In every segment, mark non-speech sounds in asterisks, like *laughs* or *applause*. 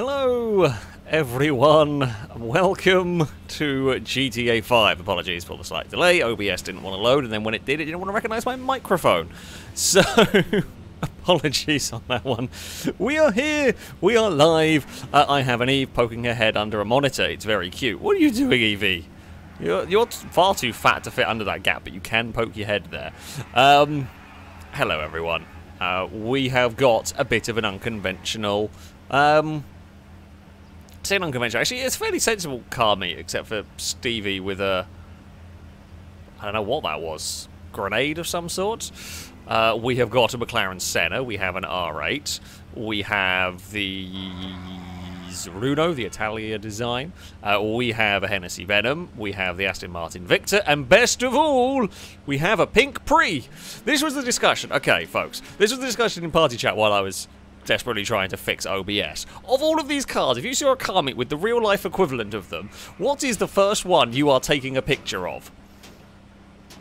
Hello, everyone. Welcome to GTA 5. Apologies for the slight delay. OBS didn't want to load, and then when it did, it didn't want to recognize my microphone. So, *laughs* apologies on that one. We are here. We are live. Uh, I have an Eve poking her head under a monitor. It's very cute. What are you doing, Evie? You're, you're far too fat to fit under that gap, but you can poke your head there. Um, hello, everyone. Uh, we have got a bit of an unconventional um, saying unconventional. Actually, it's a fairly sensible car meet, except for Stevie with a. I don't know what that was. Grenade of some sort. Uh, we have got a McLaren Senna. We have an R8. We have the Zeruno, the Italia design. Uh, we have a Hennessy Venom. We have the Aston Martin Victor. And best of all, we have a Pink Pre. This was the discussion. Okay, folks. This was the discussion in party chat while I was desperately trying to fix OBS. Of all of these cars, if you saw a car meet with the real life equivalent of them, what is the first one you are taking a picture of?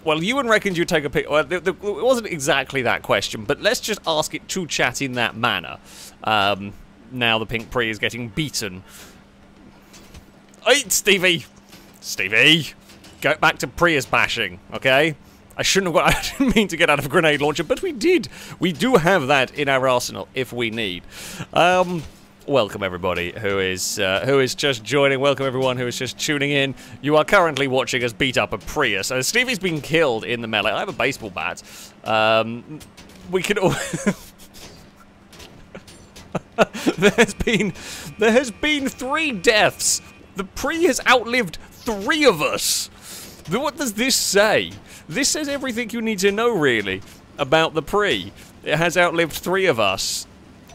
Well, Ewan reckons you'd take a picture. Well, it wasn't exactly that question, but let's just ask it to chat in that manner. Um, now the Pink Pre is getting beaten. Hey, Stevie! Stevie! Go back to Prius bashing, okay? I shouldn't have got, *laughs* I didn't mean to get out of a grenade launcher, but we did. We do have that in our arsenal if we need. Um, welcome everybody who is uh, who is just joining. Welcome everyone who is just tuning in. You are currently watching us beat up a Prius. Uh, Stevie's been killed in the melee. I have a baseball bat. Um, we could. *laughs* There's been there has been three deaths. The Pre has outlived three of us. What does this say? This says everything you need to know, really, about the Pre. It has outlived three of us.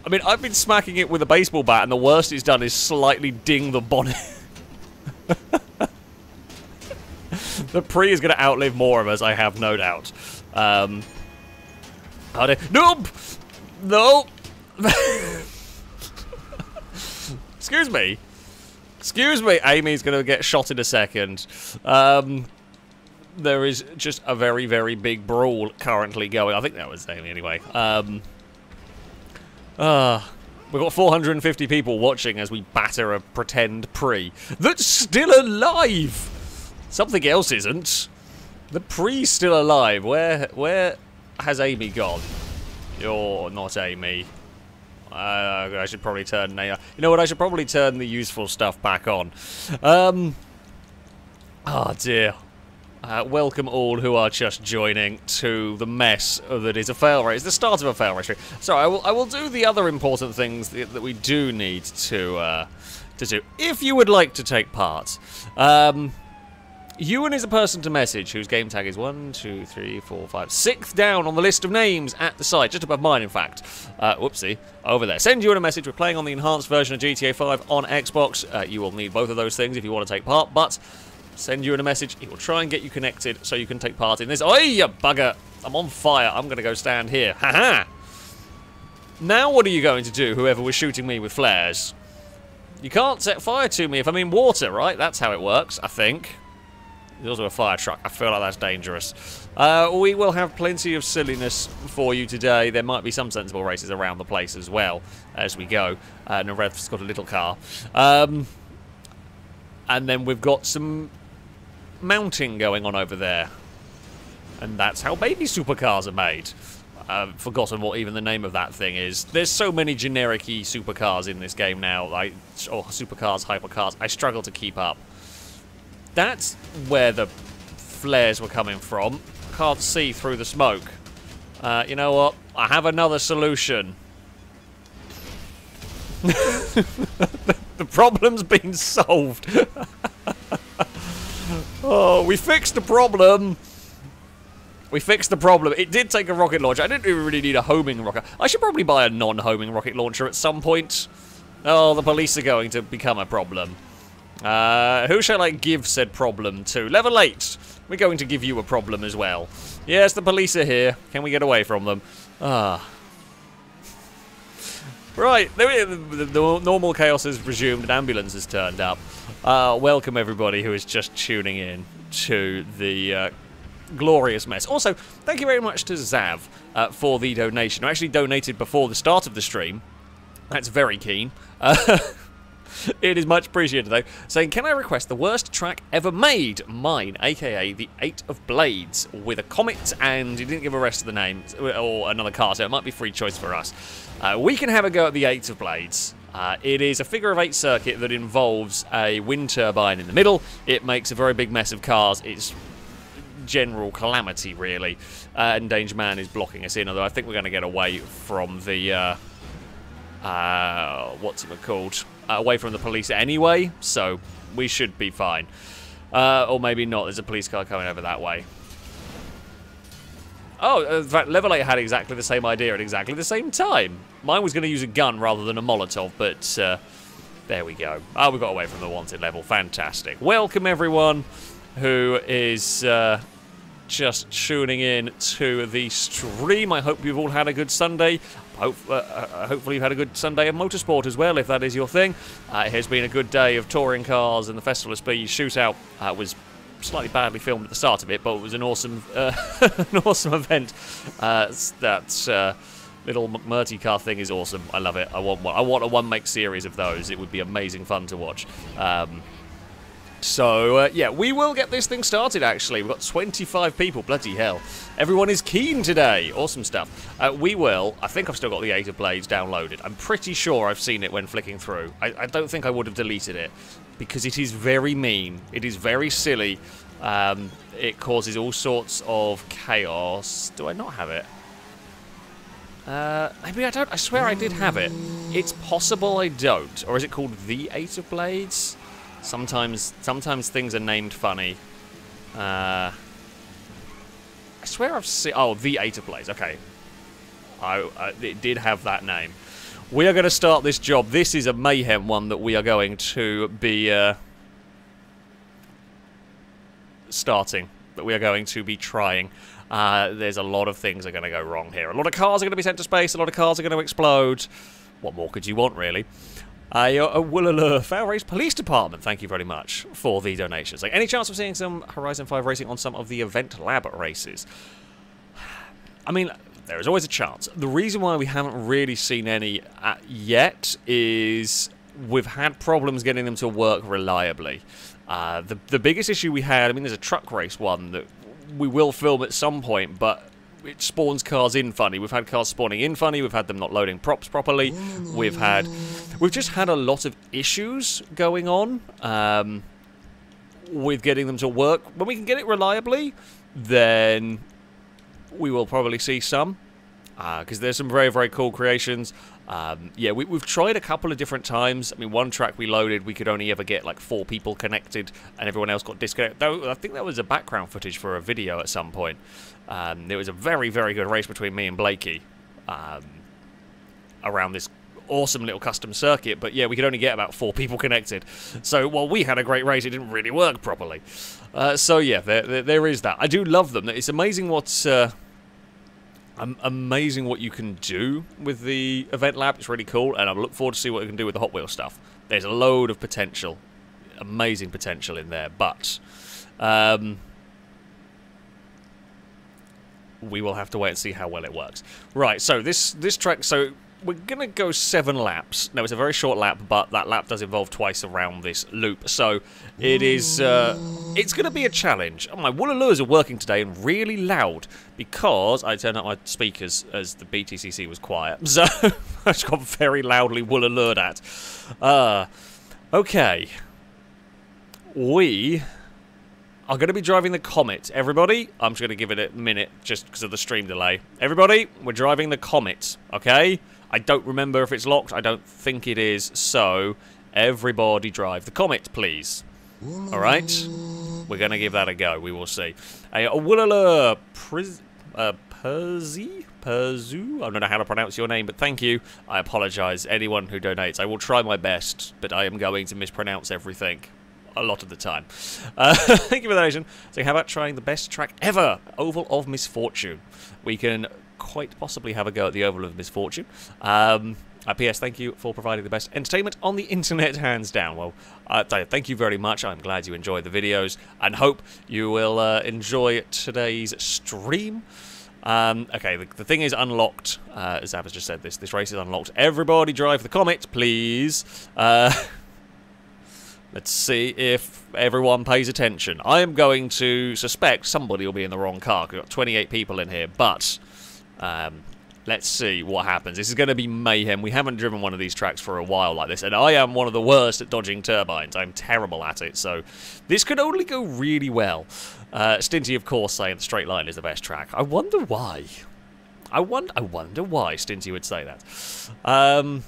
I mean, I've been smacking it with a baseball bat, and the worst it's done is slightly ding the bonnet. *laughs* the Pre is going to outlive more of us, I have no doubt. Um, how do... Nope! Nope! *laughs* Excuse me. Excuse me. Amy's going to get shot in a second. Um, there is just a very, very big brawl currently going. I think that was Amy anyway. Um, uh, we've got 450 people watching as we batter a pretend pre that's still alive. Something else isn't. The pre's still alive. Where, where has Amy gone? You're not Amy. Uh, I should probably turn. You know what? I should probably turn the useful stuff back on. Um. Oh dear. Uh, welcome all who are just joining to the mess that is a fail. It's the start of a fail rate. So I will I will do the other important things that, that we do need to uh, to do. If you would like to take part, um, Ewan is a person to message whose game tag is one, two, three, four, five, sixth down on the list of names at the site, just above mine, in fact. Uh, whoopsie, over there. Send Ewan a message. We're playing on the enhanced version of GTA 5 on Xbox. Uh, you will need both of those things if you want to take part, but send Ewan a message. He will try and get you connected so you can take part in this. Oh, you bugger! I'm on fire. I'm going to go stand here. Ha ha! Now what are you going to do, whoever was shooting me with flares? You can't set fire to me if I'm in water, right? That's how it works, I think. There's also a fire truck. I feel like that's dangerous. Uh, we will have plenty of silliness for you today. There might be some sensible races around the place as well as we go. Uh, Narev's got a little car. Um, and then we've got some mounting going on over there. And that's how baby supercars are made. I've forgotten what even the name of that thing is. There's so many generic supercars in this game now, like or supercars, hypercars. I struggle to keep up. That's where the flares were coming from. Can't see through the smoke. Uh, you know what? I have another solution. *laughs* the problem's been solved. *laughs* Oh, we fixed the problem. We fixed the problem. It did take a rocket launcher. I didn't really need a homing rocket. I should probably buy a non-homing rocket launcher at some point. Oh, the police are going to become a problem. Uh, who shall I give said problem to? Level 8. We're going to give you a problem as well. Yes, the police are here. Can we get away from them? Ah. Right, the, the normal chaos has resumed. An ambulance has turned up. Uh, welcome everybody who is just tuning in to the uh, glorious mess. Also, thank you very much to Zav uh, for the donation. I actually donated before the start of the stream. That's very keen. Uh, *laughs* it is much appreciated, though. Saying, can I request the worst track ever made? Mine, aka the Eight of Blades, with a comet, and he didn't give a rest of the name, or another car, so it might be free choice for us. Uh, we can have a go at the Eight of Blades. Uh, it is a figure of eight circuit that involves a wind turbine in the middle. It makes a very big mess of cars. It's general calamity, really. Uh, and Danger Man is blocking us in, although I think we're going to get away from the. Uh, uh, what's it called? Uh, away from the police anyway, so we should be fine. Uh, or maybe not. There's a police car coming over that way. Oh, in fact, Level 8 had exactly the same idea at exactly the same time. Mine was going to use a gun rather than a Molotov, but uh, there we go. Oh, we got away from the wanted level. Fantastic. Welcome, everyone who is uh, just tuning in to the stream. I hope you've all had a good Sunday. Hope, uh, uh, hopefully you've had a good Sunday of motorsport as well, if that is your thing. Uh, it has been a good day of touring cars, and the Festival of Speed shootout uh, was slightly badly filmed at the start of it, but it was an awesome, *laughs* uh, an awesome event. Uh, that little McMurtry car thing is awesome. I love it. I want one. I want a one make series of those. It would be amazing fun to watch. Um, so, uh, yeah, we will get this thing started, actually. We've got 25 people. Bloody hell. Everyone is keen today. Awesome stuff. Uh, we will. I think I've still got the Eight of Blades downloaded. I'm pretty sure I've seen it when flicking through. I, I don't think I would have deleted it because it is very mean. It is very silly. Um, it causes all sorts of chaos. Do I not have it? Uh, maybe I don't. I swear I did have it. It's possible I don't. Or is it called the Eight of Blades? Sometimes, sometimes things are named funny. Uh, I swear I've seen. Oh, the Eight of Blades. Okay, I, uh, it did have that name. We are going to start this job. This is a mayhem one that we are going to be uh, starting. That we are going to be trying. Uh, there's a lot of things are going to go wrong here. A lot of cars are going to be sent to space. A lot of cars are going to explode. What more could you want, really? Uh, a Woolaloo Fair Race Police Department, thank you very much for the donations. Like, any chance of seeing some Horizon 5 racing on some of the Event Lab races? *sighs* I mean, there is always a chance. The reason why we haven't really seen any uh, yet is we've had problems getting them to work reliably. Uh, the, the biggest issue we had, I mean, there's a truck race one that we will film at some point, but it spawns cars in funny. We've had cars spawning in funny. We've had them not loading props properly. We've had, we've just had a lot of issues going on um, with getting them to work. When we can get it reliably, then we will probably see some because uh, there's some very very cool creations. Um, yeah, we, have tried a couple of different times. I mean, one track we loaded, we could only ever get like four people connected, and everyone else got disconnected. Though I think that was a background footage for a video at some point. Um, there was a very, very good race between me and Blakey um, around this awesome little custom circuit, but yeah, we could only get about four people connected. So while we had a great race, it didn't really work properly. Uh, so yeah, there, there, there is that. I do love them. It's amazing what... Uh, amazing what you can do with the event lab. It's really cool, and I look forward to see what you can do with the Hot Wheels stuff. There's a load of potential, amazing potential in there, but um, we will have to wait and see how well it works. Right, so this this track, so we're going to go seven laps. Now, it's a very short lap, but that lap does involve twice around this loop. So it is, uh, it's going to be a challenge. Oh, my Woolaloos are working today and really loud because I turned up my speakers as the BTCC was quiet. *laughs* So I just got very loudly Woolalooed at. Uh, okay. We are going to be driving the Comet. Everybody, I'm just going to give it a minute just because of the stream delay. Everybody, we're driving the Comet, okay? I don't remember if it's locked. I don't think it is. So, everybody drive the Comet, please. All right? We're going to give that a go. We will see. A Woolala uh, Perzi? Perzu? I don't know how to pronounce your name, but thank you. I apologise. Anyone who donates, I will try my best, but I am going to mispronounce everything a lot of the time. Uh, *laughs* thank you for the donation. So how about trying the best track ever, Oval of Misfortune? We can quite possibly have a go at the Oval of Misfortune. Um, uh, P.S. Thank you for providing the best entertainment on the internet, *laughs* hands down. Well, uh, thank you very much. I'm glad you enjoyed the videos and hope you will uh, enjoy today's stream. Um, okay, the, the, thing is unlocked. Uh, as Ab has just said, this this race is unlocked. Everybody drive the Comet, please. Uh, *laughs* Let's see if everyone pays attention. I am going to suspect somebody will be in the wrong car. We've got 28 people in here, but um, let's see what happens. This is going to be mayhem. We haven't driven one of these tracks for a while like this, and I am one of the worst at dodging turbines. I'm terrible at it, so this could only go really well. Uh, Stinty, of course, saying the straight line is the best track. I wonder why. I wonder, I wonder why Stinty would say that. Um,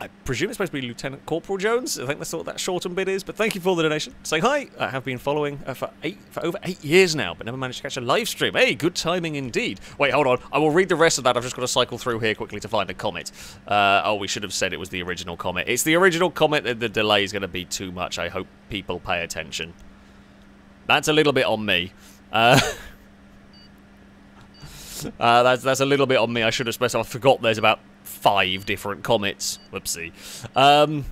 I presume it's supposed to be Lieutenant Corporal Jones. I think that's what that shortened bit is. But thank you for the donation. Say hi. I have been following uh, for eight for over eight years now, but never managed to catch a live stream. Hey, good timing indeed. Wait, hold on. I will read the rest of that. I've just got to cycle through here quickly to find a Comet. Uh, oh, we should have said it was the original Comet. It's the original Comet. that the delay is going to be too much. I hope people pay attention. That's a little bit on me. Uh, *laughs* uh, that's that's a little bit on me. I should have specified. I forgot there's about five different Comets. Whoopsie. Um,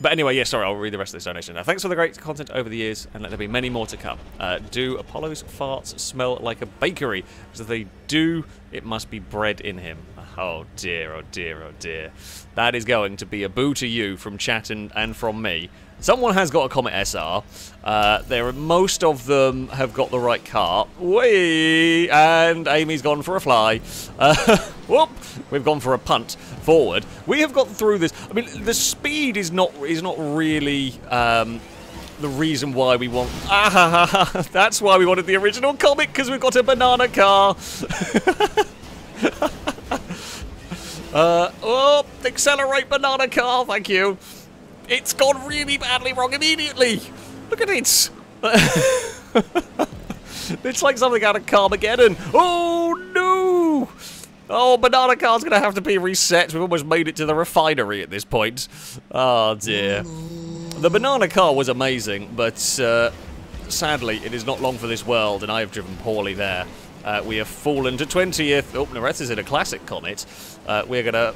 but anyway, yeah, sorry, I'll read the rest of this donation. Now, thanks for the great content over the years, and let there be many more to come. Uh, do Apollo's farts smell like a bakery? Because if they do, it must be bread in him. Oh dear, oh dear, oh dear. That is going to be a boo to you from chat and, and from me. Someone has got a Comet SR. Uh, there, most of them have got the right car. Whee! And Amy's gone for a fly. Uh, *laughs* whoop! We've gone for a punt forward. We have got through this. I mean, the speed is not is not really um, the reason why we want. Ah, *laughs* that's why we wanted the original Comet because we've got a banana car. *laughs* uh, oh, accelerate banana car, thank you. It's gone really badly wrong immediately. Look at it. *laughs* it's like something out of Carmageddon. Oh, no. Oh, Banana Car's going to have to be reset. We've almost made it to the refinery at this point. Oh, dear. The Banana Car was amazing, but uh, sadly, it is not long for this world, and I have driven poorly there. Uh, we have fallen to 20th. Oh, is in a classic Comet. Uh, we're going to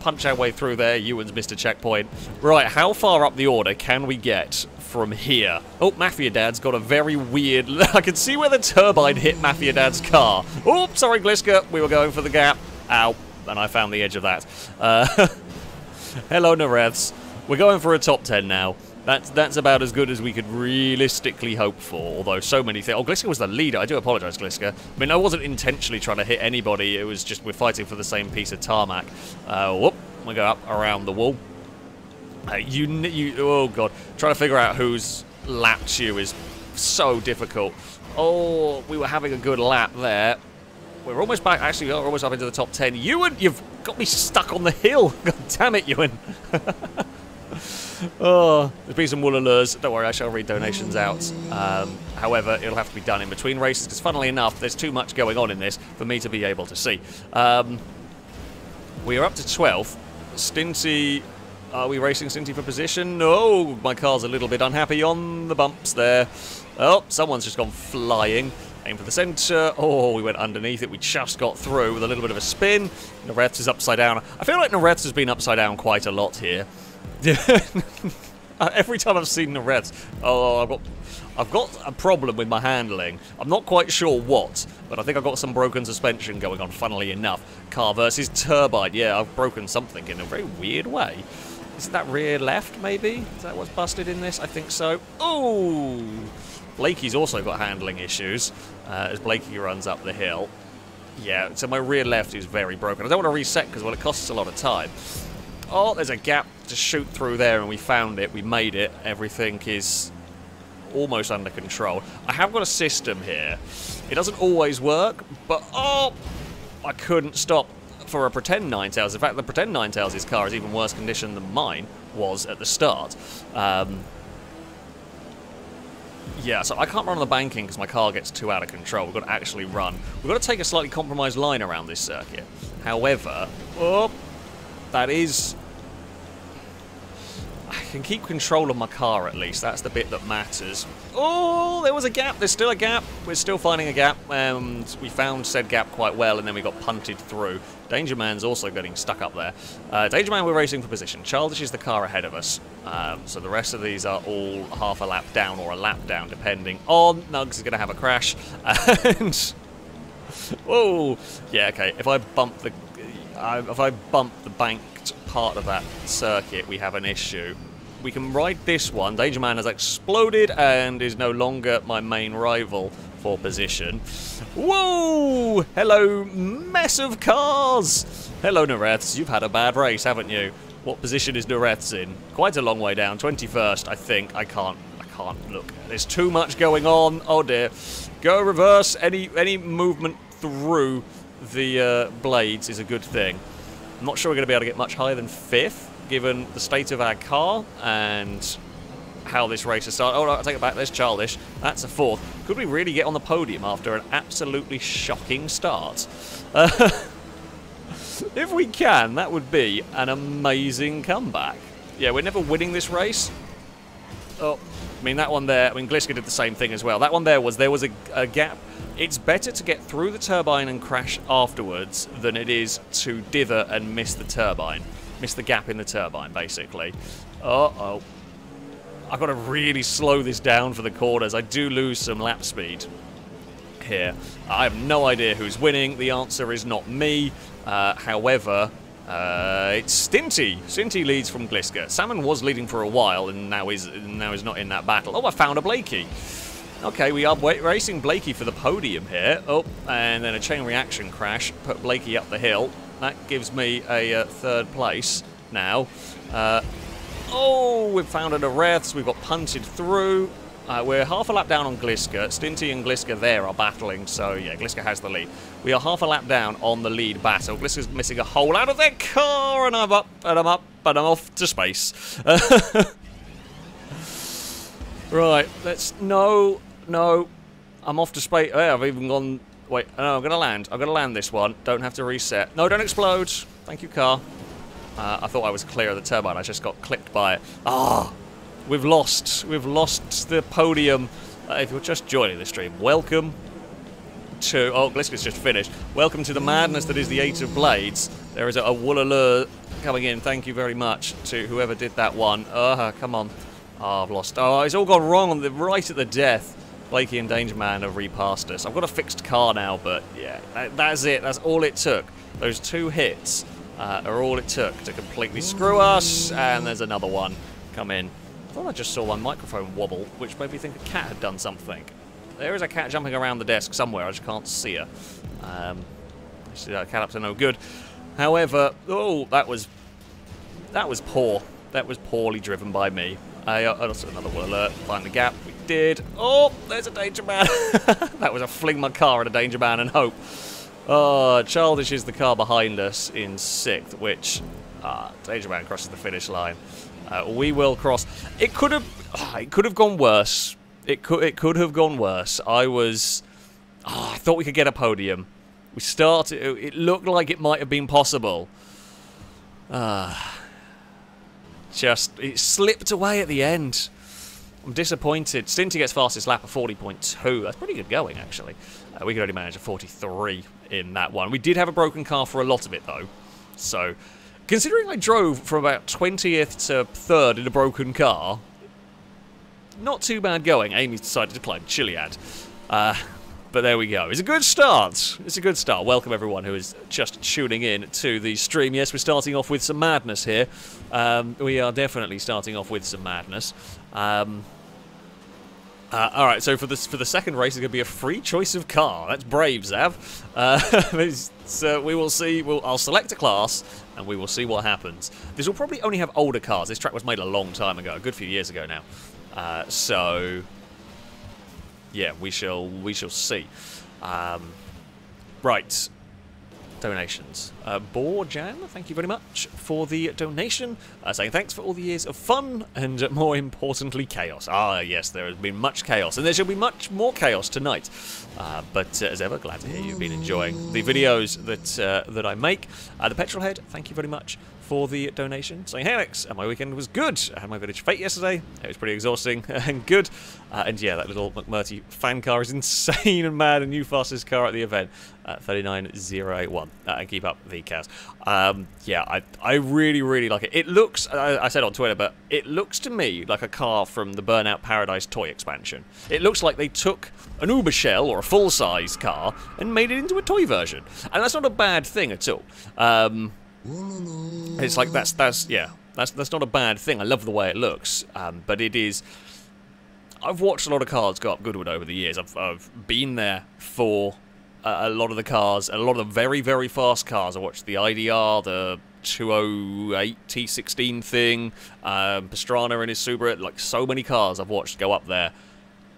punch our way through there. Ewan's a checkpoint. Right, how far up the order can we get from here? Oh, Mafia Dad's got a very weird... *laughs* I can see where the turbine hit Mafia Dad's car. Oh, sorry, Gliska. We were going for the gap. Ow. And I found the edge of that. Uh, *laughs* hello, Nareths. We're going for a top 10 now. That's that's about as good as we could realistically hope for, although so many things... Oh, Gliska was the leader. I do apologise, Gliska. I mean, I wasn't intentionally trying to hit anybody. It was just we're fighting for the same piece of tarmac. Uh, whoop. We go up around the wall. Uh, you, you... Oh, God. Trying to figure out who's lapped you is so difficult. Oh, we were having a good lap there. We're almost back. Actually, we're almost up into the top 10. Ewan, you've got me stuck on the hill. *laughs* God damn it, Ewan. *laughs* oh, there's been some wool allures. Don't worry, I shall read donations out. Um, however, it'll have to be done in between races because, funnily enough, there's too much going on in this for me to be able to see. Um, we are up to 12th. Stinty. Are we racing Stinty for position? No, my car's a little bit unhappy on the bumps there. Oh, someone's just gone flying. Aim for the centre. Oh, we went underneath it. We just got through with a little bit of a spin. Nareth is upside down. I feel like Nareth has been upside down quite a lot here. *laughs* Every time I've seen the Reds, oh, I've got, I've got a problem with my handling. I'm not quite sure what, but I think I've got some broken suspension going on, funnily enough. Car versus turbine. Yeah, I've broken something in a very weird way. Is that rear left, maybe? Is that what's busted in this? I think so. Oh! Blakey's also got handling issues uh, as Blakey runs up the hill. Yeah, so my rear left is very broken. I don't want to reset because, well, it costs a lot of time. Oh, there's a gap to shoot through there, and we found it. We made it. Everything is almost under control. I have got a system here. It doesn't always work, but oh, I couldn't stop for a pretend Ninetales. In fact, the pretend Ninetales' car is even worse condition than mine was at the start. Um, yeah, so I can't run on the banking because my car gets too out of control. We've got to actually run. We've got to take a slightly compromised line around this circuit. However, oh, that is... I can keep control of my car at least. That's the bit that matters. Oh, there was a gap. There's still a gap. We're still finding a gap. And we found said gap quite well, and then we got punted through. Danger Man's also getting stuck up there. Uh, Danger Man, we're racing for position. Childish is the car ahead of us. Um, so the rest of these are all half a lap down or a lap down, depending on. Nugs is going to have a crash. *laughs* And... Whoa! Yeah, okay. If I bump the... Uh, if I bump the banked part of that circuit, we have an issue. we can ride this one. Danger Man has exploded and is no longer my main rival for position. Whoa! Hello, mess of cars! Hello, Nareths. You've had a bad race, haven't you? What position is Nareths in? Quite a long way down. 21st, I think. I can't. I can't look. There's too much going on. Oh dear. Go reverse. Any any movement through the uh, blades is a good thing. I'm not sure we're going to be able to get much higher than fifth, given the state of our car and how this race has started. Oh, I'll take it back. There's childish. That's a fourth. Could we really get on the podium after an absolutely shocking start? Uh, *laughs* if we can, that would be an amazing comeback. Yeah, we're never winning this race. Oh, I mean, that one there, I mean, Gliska did the same thing as well. That one there was, there was a, a gap. It's better to get through the turbine and crash afterwards than it is to dither and miss the turbine. Miss the gap in the turbine, basically. Uh-oh. I've got to really slow this down for the corners. I do lose some lap speed here. I have no idea who's winning. The answer is not me. Uh, however, uh, it's Stinty. Stinty leads from Gliska. Salmon was leading for a while and now is now is not in that battle. Oh, I found a Blakey. Okay, we are racing Blakey for the podium here. Oh, and then a chain reaction crash put Blakey up the hill. That gives me a uh, third place now. Uh, oh, we've found a Wraiths. We've got punted through. Uh, we're half a lap down on Gliska. Stinty and Gliska there are battling, so yeah, Gliska has the lead. We are half a lap down on the lead battle. Gliska's missing a hole out of their car, and I'm up, and I'm up, and I'm off to space. *laughs* right, let's... No, no. I'm off to space. Oh, I've even gone... Wait, no, I'm going to land. I'm going to land this one. Don't have to reset. No, don't explode. Thank you, car. Uh, I thought I was clear of the turbine. I just got clipped by it. Ah! Oh, We've lost. We've lost the podium. Uh, if you're just joining the stream, welcome to... Oh, Gliska's just finished. Welcome to the madness that is the Eight of Blades. There is a, a Woolalur coming in. Thank you very much to whoever did that one. Uh, come on. Oh, I've lost. Oh, it's all gone wrong on the right at the death. Blakey and Danger Man have repassed us. I've got a fixed car now, but yeah, that, that's it. That's all it took. Those two hits uh, are all it took to completely screw us. And there's another one come in. I thought I just saw my microphone wobble, which made me think a cat had done something. There is a cat jumping around the desk somewhere, I just can't see her. Um, see that cat up to no good. However, oh, that was that was poor. That was poorly driven by me. I uh, also another alert. Find the gap. We did. Oh, there's a danger man. *laughs* that was a fling my car at a danger man and hope. Oh, Childish is the car behind us in sixth, which ah, danger man crosses the finish line. Uh, we will cross. It could have. *sighs* It could have gone worse. It could. It could have gone worse. I was. *sighs* I thought we could get a podium. We started. It looked like it might have been possible. Ah. *sighs* Uh, just it slipped away at the end. I'm disappointed. Stinty gets fastest lap of 40.2. That's pretty good going, actually. Uh, we could only manage a 43 in that one. We did have a broken car for a lot of it, though. So Considering I drove from about 20th to 3rd in a broken car, not too bad going. Amy's decided to climb Chiliad. Uh, but there we go. It's a good start. It's a good start. Welcome everyone who is just tuning in to the stream. Yes, we're starting off with some madness here. Um, we are definitely starting off with some madness. Um, uh, all right, so for this for the second race, it's going to be a free choice of car. That's brave, Zav. Uh, *laughs* so we will see. We'll, I'll select a class, and we will see what happens. This will probably only have older cars. This track was made a long time ago, a good few years ago now. Uh, so yeah, we shall we shall see. Um, right, donations. Uh, Borjan, thank you very much for the donation, uh, saying thanks for all the years of fun and, uh, more importantly, chaos. Ah, yes, there has been much chaos, and there shall be much more chaos tonight. Uh, but uh, as ever, glad to hear you've been enjoying the videos that uh, that I make. the Petrol Head, thank you very much for the donation, saying, Hey Alex, my weekend was good. I had my Village Fete yesterday. It was pretty exhausting *laughs* and good. Uh, and yeah, that little McMurtry fan car is *laughs* insane and mad. and new fastest car at the event, uh, 39081. Uh, and keep up the cows. Um, yeah, I, I really, really like it. It looks, I, I said on Twitter, but it looks to me like a car from the Burnout Paradise toy expansion. It looks like they took an Uber shell or a full-size car and made it into a toy version. And that's not a bad thing at all. Um, it's like that's that's yeah. That's that's not a bad thing. I love the way it looks, um, but it is. I've watched a lot of cars go up Goodwood over the years. I've, I've been there for a, lot of the cars, a lot of the very very fast cars. I watched the IDR, the 208 T16 thing, um, Pastrana and his Subaru, like so many cars I've watched go up there.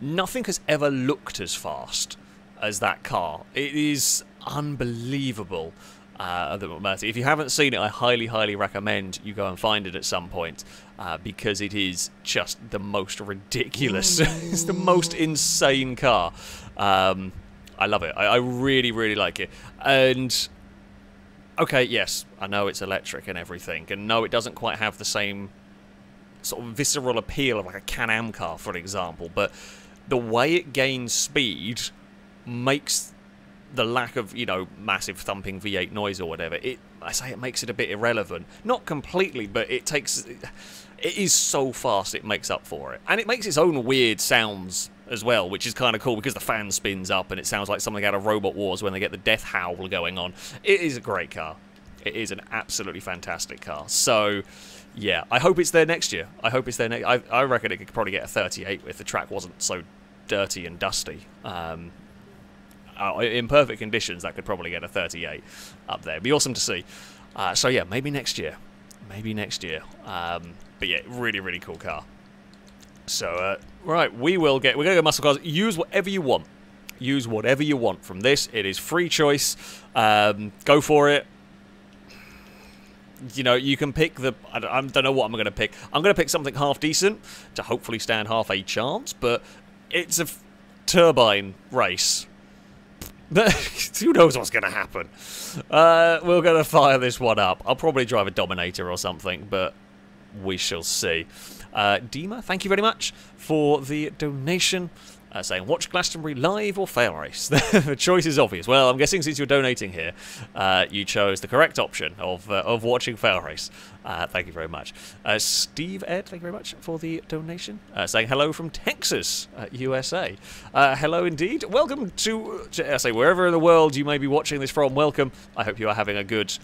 Nothing has ever looked as fast as that car. It is unbelievable. Uh, if you haven't seen it, I highly, highly recommend you go and find it at some point uh, because it is just the most ridiculous, *laughs* it's the most insane car. Um, I love it. I, I really, really like it. And okay, yes, I know it's electric and everything, and no, it doesn't quite have the same sort of visceral appeal of like a Can-Am car, for example, but the way it gains speed makes the lack of, you know, massive thumping V8 noise or whatever, it I say it makes it a bit irrelevant. Not completely, but it takes it is so fast it makes up for it. And it makes its own weird sounds as well, which is kind of cool because the fan spins up and it sounds like something out of Robot Wars when they get the death howl going on. It is a great car. It is an absolutely fantastic car. So, yeah, I hope it's there next year. I hope it's there next. I, I reckon it could probably get a 38 if the track wasn't so dirty and dusty. Um, uh, in perfect conditions, that could probably get a 38 up there. It'd be awesome to see. Uh, so yeah, maybe next year. Maybe next year. Um, but yeah, really, really cool car. So, uh, right, we will get... We're going to go muscle cars. Use whatever you want. Use whatever you want from this. It is free choice. Um, go for it. You know, you can pick the... I don't, I don't know what I'm going to pick. I'm going to pick something half decent to hopefully stand half a chance, but it's a turbine race *laughs* who knows what's going to happen? Uh, we're going to fire this one up. I'll probably drive a Dominator or something, but we shall see. Uh, Dima, thank you very much for the donation uh, saying, watch Glastonbury live or fail race. *laughs* the choice is obvious. Well, I'm guessing since you're donating here, uh, you chose the correct option of, uh, of watching fail race. Uh, thank you very much. Uh, Steve Ed, thank you very much for the donation. Uh, saying hello from Texas, USA. hello indeed. Welcome to, I say, wherever in the world you may be watching this from, welcome. I hope you are having a good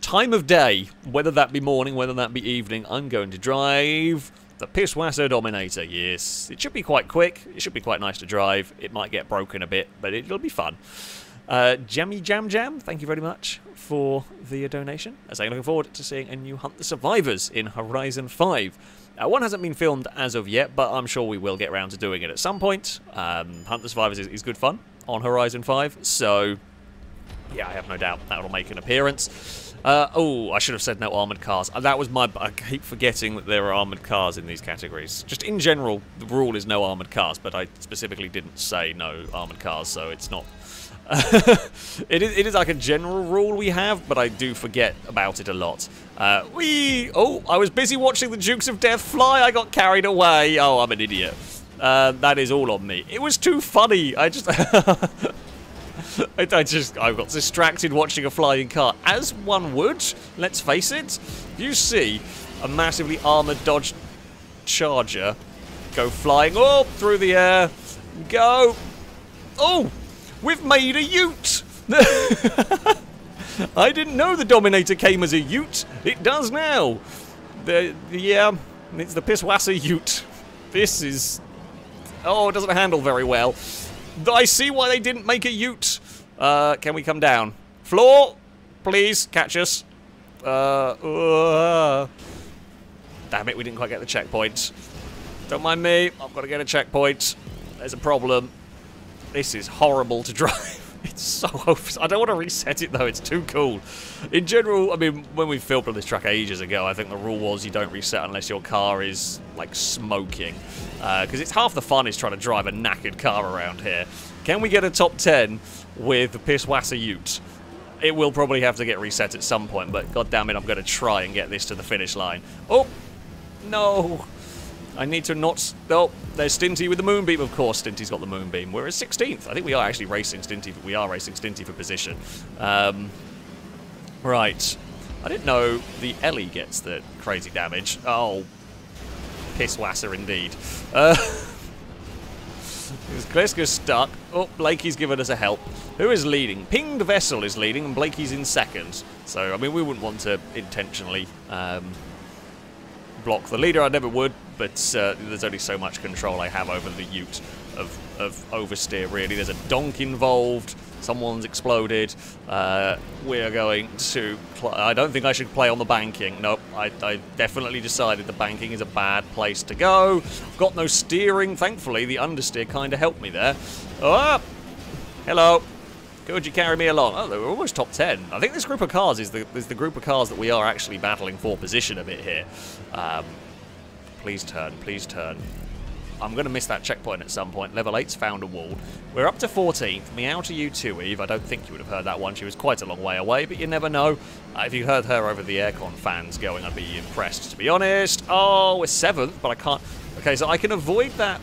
time of day, whether that be morning, whether that be evening. I'm going to drive the Pisswasser Dominator, yes. It should be quite quick. It should be quite nice to drive. It might get broken a bit, but it'll be fun. Uh, Jammy Jam Jam, thank you very much for the donation. As I'm looking forward to seeing a new Hunt the Survivors in Horizon 5. Uh, one hasn't been filmed as of yet, but I'm sure we will get around to doing it at some point. Um, Hunt the Survivors is, is good fun on Horizon 5, so yeah, I have no doubt that will make an appearance. Uh, oh, I should have said no armoured cars. Uh, that was my... I keep forgetting that there are armoured cars in these categories. Just in general, the rule is no armoured cars, but I specifically didn't say no armoured cars, so it's not... *laughs* it, is, it is like a general rule we have, but I do forget about it a lot. Uh, we... Oh, I was busy watching the Dukes of Death fly. I got carried away. Oh, I'm an idiot. Uh, that is all on me. It was too funny. I just... *laughs* I, *laughs* I, just I got distracted watching a flying car, as one would. Let's face it. You see a massively armored Dodge Charger go flying up through the air, go. Oh, we've made a Ute. *laughs* I didn't know the Dominator came as a Ute. It does now. The, yeah, um, it's the Pisswasser Ute. This is... Oh, it doesn't handle very well. I see why they didn't make a ute. Uh, can we come down? Floor, please, catch us. Uh, uh, damn it, we didn't quite get the checkpoint. Don't mind me, I've got to get a checkpoint. There's a problem. This is horrible to *laughs* drive. *laughs* It's so I don't want to reset it though, it's too cool. In general, I mean, when we filmed on this track ages ago, I think the rule was you don't reset unless your car is, like, smoking. Because uh, it's half the fun is trying to drive a knackered car around here. Can we get a top 10 with the Pisswasser Ute? It will probably have to get reset at some point, but god damn it, I'm going to try and get this to the finish line. Oh! No! I need to not... Oh, there's Stinty with the Moonbeam, of course. Stinty's got the Moonbeam. We're at 16th. I think we are actually racing Stinty, we are racing Stinty for position. Um, right. I didn't know the Ellie gets the crazy damage. Oh, pisswasser indeed. Uh, *laughs* Gliska's stuck. Oh, Blakey's given us a help. Who is leading? Pinged Vessel is leading, and Blakey's in second. So, I mean, we wouldn't want to intentionally... Um, block the leader. I never would, but uh, there's only so much control I have over the ute of, of oversteer, really. There's a donk involved. Someone's exploded. Uh, we're going to... I don't think I should play on the banking. Nope, I, I definitely decided the banking is a bad place to go. I've got no steering. Thankfully, the understeer kind of helped me there. Oh, hello. Could you carry me along? Oh, we're almost top 10. I think this group of cars is the, is the group of cars that we are actually battling for position a bit here. Um, please turn, please turn. I'm going to miss that checkpoint at some point. Level 8's found a wall. We're up to 14th. Meow to you too, Eve. I don't think you would have heard that one. She was quite a long way away, but you never know. Uh, if you heard her over the aircon fans going, I'd be impressed, to be honest. Oh, we're 7th, but I can't... Okay, so I can avoid that...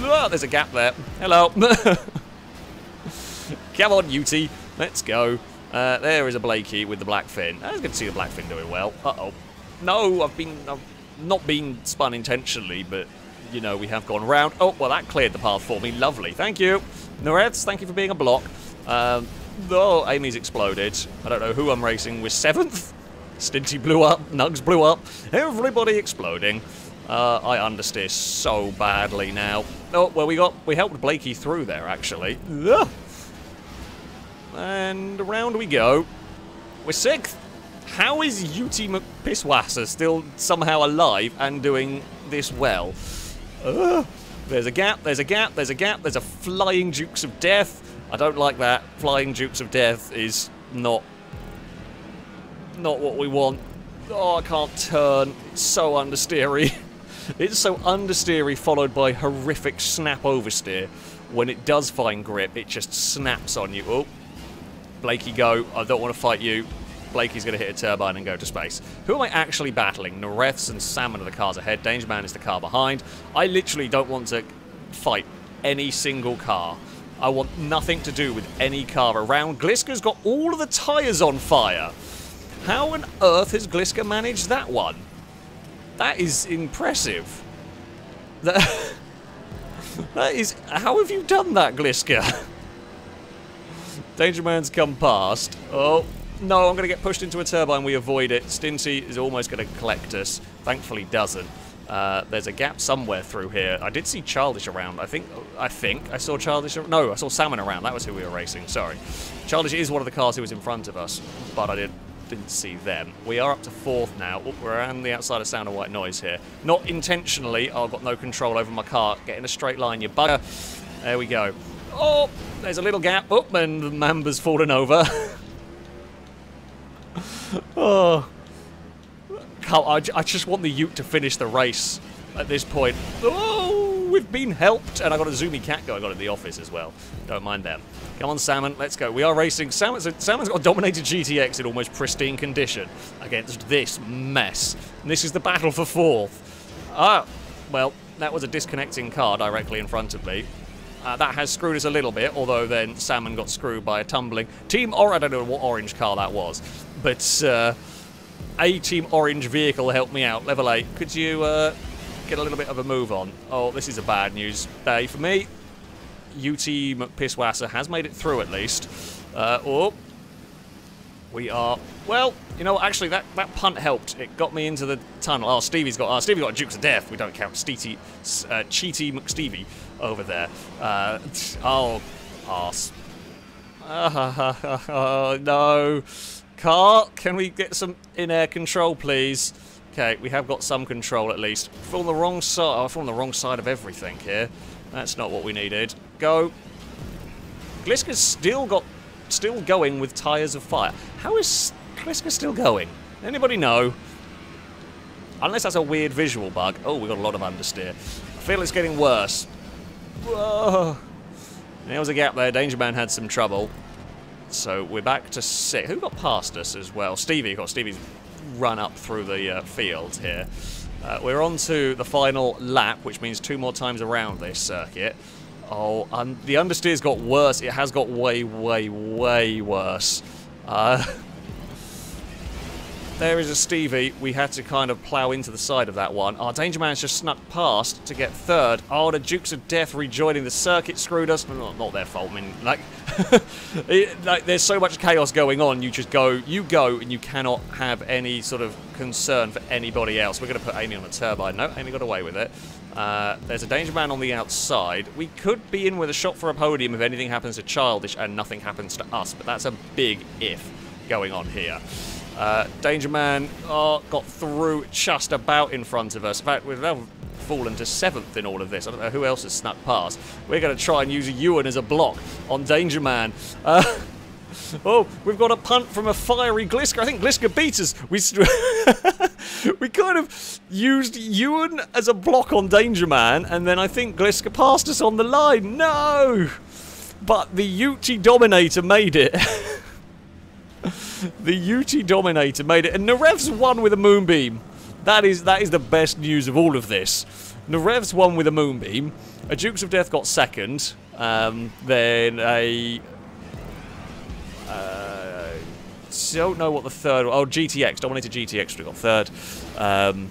Oh, there's a gap there. Hello. *laughs* Come on, Uti. Let's go. Uh, there is a Blakey with the black fin. I was to see the black fin doing well. Uh-oh. No, I've been... I've not been spun intentionally, but you know, we have gone round. Oh, well, that cleared the path for me. Lovely. Thank you. Norets, thank you for being a block. Um, oh, Amy's exploded. I don't know who I'm racing with. Seventh? Stinty blew up. Nugs blew up. Everybody exploding. Uh, I understeer so badly now. Oh, well, we got we helped Blakey through there, actually. Ugh. And around we go. We're sixth. How is Uti McPisswasser still somehow alive and doing this well? Uh, there's a gap, there's a gap, there's a gap, there's a flying Dukes of Death. I don't like that. Flying Dukes of Death is not not what we want. Oh, I can't turn. It's so understeery. *laughs* it's so understeery followed by horrific snap oversteer. When it does find grip, it just snaps on you. Oh, Blakey, go. I don't want to fight you. Blakey's going to hit a turbine and go to space. Who am I actually battling? Noreths and Salmon are the cars ahead. Danger Man is the car behind. I literally don't want to fight any single car. I want nothing to do with any car around. Gliska's got all of the tyres on fire. How on earth has Gliska managed that one? That is impressive. That, *laughs* that is... How have you done that, Gliska? *laughs* Danger Man's come past. Oh, no, I'm going to get pushed into a turbine. We avoid it. Stinty is almost going to collect us. Thankfully doesn't. Uh, there's a gap somewhere through here. I did see Childish around. I think I think I saw Childish. No, I saw Salmon around. That was who we were racing. Sorry. Childish is one of the cars who was in front of us, but I did, didn't see them. We are up to fourth now. Oh, we're on the outside of Sound of White Noise here. Not intentionally. I've got no control over my car. Get in a straight line, you bugger. There we go. Oh, there's a little gap. Oh, and the Mamba's fallen over. *laughs* oh. I, I just want the Ute to finish the race at this point. Oh, we've been helped. And I got a zoomy cat going on in the office as well. Don't mind them. Come on, Salmon, let's go. We are racing. Salmon's, Salmon's got a Dominator GTX in almost pristine condition against this mess. And this is the battle for fourth. Ah, well, that was a disconnecting car directly in front of me. Uh, that has screwed us a little bit, although then Salmon got screwed by a tumbling Team or I don't know what orange car that was, but uh, a Team Orange vehicle helped me out. Level 8. Could you uh, get a little bit of a move on? Oh, this is a bad news day for me. UT McPisswasser has made it through at least. Uh, oh, we are... Well, you know, actually, that, that punt helped. It got me into the tunnel. Oh, Stevie's got... Oh, Stevie got Dukes of Death. We don't count Steety, uh, Cheaty McStevie over there. Uh, *laughs* oh, arse. *laughs* Oh, no. Car, can we get some in-air control, please? Okay, we have got some control at least. We're on the wrong side. Oh, on the wrong side of everything here. That's not what we needed. Go. Gliska's still got, still going with tires of fire. How is Gliska still going? Anybody know? Unless that's a weird visual bug. Oh, we got a lot of understeer. I feel it's getting worse. Whoa. There was a gap there. Danger Man had some trouble. So we're back to six. Who got past us as well? Stevie. Got Stevie's run up through the uh, field here. Uh, we're on to the final lap, which means two more times around this circuit. Oh, and the understeer's got worse. It has got way, way, way worse. Uh, *laughs* there is a Stevie. We had to kind of plough into the side of that one. Our Danger Man's just snuck past to get third. Oh, the Dukes of Death rejoining the circuit screwed us. Not, not their fault. I mean, like, *laughs* it, like, there's so much chaos going on. You just go, you go, and you cannot have any sort of concern for anybody else. We're going to put Amy on the turbine. No, Amy got away with it. Uh, there's a danger man on the outside. We could be in with a shot for a podium if anything happens to Childish and nothing happens to us, but that's a big if going on here. Uh, danger man oh, got through just about in front of us. In fact, we've now fallen to seventh in all of this. I don't know who else has snuck past. We're going to try and use Ewan as a block on Danger Man. Uh, *laughs* oh, we've got a punt from a fiery Gliska. I think Gliska beat us. We, *laughs* we kind of used Ewan as a block on Danger Man, and then I think Gliska passed us on the line. No! But the Uchi Dominator made it. *laughs* *laughs* the Yuchi Dominator made it, and Nareth's won with a Moonbeam. That is that is the best news of all of this. Nareth's won with a Moonbeam. A Dukes of Death got second. Um, then a... Uh, don't know what the third... Oh, GTX. Dominator GTX got third. Um,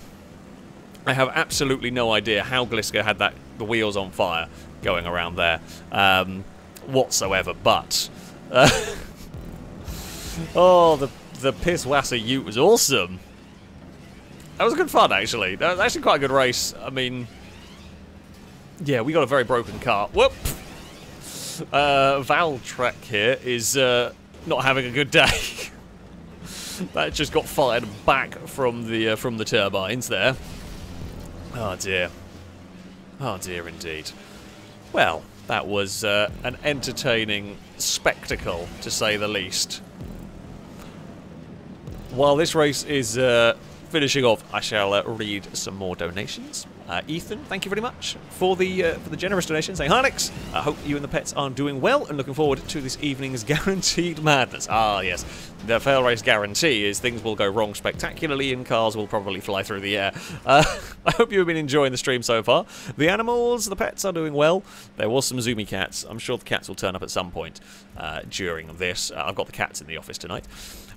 I have absolutely no idea how Gliska had that the wheels on fire going around there um, whatsoever, but... Uh, *laughs* oh, the, the Pisswasser Ute was awesome. That was a good fun, actually. That was actually quite a good race. I mean, yeah, we got a very broken car. Whoop! Uh, Valtrek here is uh, not having a good day. *laughs* that just got fired back from the uh, from the turbines there. Oh dear. Oh dear, indeed. Well, that was uh, an entertaining spectacle, to say the least. While this race is uh, finishing off, I shall uh, read some more donations. Uh, Ethan, thank you very much for the uh, for the generous donation. Saying hi, Alex. I hope you and the pets are doing well, and looking forward to this evening's *laughs* guaranteed madness. Ah, yes, the fail race guarantee is things will go wrong spectacularly, and cars will probably fly through the air. Uh, *laughs* I hope you have been enjoying the stream so far. The animals, the pets are doing well. There was some zoomy cats. I'm sure the cats will turn up at some point uh, during this. Uh, I've got the cats in the office tonight.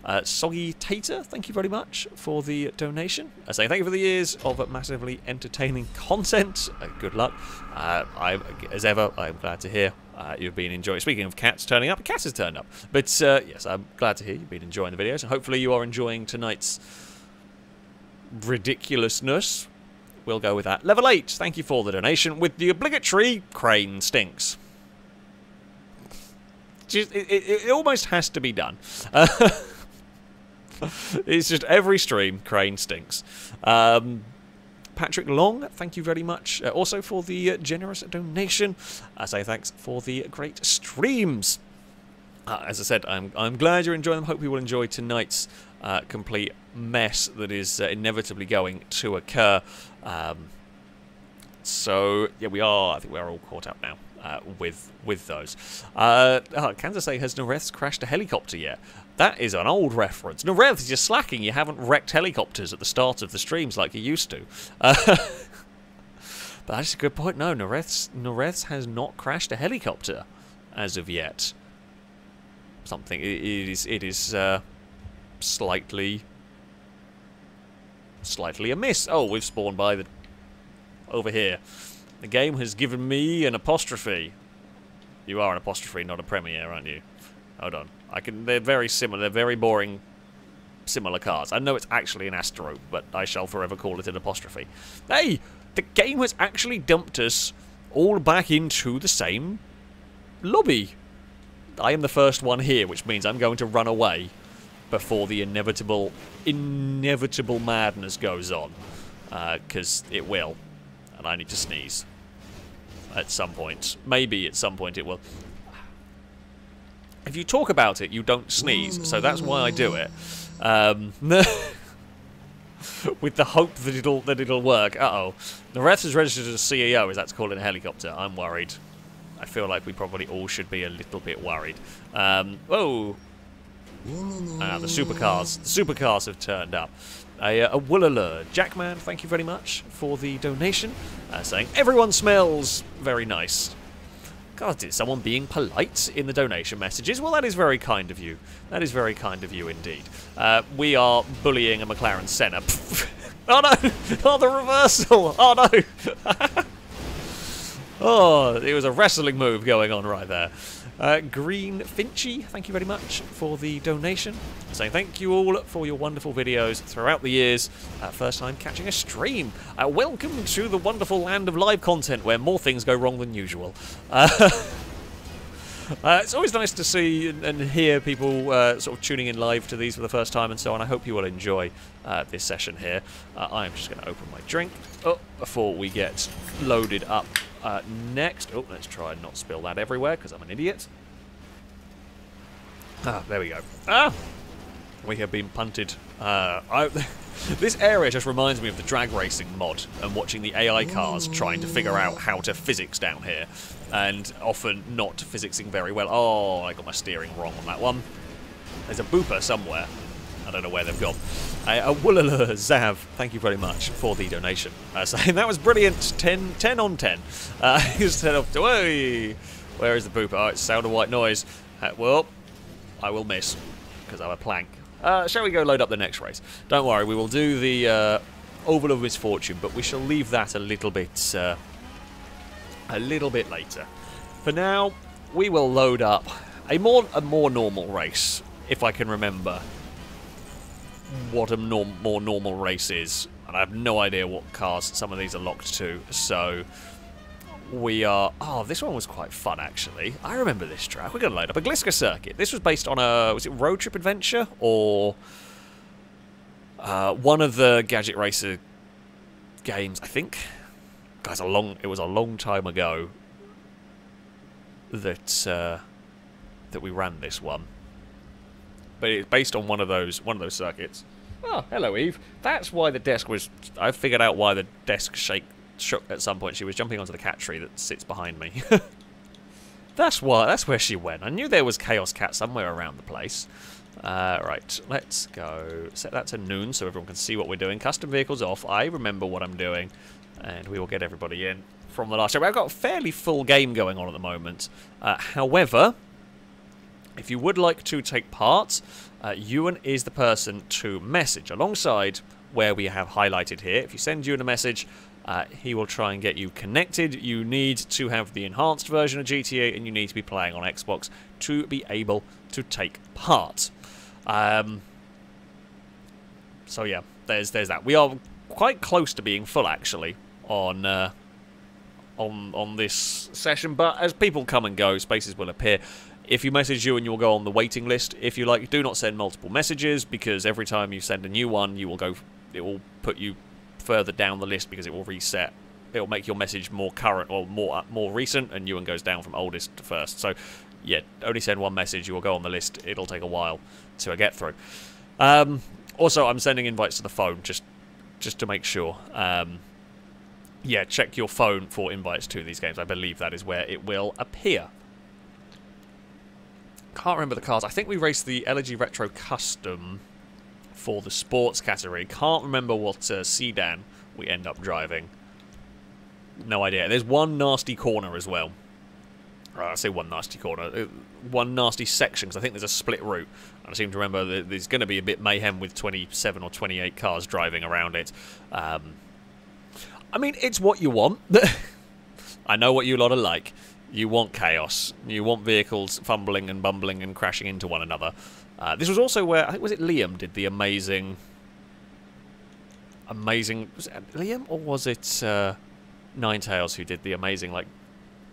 Uh, Soggy Tater, thank you very much for the donation. I say thank you for the years of massively entertaining content. Uh, good luck. Uh, I, as ever, I'm glad to hear uh, you've been enjoying. Speaking of cats turning up, a cat has turned up. But uh, yes, I'm glad to hear you've been enjoying the videos, and hopefully you are enjoying tonight's ridiculousness. We'll go with that. Level 8, thank you for the donation, with the obligatory Crane Stinks. Just, it, it, it almost has to be done. *laughs* *laughs* it's just every stream, Crane stinks. Um, Patrick Long, thank you very much. Uh, also for the uh, generous donation. I say thanks for the great streams. Uh, as I said, I'm, I'm glad you're enjoying them. Hope you will enjoy tonight's uh, complete mess that is uh, inevitably going to occur. Um, so, yeah, we are, I think we're all caught up now. With with those. Oh, Kansas State has Nareth's crashed a helicopter yet? That is an old reference. Nareth, you're slacking. You haven't wrecked helicopters at the start of the streams like you used to. Uh, *laughs* but that's a good point. No, Nareth's has not crashed a helicopter as of yet. Something. it, it is. It is uh, slightly, slightly amiss. Oh, we've spawned by the over here. The game has given me an apostrophe. You are an apostrophe, not a Premier, aren't you? Hold on. I can. They're very similar. They're very boring, similar cars. I know it's actually an Asterope, but I shall forever call it an apostrophe. Hey, the game has actually dumped us all back into the same lobby. I am the first one here, which means I'm going to run away before the inevitable, inevitable madness goes on. Because uh, it will. And I need to sneeze. At some point. Maybe at some point it will. If you talk about it, you don't sneeze, so that's why I do it. Um, *laughs* with the hope that it'll that it'll work. Uh oh, the is registered as CEO. Is that to call in a helicopter? I'm worried. I feel like we probably all should be a little bit worried. Um. Uh, the supercars. The supercars have turned up. A, a Woolala. Jackman, thank you very much for the donation. Uh, saying, everyone smells very nice. God, is someone being polite in the donation messages? Well, that is very kind of you. That is very kind of you indeed. Uh, we are bullying a McLaren Senna. *laughs* oh no! *laughs* Oh, the reversal! Oh no! *laughs* oh, it was a wrestling move going on right there. Uh, Green Finchy, thank you very much for the donation. Saying thank you all for your wonderful videos throughout the years. Uh, first time catching a stream. Uh, welcome to the wonderful land of live content where more things go wrong than usual. Uh, *laughs* Uh, it's always nice to see and, hear people uh, sort of tuning in live to these for the first time and so on. I hope you will enjoy uh, this session here. Uh, I'm just going to open my drink oh, before we get loaded up uh, next. Oh, let's try and not spill that everywhere because I'm an idiot. Ah, there we go. Ah! We have been punted. Uh, I, *laughs* this area just reminds me of the drag racing mod and watching the AI cars trying to figure out how to physics down here and often not physicsing very well. Oh, I got my steering wrong on that one. There's a booper somewhere. Don't know where they've gone. Uh, a Woolala Zav, thank you very much for the donation. Uh, *laughs* that was brilliant. 10, 10 on 10. Uh, instead of, hey, where is the booper? Oh, it's sound of white noise. Uh, well, I will miss because I'm a plank. Uh, shall we go load up the next race? Don't worry, we will do the uh, Oval of Misfortune, but we shall leave that a little bit uh, a little bit later. For now, we will load up a more a more normal race, if I can remember what a norm, more normal race is. And I have no idea what cars some of these are locked to, so we are... Oh, this one was quite fun, actually. I remember this track. We're going to load up a Gliska circuit. This was based on a... Was it Road Trip Adventure? Or... Uh, one of the Gadget Racer games, I think guys, a long it was a long time ago that uh, that we ran this one, but it's based on one of those one of those circuits. Oh, hello, Eve. That's why the desk was. I figured out why the desk shake shook at some point. She was jumping onto the cat tree that sits behind me. *laughs* that's why. That's where she went. I knew there was Chaos Cat somewhere around the place. Uh, right, let's go. Set that to noon so everyone can see what we're doing. Custom vehicles off. I remember what I'm doing and we will get everybody in from the last show. I've got a fairly full game going on at the moment. Uh, however, if you would like to take part, uh, Ewan is the person to message alongside where we have highlighted here. If you send Ewan a message, uh, he will try and get you connected. You need to have the enhanced version of GTA and you need to be playing on Xbox to be able to take part. Um, so yeah, there's there's that. We are quite close to being full actually on uh, on on this session. But as people come and go, spaces will appear. If you message you and you'll go on the waiting list. If you like, do not send multiple messages because every time you send a new one, you will go. It will put you further down the list because it will reset. It will make your message more current or more more recent, and Ewan goes down from oldest to first. So, yeah, only send one message. You will go on the list. It'll take a while to get through. Um, also, I'm sending invites to the phone just just to make sure. Um, yeah, check your phone for invites to these games. I believe that is where it will appear. Can't remember the cars. I think we raced the Elegy Retro Custom for the sports category. Can't remember what uh, sedan we end up driving. No idea. There's one nasty corner as well. Right, I say one nasty corner. Uh, one nasty section, because I think there's a split route. I seem to remember that there's going to be a bit mayhem with 27 or 28 cars driving around it. Um, I mean, it's what you want. *laughs* I know what you lot are like. You want chaos. You want vehicles fumbling and bumbling and crashing into one another. Uh, this was also where, I think, was it Liam did the amazing... Amazing... Was it Liam or was it uh, Tails who did the amazing, like,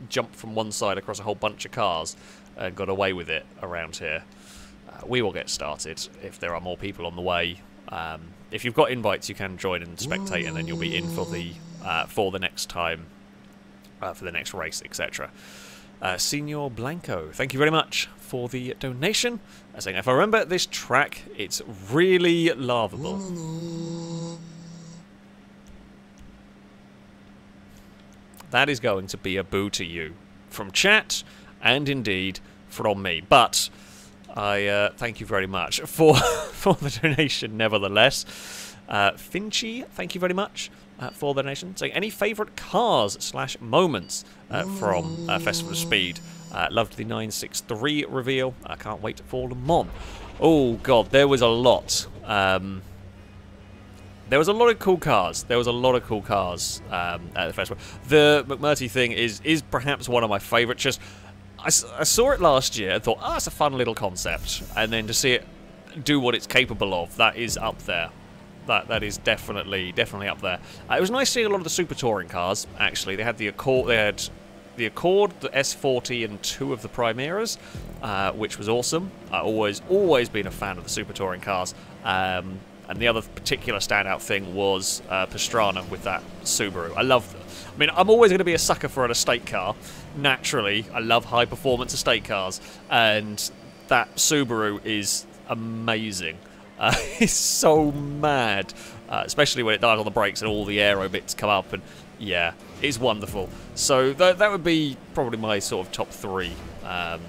jump from one side across a whole bunch of cars and got away with it around here? Uh, we will get started if there are more people on the way. Um, if you've got invites, you can join and spectate, and then you'll be in for the uh, for the next time, uh, for the next race, etc. Uh, Senor Blanco, thank you very much for the donation. Uh, saying, if I remember this track, it's really laughable. That is going to be a boo to you from chat and indeed from me. But I uh, thank you very much for *laughs* for the donation, nevertheless. Uh, Finchy, thank you very much uh, for the nation. So, any favourite cars slash moments uh, from uh, Festival of Speed? Uh, loved the 963 reveal. I can't wait for them on. Oh god, there was a lot. Um, there was a lot of cool cars. There was a lot of cool cars um, at the festival. The McMurtry thing is is perhaps one of my favourites. Just I, I saw it last year and thought, oh, that's a fun little concept. And then to see it do what it's capable of, that is up there. That that is definitely definitely up there. Uh, it was nice seeing a lot of the super touring cars. Actually, they had the Accord, they had the Accord, the S40, and two of the Primeras, uh, which was awesome. I've always always been a fan of the super touring cars. Um, and the other particular standout thing was uh, Pastrana with that Subaru. I love. I mean, I'm always going to be a sucker for an estate car. Naturally, I love high performance estate cars, and that Subaru is amazing. Uh, *laughs* it's so mad, uh, especially when it dies on the brakes and all the aero bits come up, and yeah, it's wonderful. So th that would be probably my sort of top three um,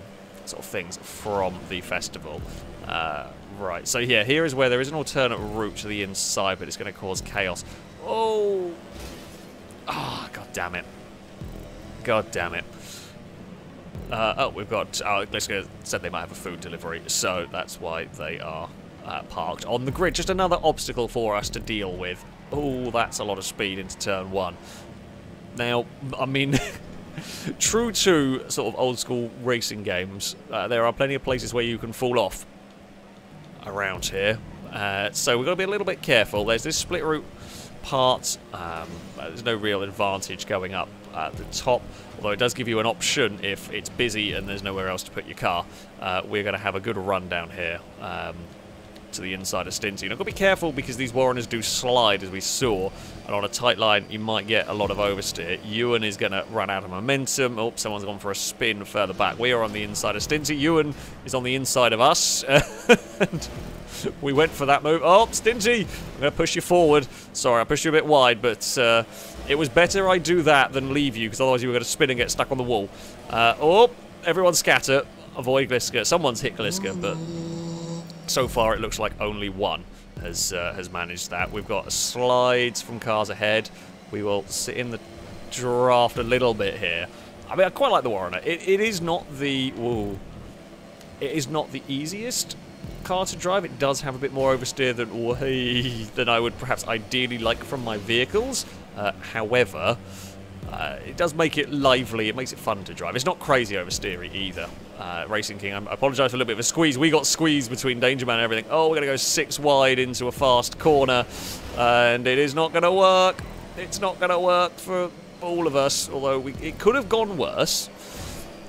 sort of things from the festival. Uh, right, so yeah, here is where there is an alternate route to the inside, but it's going to cause chaos. Oh, Ah, oh, god damn it. God damn it. Uh, oh, we've got... Oh, let's go. Said they might have a food delivery, so that's why they are uh, parked on the grid. Just another obstacle for us to deal with. Oh, that's a lot of speed into turn one. Now, I mean... *laughs* true to sort of old school racing games, uh, there are plenty of places where you can fall off around here. Uh, so we've got to be a little bit careful. There's this split route part. Um, there's no real advantage going up at the top, although it does give you an option if it's busy and there's nowhere else to put your car. Uh, we're going to have a good run down here um, to the inside of Stinty. Now, got to be careful because these Warreners do slide, as we saw, and on a tight line, you might get a lot of oversteer. Ewan is going to run out of momentum. Oh, someone's gone for a spin further back. We are on the inside of Stinty. Ewan is on the inside of us. *laughs* And we went for that move. Oh, Stinty! I'm going to push you forward. Sorry, I pushed you a bit wide, but uh, it was better I do that than leave you, because otherwise you were going to spin and get stuck on the wall. Uh, oh, everyone scatter. Avoid Gliska. Someone's hit Gliska, but so far it looks like only one has uh, has managed that. We've got slides from cars ahead. We will sit in the draft a little bit here. I mean, I quite like the Warrener. It, it is not the... Whoa. It is not the easiest car to drive. It does have a bit more oversteer than, way, than I would perhaps ideally like from my vehicles. Uh, however, uh, it does make it lively. It makes it fun to drive. It's not crazy oversteery either. Uh, Racing King, I apologise for a little bit of a squeeze. We got squeezed between Danger Man and everything. Oh, we're going to go six wide into a fast corner, and it is not going to work. It's not going to work for all of us, although we, it could have gone worse.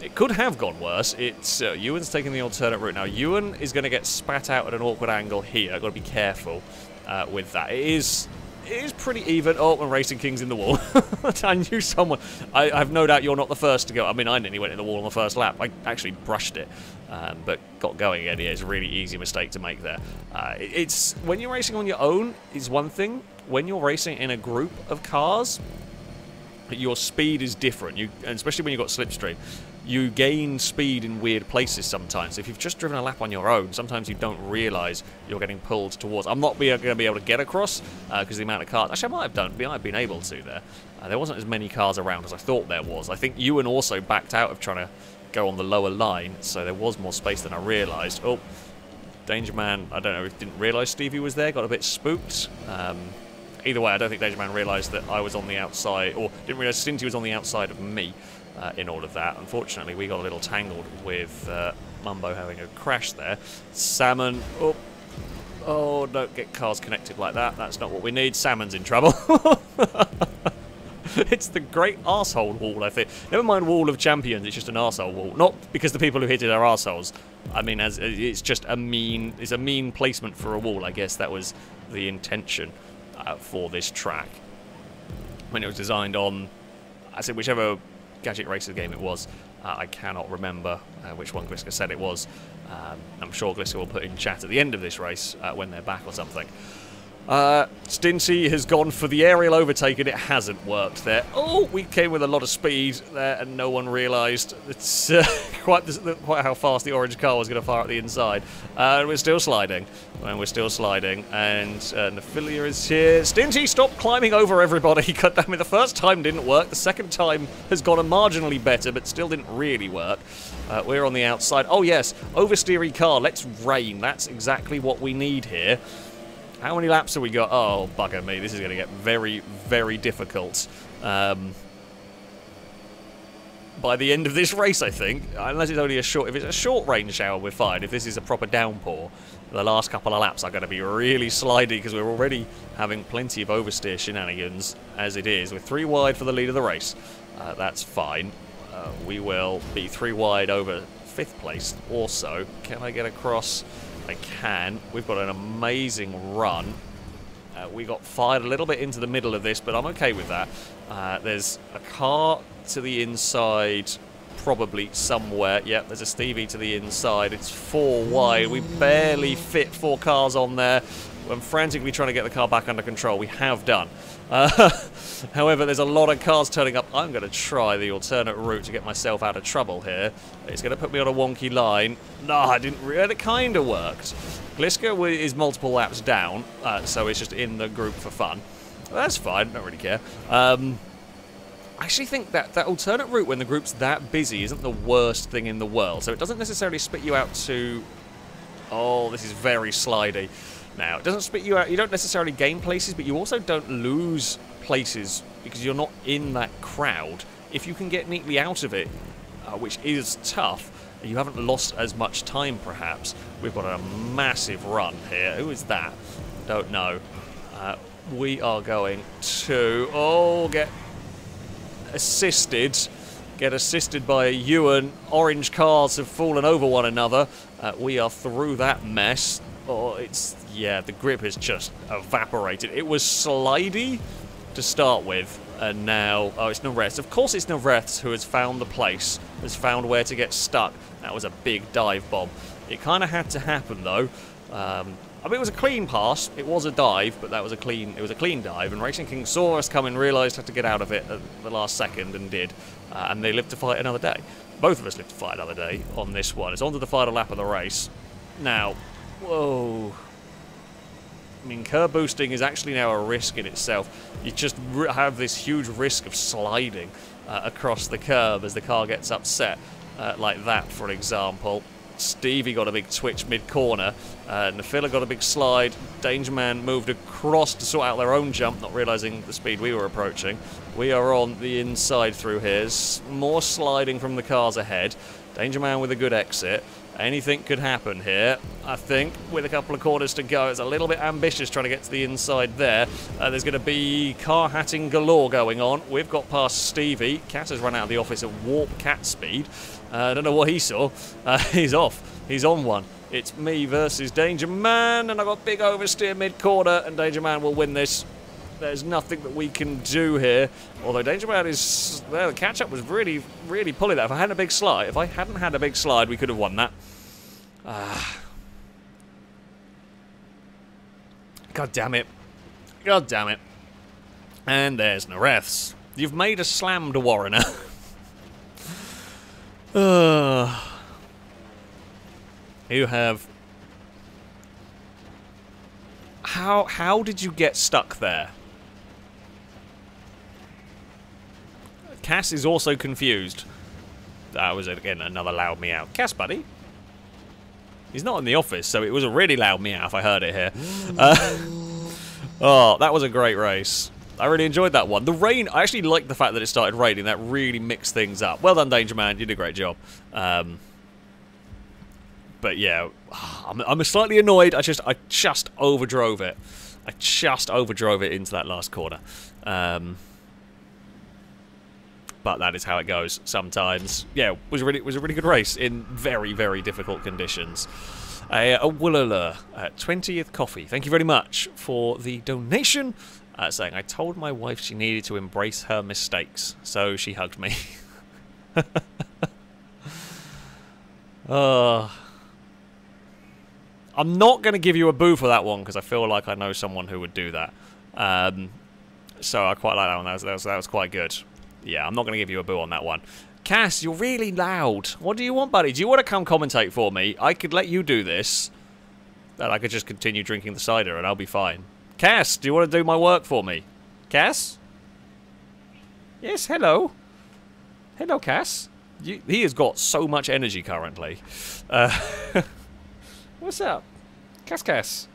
It could have gone worse. It's uh, Ewan's taking the alternate route. Now, Ewan is going to get spat out at an awkward angle here. Got to be careful uh, with that. It is it is pretty even. Oh, and Racing King's in the wall. *laughs* I knew someone. I, I, have no doubt you're not the first to go. I mean, I nearly went in the wall on the first lap. I actually brushed it, um, but got going again. Yeah, it's a really easy mistake to make there. Uh, it, it's when you're racing on your own is one thing. When you're racing in a group of cars, your speed is different. You, especially when you've got slipstream you gain speed in weird places sometimes. If you've just driven a lap on your own, sometimes you don't realise you're getting pulled towards. I'm not going to be able to get across because uh, the amount of cars. Actually, I might have done. I might have been able to there. Uh, there wasn't as many cars around as I thought there was. I think Ewan also backed out of trying to go on the lower line, so there was more space than I realised. Oh, Danger Man, I don't know, didn't realise Stevie was there, got a bit spooked. Um, either way, I don't think Danger Man realised that I was on the outside, or didn't realise Stinty was on the outside of me uh, in all of that. Unfortunately, we got a little tangled with uh, Mumbo having a crash there. Salmon, oh, oh, don't get cars connected like that. That's not what we need. Salmon's in trouble. *laughs* it's the great asshole wall, I think. Never mind wall of champions, it's just an asshole wall. Not because the people who hit it are assholes. I mean, as it's just a mean, it's a mean placement for a wall. I guess that was the intention uh, for this track when it was designed on. I said whichever Gadget Racer game it was. Uh, I cannot remember uh, which one Gliska said it was. Um, I'm sure Gliska will put in chat at the end of this race uh, when they're back or something. Uh, Stinty has gone for the aerial overtake and it hasn't worked there. Oh, we came with a lot of speed there and no one realised it's uh, *laughs* quite, quite how fast the orange car was going to fire at the inside. Uh, and we're still sliding. And we're still sliding. And uh, Nephilia is here. Stinty, stop climbing over everybody. *laughs* God damn it, the first time didn't work. The second time has gone a marginally better, but still didn't really work. Uh, we're on the outside. Oh yes, oversteery car. Let's rain. That's exactly what we need here. How many laps have we got? Oh, bugger me. This is going to get very, very difficult. Um, by the end of this race, I think. Unless it's only a short... If it's a short range shower, we're fine. If this is a proper downpour, the last couple of laps are going to be really slidey because we're already having plenty of oversteer shenanigans as it is. We're three wide for the lead of the race. Uh, that's fine. Uh, we will be three wide over fifth place also. Can I get across? I can. We've got an amazing run. Uh, we got fired a little bit into the middle of this, but I'm okay with that. Uh, there's a car to the inside, probably somewhere. Yep, there's a Stevie to the inside. It's four wide. We barely fit four cars on there. I'm frantically trying to get the car back under control. We have done. Uh, *laughs* however, there's a lot of cars turning up. I'm going to try the alternate route to get myself out of trouble here. It's going to put me on a wonky line. No, I didn't really. It kind of worked. Gliska is multiple laps down, uh, so it's just in the group for fun. That's fine. Don't really care. Um, I actually think that that alternate route when the group's that busy isn't the worst thing in the world. So it doesn't necessarily spit you out to... Oh, this is very slidey. Now, it doesn't spit you out. You don't necessarily gain places, but you also don't lose places because you're not in that crowd. If you can get neatly out of it, uh, which is tough, you haven't lost as much time, perhaps. We've got a massive run here. Who is that? Don't know. Uh, we are going to... Oh, get assisted. Get assisted by Ewan. Orange cars have fallen over one another. Uh, we are through that mess. Oh, it's... Yeah, the grip has just evaporated. It was slidey to start with, and now... Oh, it's Nareth. Of course it's Nareth who has found the place, has found where to get stuck. That was a big dive bomb. It kind of had to happen, though. Um, I mean, it was a clean pass. It was a dive, but that was a clean. It was a clean dive. And Racing King saw us come and realised had to get out of it at the last second and did. Uh, and they lived to fight another day. Both of us lived to fight another day on this one. It's on to the final lap of the race. Now, whoa. I mean, curb boosting is actually now a risk in itself. You just have this huge risk of sliding uh, across the curb as the car gets upset, uh, like that, for example. Stevie got a big twitch mid-corner. Uh, Nafila got a big slide. Danger Man moved across to sort out their own jump, not realising the speed we were approaching. We are on the inside through here. More sliding from the cars ahead. Danger Man with a good exit. Anything could happen here, I think, with a couple of corners to go. It's a little bit ambitious trying to get to the inside there. Uh, there's going to be car hatting galore going on. We've got past Stevie. Cat has run out of the office at warp cat speed. Uh, I don't know what he saw. Uh, *laughs* he's off. He's on one. It's me versus Danger Man, and I've got big oversteer mid-corner, and Danger Man will win this. There's nothing that we can do here. Although Danger Man is... Well, the catch-up was really, really pulling that. If I hadn't a big slide, if I hadn't had a big slide, we could have won that. Ah. God damn it. God damn it. And there's Nareth's. You've made a slammed Warrener. uh, *laughs* you have... How, how did you get stuck there? Cass is also confused. That was, again, another loud meow. Cass, buddy. He's not in the office, so it was a really loud meow if I heard it here. Uh, *laughs* oh, that was a great race. I really enjoyed that one. The rain, I actually liked the fact that it started raining. That really mixed things up. Well done, Danger Man. You did a great job. Um, but yeah, *sighs* I'm, I'm slightly annoyed. I just, I just overdrove it. I just overdrove it into that last corner. Um, but that is how it goes sometimes. Yeah, was really was a really good race in very very difficult conditions. A, a Woolala, uh, 20th coffee. Thank you very much for the donation. Uh, saying I told my wife she needed to embrace her mistakes, so she hugged me. uh, *laughs* I'm not going to give you a boo for that one because I feel like I know someone who would do that. Um, so I quite like that one. That was, that was, that was quite good. Yeah, I'm not going to give you a boo on that one. Cass, you're really loud. What do you want, buddy? Do you want to come commentate for me? I could let you do this. And I could just continue drinking the cider and I'll be fine. Cass, do you want to do my work for me? Cass? Yes, hello. Hello, Cass. You, he has got so much energy currently. Uh, *laughs* what's up? Cass Cass.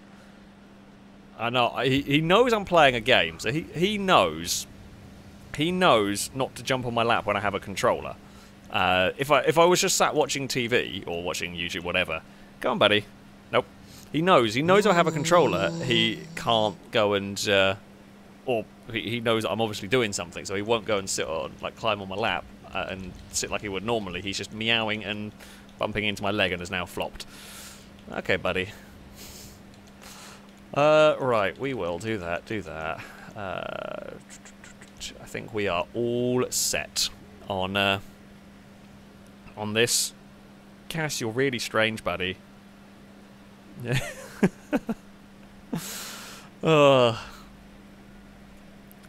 I know, he, he knows I'm playing a game, so he, he knows he knows not to jump on my lap when I have a controller. Uh, if I if I was just sat watching TV or watching YouTube, whatever, go on, buddy. Nope. He knows. He knows I have a controller. He can't go and, uh, or he, he knows I'm obviously doing something, so he won't go and sit on, like, climb on my lap uh, and sit like he would normally. He's just meowing and bumping into my leg and has now flopped. Okay, buddy. Uh, right, we will do that. Do that. Uh, think we are all set on uh, on this. Cass, you're really strange, buddy. *laughs* Yeah. uh,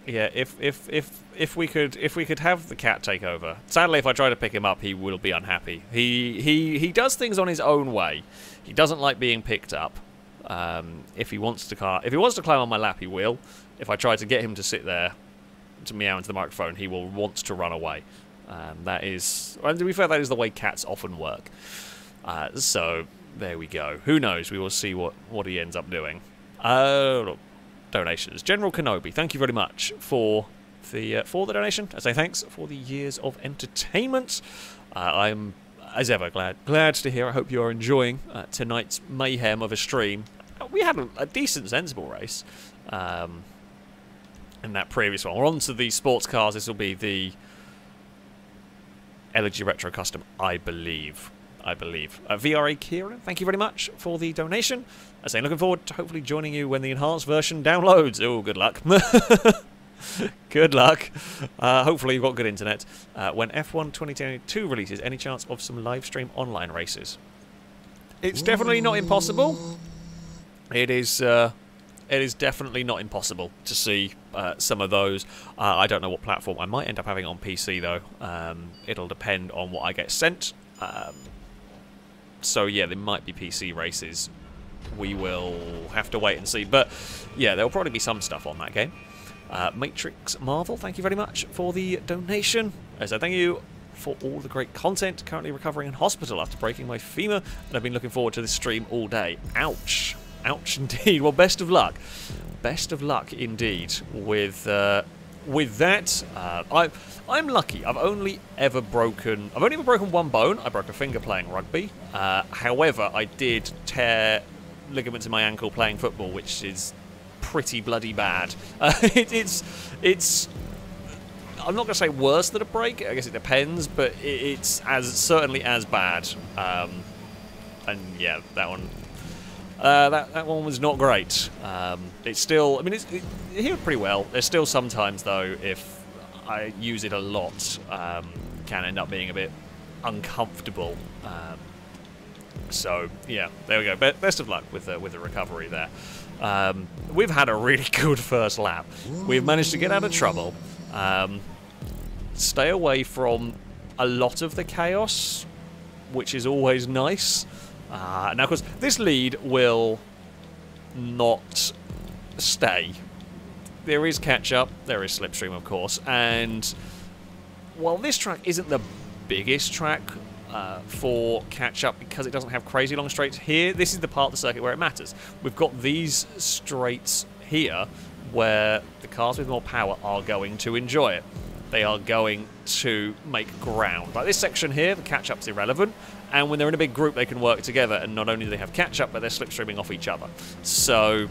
yeah, if if if if we could if we could have the cat take over. Sadly, if I try to pick him up, he will be unhappy. He he he does things on his own way. He doesn't like being picked up. Um, if he wants to car if he wants to climb on my lap, he will. If I try to get him to sit there to meow into the microphone, he will want to run away. Um, that is, and to be fair, that is the way cats often work. Uh, so there we go. Who knows? We will see what what he ends up doing. Uh, donations. General Kenobi, thank you very much for the uh, for the donation. I say thanks for the years of entertainment. Uh, I'm as ever glad glad to hear. I hope you are enjoying uh, tonight's mayhem of a stream. Uh, we had a, a decent, sensible race. Um, in that previous one. We're on to the sports cars. This will be the Elegy Retro Custom, I believe. I believe. Uh, VRA Kieran, thank you very much for the donation. I say, looking forward to hopefully joining you when the enhanced version downloads. Oh, good luck. *laughs* good luck. Uh, hopefully you've got good internet. Uh, when F1 2022 releases, any chance of some live stream online races? It's definitely not impossible. It is... Uh, it is definitely not impossible to see uh, some of those. Uh, I don't know what platform. I might end up having on PC though. Um, it'll depend on what I get sent. Um, so yeah, there might be PC races. We will have to wait and see. But yeah, there will probably be some stuff on that game. Uh, Matrix Marvel, thank you very much for the donation. I thank you for all the great content. Currently recovering in hospital after breaking my femur, and I've been looking forward to this stream all day. Ouch. Ouch *laughs* indeed. Well, best of luck. Best of luck indeed with uh, with that. Uh, I I'm lucky. I've only ever broken. I've only ever broken one bone. I broke a finger playing rugby. Uh, however, I did tear ligaments in my ankle playing football, which is pretty bloody bad. *laughs* It, it's it's. I'm not going to say worse than a break. I guess it depends, but it, it's as certainly as bad. Um, and yeah, that one uh, that, that one was not great. Um, it's still, I mean, it's, it, healed pretty well. There's still sometimes, though, if I use it a lot, um, can end up being a bit uncomfortable. Um, so, yeah, there we go. Be best of luck with the, with the recovery there. Um, we've had a really *laughs* good first lap. We've managed to get out of trouble, um, stay away from a lot of the chaos, which is always nice. Uh, now, of course, this lead will not stay. There is catch-up, there is slipstream, of course, and while this track isn't the biggest track uh, for catch-up because it doesn't have crazy long straights here, this is the part of the circuit where it matters. We've got these straights here where the cars with more power are going to enjoy it. They are going to make ground. Like this section here, the catch-up's irrelevant and when they're in a big group they can work together and not only do they have catch up but they're slipstreaming off each other so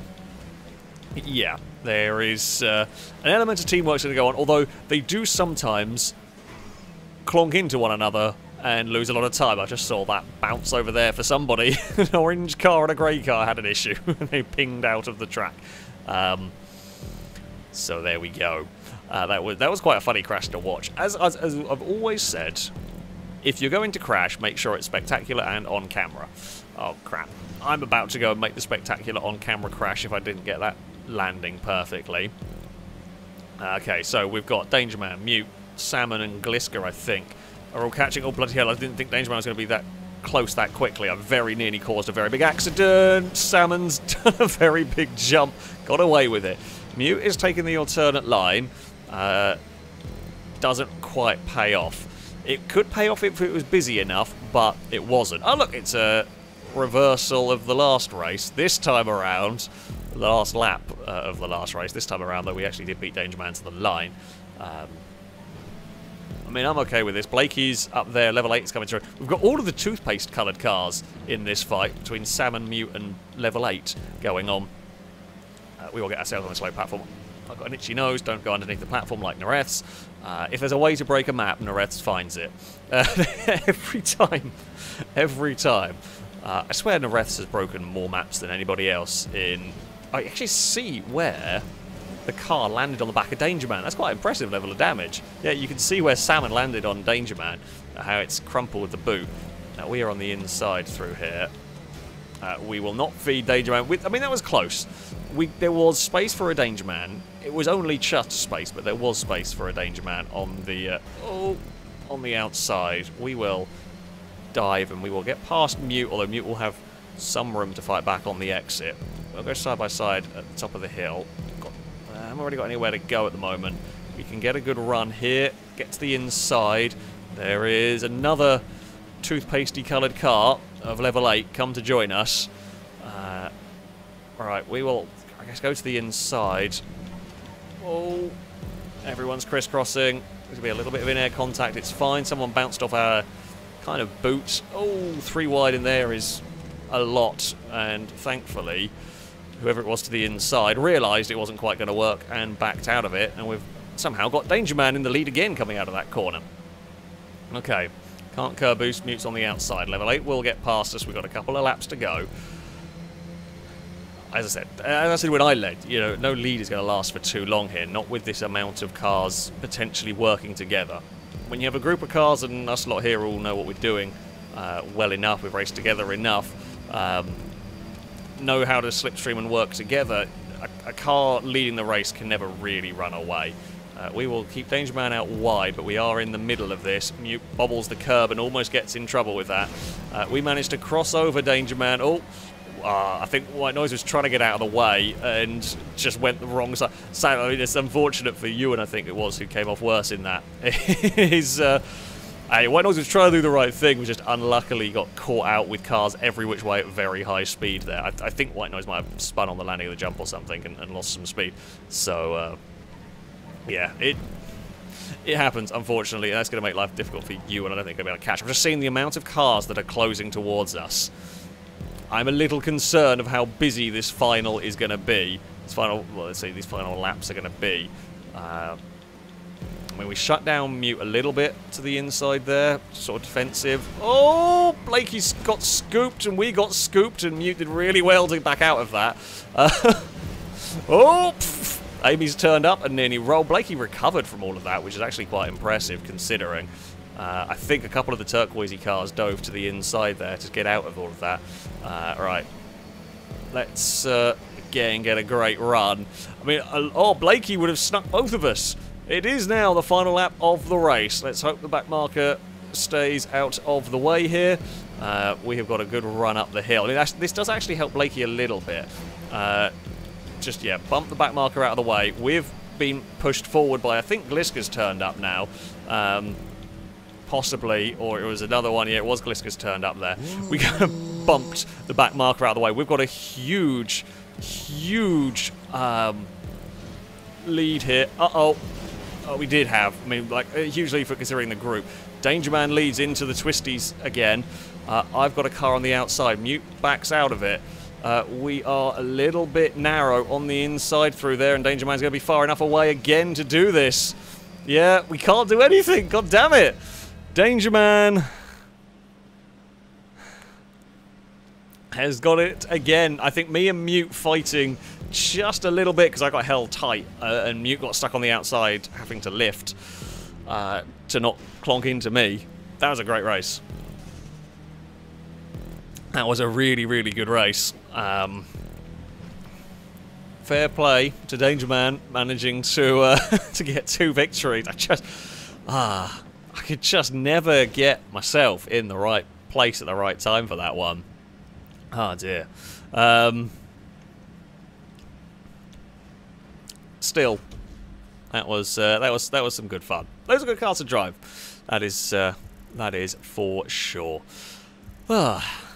yeah there is uh, an element of teamwork going to go on although they do sometimes clonk into one another and lose a lot of time. I just saw that bounce over there for somebody. *laughs* an orange car and a grey car had an issue and *laughs* they pinged out of the track. Um, so there we go. Uh, that was that was quite a funny crash to watch. As, as, as I've always said, if you're going to crash, make sure it's spectacular and on camera. Oh, crap. I'm about to go and make the spectacular on-camera crash if I didn't get that landing perfectly. Okay, so we've got Danger Man, Mute, Salmon, and Gliska, I think, are all catching. Oh, bloody hell, I didn't think Danger Man was going to be that close that quickly. I very nearly caused a very big accident. Salmon's *laughs* done a very big jump. Got away with it. Mute is taking the alternate line. Uh, doesn't quite pay off. It could pay off if it was busy enough, but it wasn't. Oh, look, it's a reversal of the last race. This time around, the last lap uh, of the last race. This time around, though, we actually did beat Danger Man to the line. Um, I mean, I'm okay with this. Blakey's up there, level 8 is coming through. We've got all of the toothpaste-coloured cars in this fight between Sam and Mute and level 8 going on. Uh, we will get ourselves on a slow platform. Got an itchy nose, don't go underneath the platform like Nareth's. Uh, if there's a way to break a map, Nareth finds it. *laughs* Uh, every time. Every time. Uh, I swear Nareth has broken more maps than anybody else in... I actually see where the car landed on the back of Danger Man. That's quite impressive level of damage. Yeah, you can see where Salmon landed on Danger Man, uh, how it's crumpled the boot. Now we are on the inside through here. Uh, we will not feed Danger Man. With, I mean, that was close. We There was space for a Danger Man. It was only just space, but there was space for a Danger Man on the uh, oh, on the outside. We will dive and we will get past Mute, although Mute will have some room to fight back on the exit. We'll go side by side at the top of the hill. I haven't really got anywhere to go at the moment. We can get a good run here, get to the inside. There is another toothpastey coloured car of level 8 come to join us. Uh, Alright, we will, I guess, go to the inside. Oh, everyone's crisscrossing. There's going to be a little bit of in-air contact. It's fine. Someone bounced off our kind of boot. Oh, three wide in there is a lot. And thankfully, whoever it was to the inside, realised it wasn't quite going to work and backed out of it, and we've somehow got Danger Man in the lead again coming out of that corner. Okay, can't curb boost, mutes on the outside. Level 8 will get past us, we've got a couple of laps to go. As I said, as I said when I led, you know, no lead is going to last for too long here, not with this amount of cars potentially working together. When you have a group of cars, and us lot here all know what we're doing uh, well enough, we've raced together enough, um, know how to slipstream and work together, a, a car leading the race can never really run away. Uh, we will keep Danger Man out wide, but we are in the middle of this. Mute bobbles the curb and almost gets in trouble with that. Uh, we managed to cross over Danger Man. Oh, uh, I think White Noise was trying to get out of the way and just went the wrong side. I mean, it's unfortunate for you, and I think it was, who came off worse in that. *laughs* He's... Uh, White Noise was trying to do the right thing, but just unluckily got caught out with cars every which way at very high speed there. I, I think White Noise might have spun on the landing of the jump or something and, and lost some speed. So, uh, yeah, it it happens, unfortunately, and that's going to make life difficult for you, and I don't think I'll be able to catch. I'm just seeing the amount of cars that are closing towards us. I'm a little concerned of how busy this final is going to be. This final, well, let's say these final laps are going to be. Uh, I mean, we shut down Mute a little bit to the inside there, sort of defensive. Oh, Blakey's got scooped and we got scooped and Mute did really well to back out of that. Uh, *laughs* oh, pff, Amy's turned up and nearly rolled. Blakey recovered from all of that, which is actually quite impressive considering. Uh, I think a couple of the turquoisey cars dove to the inside there to get out of all of that. Uh, right, let's uh, again get a great run. I mean, oh, Blakey would have snuck both of us. It is now the final lap of the race. Let's hope the back marker stays out of the way here. Uh, we have got a good run up the hill. This does actually help Blakey a little bit. Uh, just, yeah, bump the back marker out of the way. We've been pushed forward by, I think Gliska's turned up now. Um, possibly, or it was another one. Yeah, it was Gliska's turned up there. We *laughs* kind of bumped the back marker out of the way. We've got a huge, huge um, lead here. Uh-oh. Oh, we did have. I mean, like, uh, hugely for considering the group. Danger Man leads into the twisties again. Uh, I've got a car on the outside. Mute backs out of it. Uh, we are a little bit narrow on the inside through there, and Danger Man's going to be far enough away again to do this. Yeah, we can't do anything. God damn it. Danger Man has got it again. I think me and Mute fighting just a little bit because I got held tight uh, and Mute got stuck on the outside having to lift uh, to not clonk into me. That was a great race. That was a really, really good race. Um, fair play to Danger Man managing to uh, *laughs* to get two victories. I just ah, I could just never get myself in the right place at the right time for that one. Oh dear. Um, still, that was uh, that was that was some good fun. Those are good cars to drive. That is uh, that is for sure. Ah.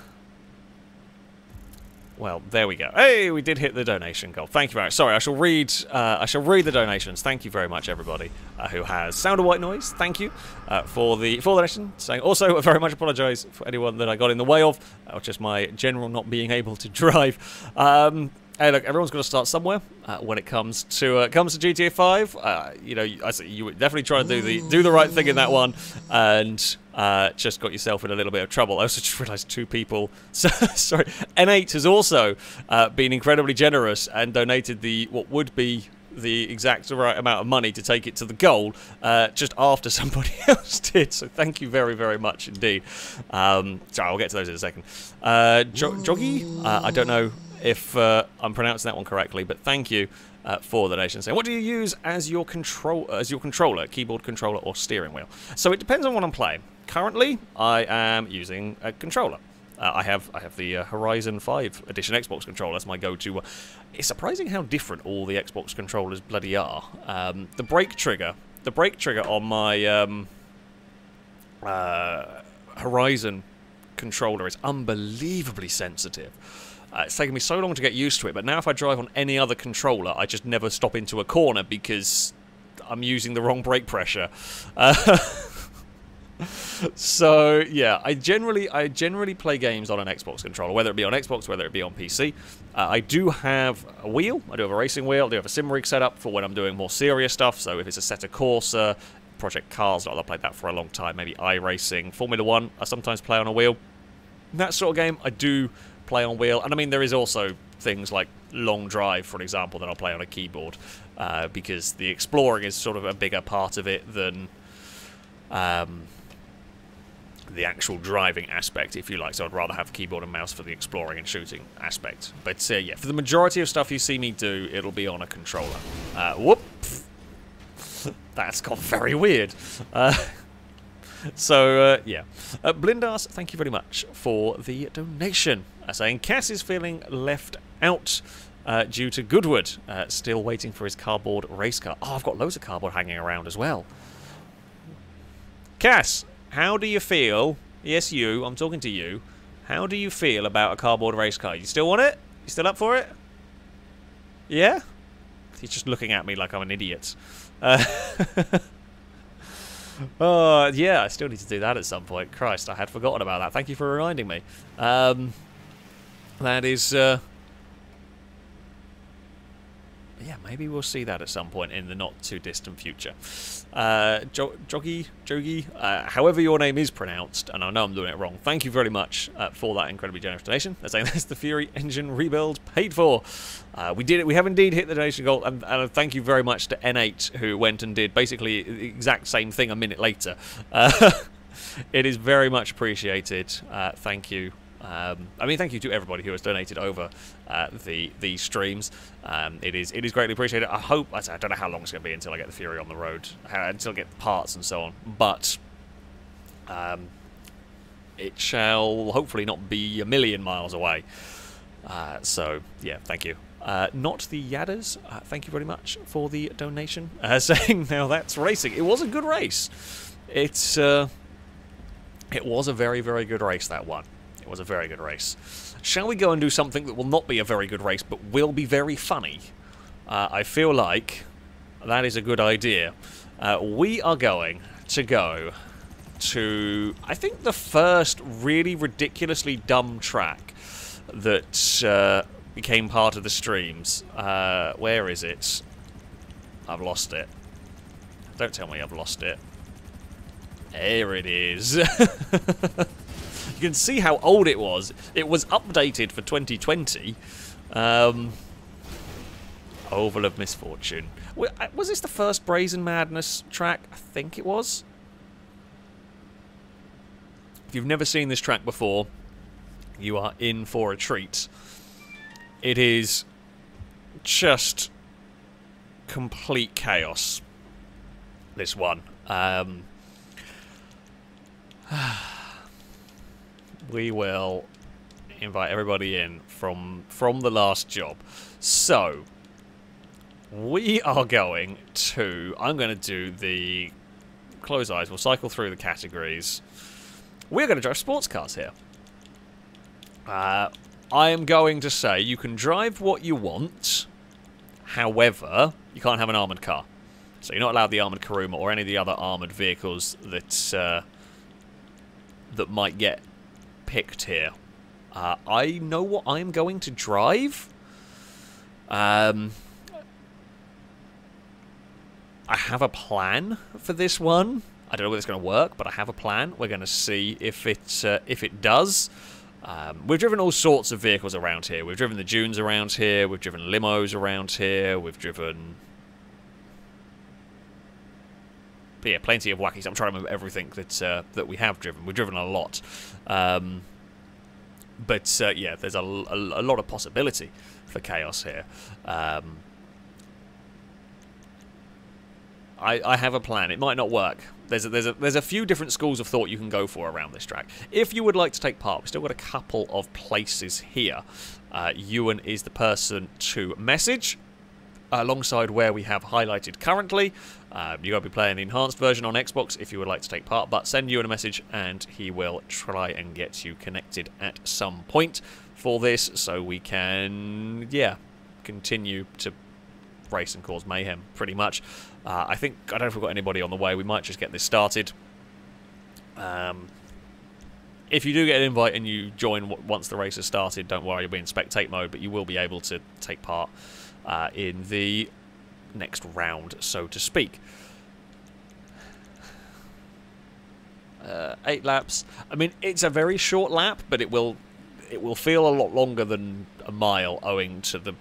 Well, there we go. Hey, we did hit the donation goal. Thank you very much. Sorry, I shall read. Uh, I shall read the donations. Thank you very much, everybody uh, who has sound of white noise. Thank you uh, for the for the donation. Saying also, I very much apologise for anyone that I got in the way of, or just my general not being able to *laughs* drive. Um, Hey, look, everyone's got to start somewhere uh, when it comes to uh, comes to GTA 5. Uh, you know, I say you would definitely try and do the do the right thing in that one, and uh, just got yourself in a little bit of trouble. I also *laughs* just realised two people. *laughs* So, sorry, N8 has also uh, been incredibly generous and donated the what would be the exact right amount of money to take it to the goal uh, just after *laughs* somebody else did. So thank you very, very much indeed. Um, sorry, I'll get to those in a second. Uh, jo Joggy, uh, I don't know if uh, I'm pronouncing that one correctly, but thank you uh, for the nation. Saying, what do you use as your control as your controller, keyboard controller, or steering wheel? So it depends on what I'm playing. Currently, I am using a controller. Uh, I have I have the uh, Horizon 5 edition Xbox controller. That's my go-to. It's surprising how different all the Xbox controllers bloody are. Um, the brake trigger, the brake trigger on my um, uh, Horizon controller is unbelievably sensitive. Uh, it's taken me so long to get used to it, but now if I drive on any other controller, I just never stop into a corner because I'm using the wrong brake pressure. Uh, *laughs* so yeah, I generally I generally play games on an Xbox controller, whether it be on Xbox, whether it be on PC. Uh, I do have a wheel. I do have a racing wheel. I do have a sim rig set up for when I'm doing more serious stuff. So if it's Assetto Corsa, Project Cars, I've played that for a long time. Maybe iRacing, Formula One. I sometimes play on a wheel. That sort of game, I do play on wheel. And I mean, there is also things like long drive, for example, that I'll play on a keyboard uh, because the exploring is sort of a bigger part of it than um, the actual driving aspect, if you like. So I'd rather have keyboard and mouse for the exploring and shooting aspect. But uh, yeah, for the majority of stuff you see me do, it'll be on a controller. Uh, whoop! *laughs* That's got very weird. Uh, *laughs* so, uh, yeah. Uh, Blindas, thank you very much for the donation. Saying Cass is feeling left out uh, due to Goodwood. Uh, still waiting for his cardboard race car. Oh, I've got loads of cardboard hanging around as well. Cass, how do you feel? Yes, you. I'm talking to you. How do you feel about a cardboard race car? You still want it? You still up for it? Yeah? He's just looking at me like I'm an idiot. Uh, Oh, *laughs* yeah, I still need to do that at some point. Christ, I had forgotten about that. Thank you for reminding me. Um, that is... Uh, yeah, maybe we'll see that at some point in the not too distant future. Uh, jo uh, however your name is pronounced, and I know I'm doing it wrong, thank you very much uh, for that incredibly generous donation. They're saying *laughs* that's the Fury engine rebuild paid for. Uh, we did it, we have indeed hit the donation goal, and, and, thank you very much to N8 who went and did basically the exact same thing a minute later. *laughs* Uh, *laughs* it is very much appreciated. Uh, thank you um, I mean, thank you to everybody who has donated over uh, the the streams. Um, it is it is greatly appreciated. I hope I don't know how long it's going to be until I get the Fury on the road, until I get parts and so on. But um, it shall hopefully not be a million miles away. Uh, so yeah, thank you. Uh, not the Yadders, uh, thank you very much for the donation. Uh, *laughs* saying now that's racing. It was a good race. It's uh, it was a very very good race that one. It was a very good race. Shall we go and do something that will not be a very good race, but will be very funny? Uh, I feel like that is a good idea. Uh, we are going to go to, I think, the first really ridiculously dumb track that uh, became part of the streams. Uh, where is it? I've lost it. Don't tell me I've lost it. There it is. *laughs* You can see how old it was. It was updated for 2020. Um, Oval of Misfortune. Uh, was this the first Brazen Madness track? I think it was. If you've never seen this track before, you are in for a treat. It is just complete chaos. This one. Um, *sighs* we will invite everybody in from from the last job. So we are going to I'm going to do the close eyes. We'll cycle through the categories. We're going to drive sports cars here. Uh, I am going to say you can drive what you want. However, you can't have an armoured car. So you're not allowed the armoured Kuruma or any of the other armoured vehicles that uh, that might get picked here. Uh, I know what I'm going to drive. Um, I have a plan for this one. I don't know whether it's going to work, but I have a plan. We're going to see if it uh, if it does. Um, we've driven all sorts of vehicles around here. We've driven the dunes around here. We've driven limos around here. We've driven... But yeah, plenty of wackies. I'm trying to remember everything that uh, that we have driven. We've driven a lot. Um, but uh, yeah, there's a, a, a, lot of possibility for chaos here. Um, I, I have a plan. It might not work. There's a, there's a there's a few different schools of thought you can go for around this track. If you would like to take part, we've still got a couple of places here. Uh, Ewan is the person to message alongside where we have highlighted currently. Uh, you to be playing the enhanced version on Xbox if you would like to take part, but send Ewan a message and he will try and get you connected at some point for this so we can, yeah, continue to race and cause mayhem, pretty much. Uh, I think, I don't know if we've got anybody on the way, we might just get this started. Um, if you do get an invite and you join once the race has started, don't worry, you'll be in spectate mode, but you will be able to take part uh, in the next round, so to speak. Uh, eight laps. I mean, it's a very short lap, but it will it will feel a lot longer than a mile, owing to the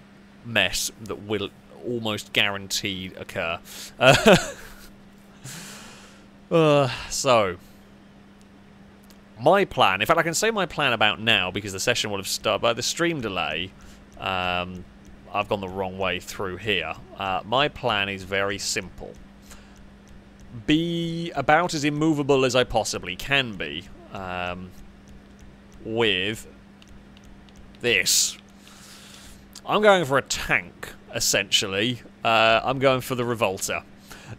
mess that will almost guaranteed occur. Uh, *laughs* uh, so, my plan, in fact, I can say my plan about now because the session will have started by the stream delay. Um, I've gone the wrong way through here. Uh, my plan is very simple. Be about as immovable as I possibly can be um, with this. I'm going for a tank essentially. Uh, I'm going for the Revolter.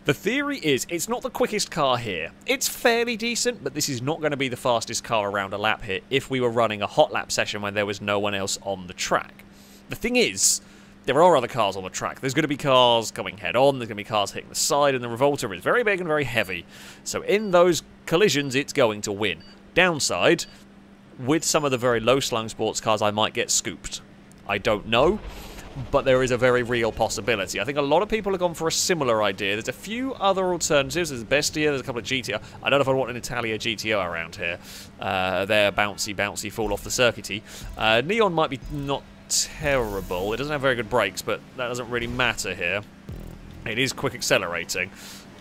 The theory is, it's not the quickest car here. It's fairly decent, but this is not going to be the fastest car around a lap here if we were running a hot lap session when there was no one else on the track. The thing is, there are other cars on the track. There's going to be cars coming head-on, there's going to be cars hitting the side, and the Revolter is very big and very heavy. So in those collisions, it's going to win. Downside, with some of the very low-slung sports cars, I might get scooped. I don't know but there is a very real possibility. I think a lot of people have gone for a similar idea. There's a few other alternatives. There's Bestia, there's a couple of GTR. I don't know if I want an Italia GTO around here. Uh, they're bouncy, bouncy, fall off the circuity. Uh, Neon might be not terrible. It doesn't have very good brakes, but that doesn't really matter here. It is quick accelerating.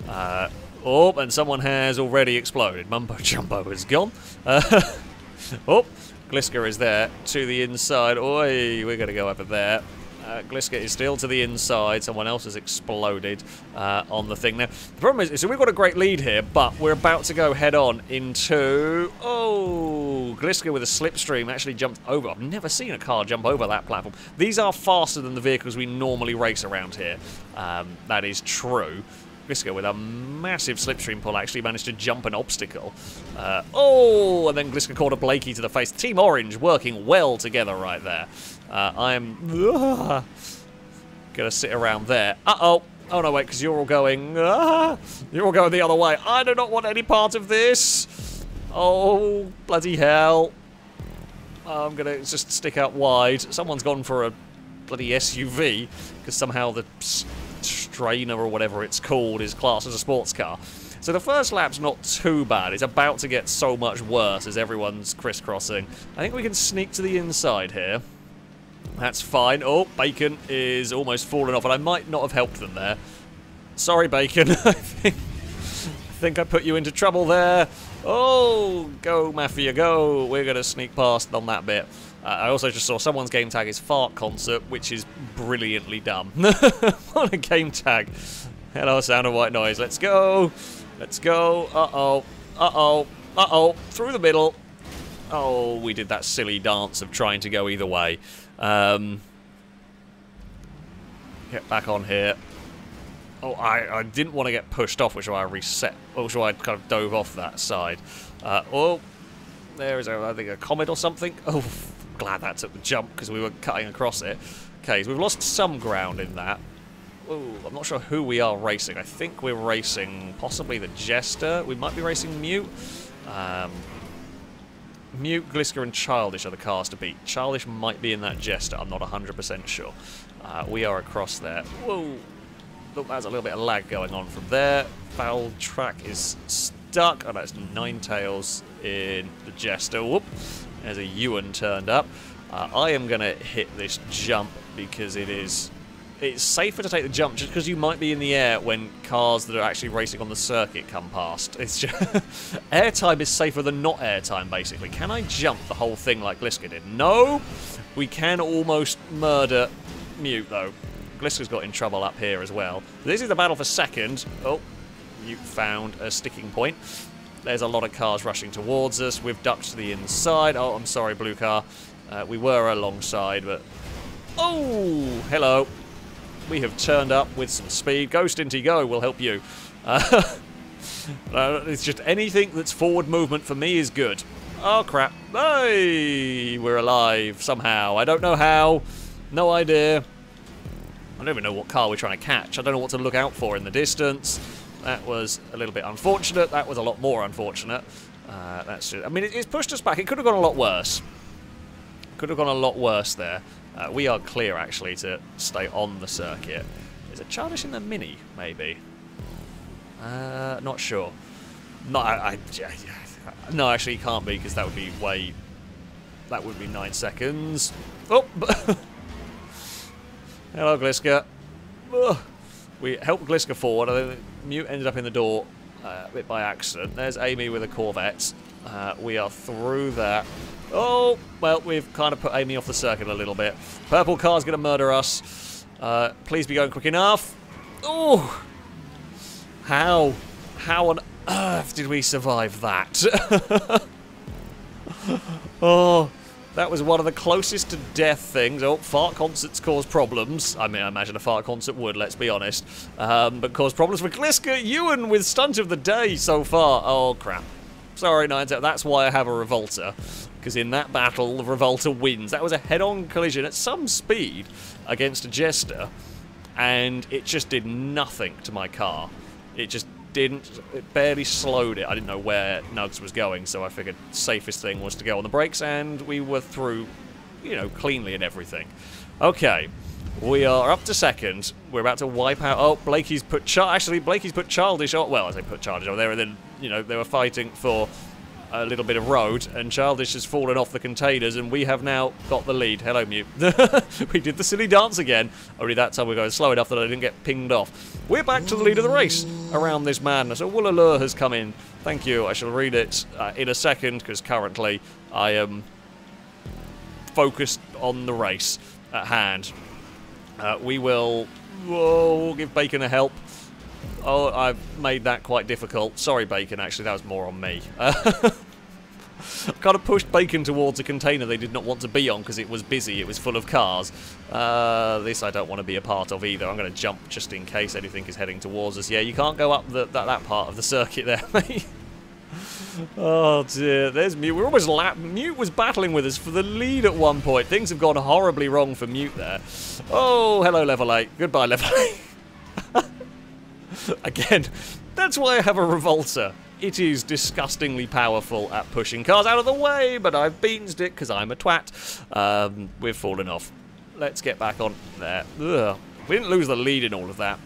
Uh, oh, and someone has already exploded. Mumbo Jumbo is gone. Uh, *laughs* oh, Gliska is there to the inside. Oi, we're going to go over there. Uh, Gliska is still to the inside. Someone else has exploded uh, on the thing. Now, the problem is, so we've got a great lead here, but we're about to go head on into... Oh, Gliska with a slipstream actually jumped over. I've never seen a car jump over that platform. These are faster than the vehicles we normally race around here. Um, that is true. Gliska with a massive slipstream pull actually managed to jump an obstacle. Uh, oh, and then Gliska caught a Blakey to the face. Team Orange working well together right there. Uh, I'm uh, *sighs* gonna sit around there. Uh-oh. Oh no, wait, because you're all going. Uh, *laughs* you're all going the other way. I do not want any part of this. Oh bloody hell! I'm gonna just stick out wide. Someone's gone for a bloody SUV because somehow the Strainer or whatever it's called is classed as a sports car. So the first lap's not too bad. It's about to get so much worse as everyone's crisscrossing. I think we can sneak to the inside here. That's fine. Oh, Bacon is almost fallen off, and I might not have helped them there. Sorry, Bacon. *laughs* I think, I think I put you into trouble there. Oh, go, Mafia, go. We're going to sneak past on that bit. Uh, I also just saw someone's game tag is Fart Concert, which is brilliantly dumb. *laughs* what a game tag. Hello, sound of white noise. Let's go. Let's go. Uh-oh. Uh-oh. Uh-oh. Through the middle. Oh, we did that silly dance of trying to go either way. Um, get back on here. Oh, I, I didn't want to get pushed off, which is why I reset, which is why I kind of dove off that side. Uh, oh, there is, a, I think, a comet or something. *laughs* Oh, glad that took the jump because we were cutting across it. Okay, so we've lost some ground in that. Ooh, I'm not sure who we are racing. I think we're racing possibly the Jester. We might be racing Mute. Um, Mute, Gliska, and Childish are the cars to beat. Childish might be in that Jester. I'm not 100% sure. Uh, we are across there. Whoa. Look, there's a little bit of lag going on from there. Foul track is stuck. Oh, that's Ninetales in the Jester. Whoop. There's a Ewan turned up. Uh, I am going to hit this jump because it is it's safer to take the jump just because you might be in the air when cars that are actually racing on the circuit come past. It's just *laughs* airtime is safer than not airtime, basically. Can I jump the whole thing like Gliska did? No! We can almost murder Mute, though. Gliska's got in trouble up here as well. This is the battle for second. Oh, Mute found a sticking point. There's a lot of cars rushing towards us. We've ducked to the inside. Oh, I'm sorry, blue car. Uh, we were alongside, but... Oh, hello we have turned up with some speed. Ghost into Go will help you. Uh, *laughs* it's just anything that's forward movement for me is good. Oh, crap. Hey! We're alive somehow. I don't know how. No idea. I don't even know what car we're trying to catch. I don't know what to look out for in the distance. That was a little bit unfortunate. That was a lot more unfortunate. Uh, that's just, I mean, it, it's pushed us back. It could have gone a lot worse. Could have gone a lot worse there. Uh, we are clear, actually, to stay on the circuit. Is it Childish in the Mini, maybe? Uh, not sure. No, I, I, no, actually, he can't be, because that would be way... That would be nine seconds. Oh! *laughs* Hello, Gliska. Ugh. We helped Gliska forward. I think Mute ended up in the door uh, a bit by accident. There's Amy with a Corvette. Uh, we are through that. Oh, well, we've kind of put Amy off the circuit a little bit. Purple car's going to murder us. Uh, please be going quick enough. Oh! How? How on earth did we survive that? *laughs* oh, that was one of the closest to death things. Oh, fart concerts cause problems. I mean, I imagine a fart concert would, let's be honest. Um, but cause problems for Gliska Ewan with stunt of the day so far. Oh, crap. Sorry, Nines. That's why I have a Revolter because in that battle, the Revolter wins. That was a head-on collision at some speed against a Jester, and it just did nothing to my car. It just didn't, it barely slowed it. I didn't know where Nugs was going, so I figured safest thing was to go on the brakes, and we were through, you know, cleanly and everything. Okay, we are up to second. We're about to wipe out. Oh, Blakey's put. Actually, Blakey's put Childish. Oh, well, I say put Childish over there, and then you know they were fighting for a little bit of road, and Childish has fallen off the containers, and we have now got the lead. Hello, Mute. *laughs* we did the silly dance again, only that time we're going slow enough that I didn't get pinged off. We're back to the lead of the race around this madness. A Woolalur has come in. Thank you. I shall read it uh, in a second, because currently I am focused on the race at hand. Uh, we will whoa, give Bacon a help. Oh, I've made that quite difficult. Sorry, Bacon, actually, that was more on me. *laughs* kind of pushed Bacon towards a container they did not want to be on because it was busy, it was full of cars. Uh, this I don't want to be a part of either. I'm going to jump just in case anything is heading towards us. Yeah, you can't go up the, that, that part of the circuit there, *laughs* mate. oh dear, there's Mute. We're almost lap. Mute was battling with us for the lead at one point. Things have gone horribly wrong for Mute there. Oh, hello, level 8. Goodbye, level 8. *laughs* *laughs* Again, that's why I have a Revolter. It is disgustingly powerful at pushing cars out of the way, but I've beaten it because I'm a twat. Um, we've fallen off. Let's get back on there. Ugh. We didn't lose the lead in all of that.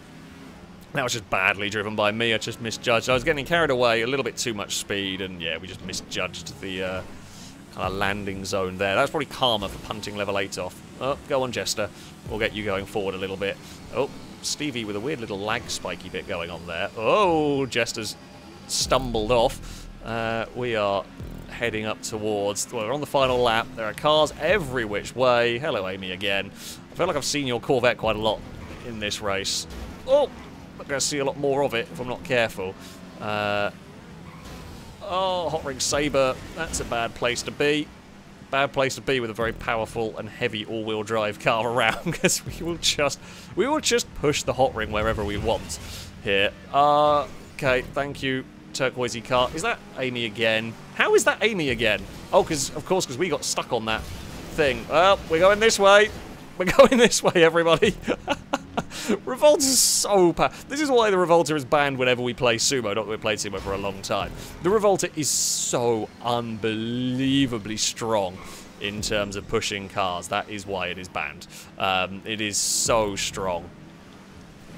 That was just badly driven by me. I just misjudged. I was getting carried away, a little bit too much speed, and yeah, we just misjudged the uh, kind of landing zone there. That's probably karma for punting level 8 off. Oh, go on, Jester. We'll get you going forward a little bit. Oh, Stevie with a weird little lag spiky bit going on there. Oh, Jester's stumbled off. Uh, we are heading up towards... Well, we're on the final lap. There are cars every which way. Hello, Amy, again. I feel like I've seen your Corvette quite a lot in this race. Oh, I'm going to see a lot more of it if I'm not careful. Uh, oh, Hot Ring Sabre. That's a bad place to be bad place to be with a very powerful and heavy all-wheel drive car *laughs* around because we will just we will just push the hot ring wherever we want here. Uh, okay, thank you, turquoisey car. Is that Amy again? How is that Amy again? Oh, because of course, because we got stuck on that thing. Well, we're going this way. We're *laughs* going this way, everybody. *laughs* *laughs* Revolter is so bad. This is why the Revolter is banned whenever we play Sumo. Not that we played Sumo for a long time. The Revolter is so unbelievably strong in terms of pushing cars. That is why it is banned. Um, it is so strong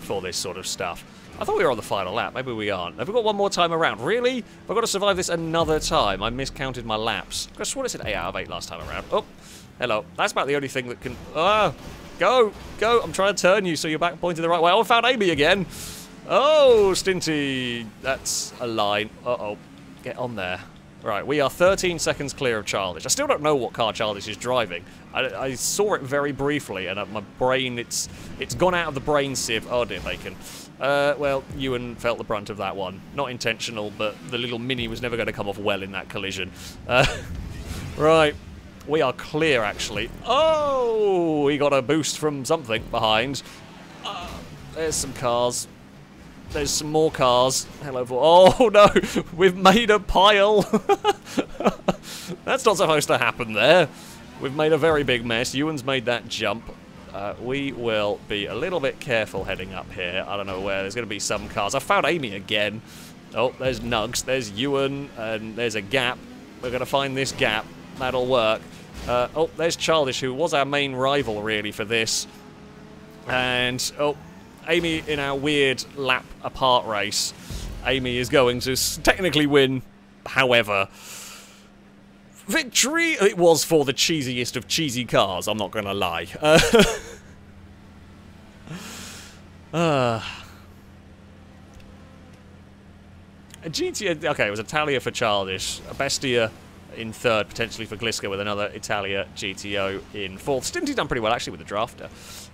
for this sort of stuff. I thought we were on the final lap. Maybe we aren't. Have we got one more time around? Really? I've got to survive this another time. I miscounted my laps. I swear it said 8 out of 8 last time around. Oh, hello. That's about the only thing that can... Ah, go, go. I'm trying to turn you so you're back pointing the right way. Oh, I found Amy again. Oh, Stinty. That's a line. Uh-oh. Get on there. Right, we are 13 seconds clear of Childish. I still don't know what car Childish is driving. I, I saw it very briefly, and uh, my brain, it's it's gone out of the brain sieve. Oh dear, bacon. Uh, well, Ewan felt the brunt of that one. Not intentional, but the little Mini was never going to come off well in that collision. Uh, *laughs* right, we are clear, actually. Oh, we got a boost from something behind. Uh, there's some cars. There's some more cars. Hello, oh *laughs* no, we've made a pile. *laughs* That's not supposed to happen there. We've made a very big mess. Ewan's made that jump. Uh, we will be a little bit careful heading up here. I don't know where. There's going to be some cars. I found Amy again. Oh, there's Nugs. There's Ewan. And there's a gap. We're going to find this gap. That'll work. Uh, oh, there's Childish, who was our main rival, really, for this. And, oh, Amy in our weird lap apart race. Amy is going to technically win, however. Victory! It was for the cheesiest of cheesy cars, I'm not going to lie. *laughs* Uh, uh, *sighs* a GTA, okay, it was Italia for Childish, a Bestia in third, potentially for Gliska with another Italia GTO in fourth. Stinty's done pretty well actually with the drafter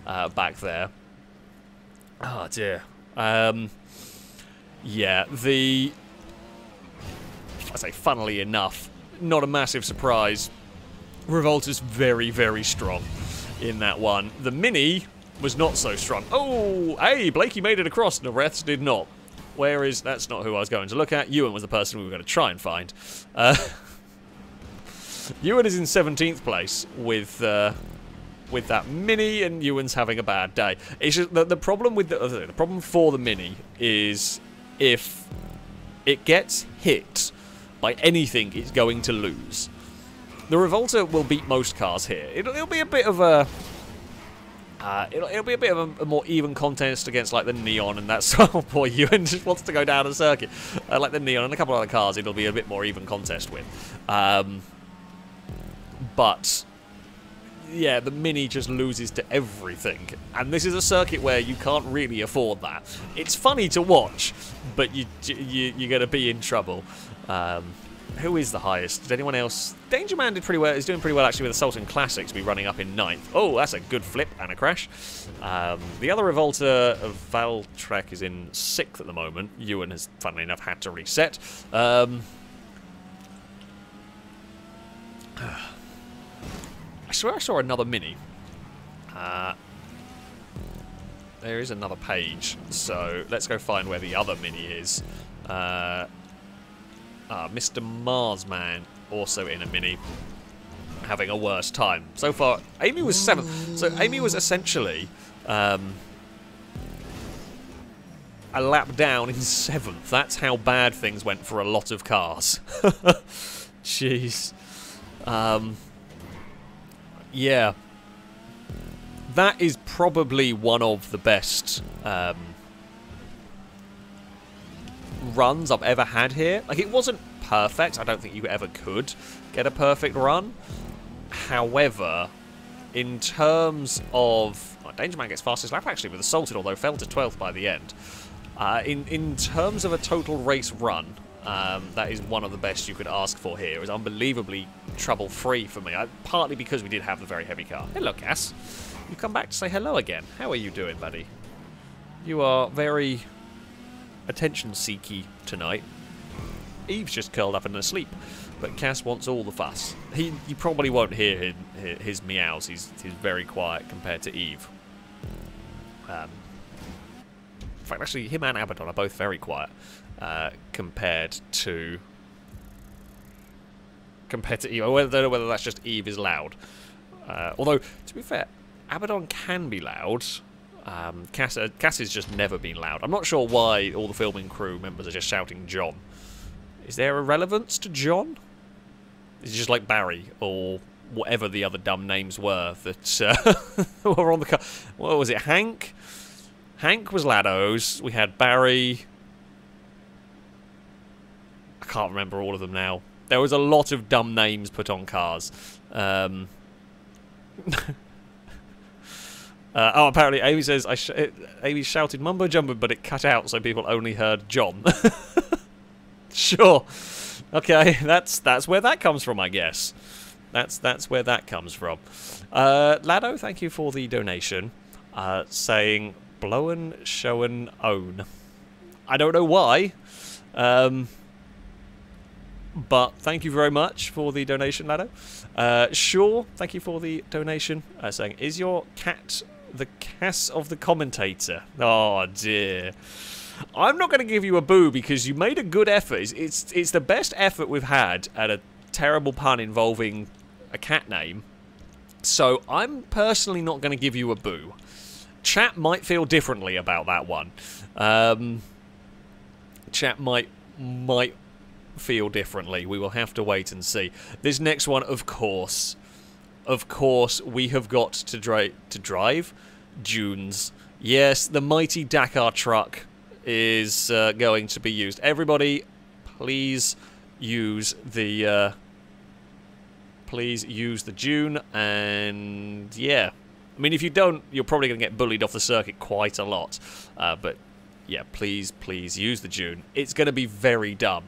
uh, back there. Oh dear. Um, yeah, the... I say, funnily enough, not a massive surprise. Revolter's very, very strong in that one. The Mini was not so strong. Oh, hey, Blakey made it across. Nareths did not. Where is... That's not who I was going to look at. Ewan was the person we were going to try and find. Uh, *laughs* Ewan is in 17th place with... Uh, with that mini, and Ewan's having a bad day. It's just the, the problem with the, the problem for the mini is if it gets hit by anything, it's going to lose. The Revolter will beat most cars here. It'll, it'll be a bit of a uh, it'll, it'll, be a bit of a, a, more even contest against like the Neon and that *laughs* sort of boy Ewan just wants to go down a circuit. Uh, like the Neon and a couple other cars, it'll be a bit more even contest with. Um, but yeah, the Mini just loses to everything. And this is a circuit where you can't really afford that. It's funny to watch, but you, you, you're going to be in trouble. Um, who is the highest? Did anyone else? Danger Man did pretty well. He's doing pretty well actually with the Sultan Classics. Be running up in ninth. Oh, that's a good flip and a crash. Um, the other Revolter of Valtrek is in sixth at the moment. Ewan has, funnily enough, had to reset. Um, swear I saw another mini. Uh, there is another page, so let's go find where the other mini is. Uh, uh, Mr. Marsman, also in a mini, having a worse time. So far, Amy was seventh. So Amy was essentially um, a lap down in seventh. That's how bad things went for a lot of cars. *laughs* Jeez. Um, yeah. That is probably one of the best um, runs I've ever had here. Like, it wasn't perfect. I don't think you ever could get a perfect run. However, in terms of... Well, Danger Man gets fastest lap, actually, with Assaulted, although fell to 12th by the end. Uh, in, in terms of a total race run, um, that is one of the best you could ask for here. It was unbelievably trouble-free for me, I, partly because we did have the very heavy car. Hello, Cass. You come back to say hello again. How are you doing, buddy? You are very attention-seeky tonight. Eve's just curled up and asleep, but Cass wants all the fuss. He, you probably won't hear his, his meows. He's, he's very quiet compared to Eve. Um, in fact, actually, him and Abaddon are both very quiet. Uh, compared to compared to Eve. I don't know whether that's just Eve is loud. Uh, although, to be fair, Abaddon can be loud. Um, Cass, uh, Cass has just never been loud. I'm not sure why all the filming crew members are just shouting John. Is there a relevance to John? Is it just like Barry or whatever the other dumb names were that uh, *laughs* were on the car? What was it? Hank? Hank was Lado's. We had Barry. Can't remember all of them now. There was a lot of dumb names put on cars. Um, *laughs* Uh, oh, apparently Amy says I sh Amy shouted mumbo jumbo, but it cut out, so people only heard John. *laughs* sure. Okay, *laughs* that's that's where that comes from, I guess. That's that's where that comes from. Uh, Lado, thank you for the donation. Uh, saying blowen, showen, own. I don't know why. Um, but thank you very much for the donation, Lado. Uh, sure, thank you for the donation. Uh, saying, is your cat the Cass of the commentator. Oh dear. I'm not going to give you a boo because you made a good effort. It's, it's, it's the best effort we've had at a terrible pun involving a cat name. So I'm personally not going to give you a boo. Chat might feel differently about that one. Um, chat might might feel differently. We will have to wait and see. This next one, of course, of course, we have got to, dri to drive dunes. Yes, the mighty Dakar truck is uh, going to be used. Everybody, please use the... Uh, please use the dune, and yeah. I mean, if you don't, you're probably going to get bullied off the circuit quite a lot. Uh, but yeah, please, please use the dune. It's going to be very dumb.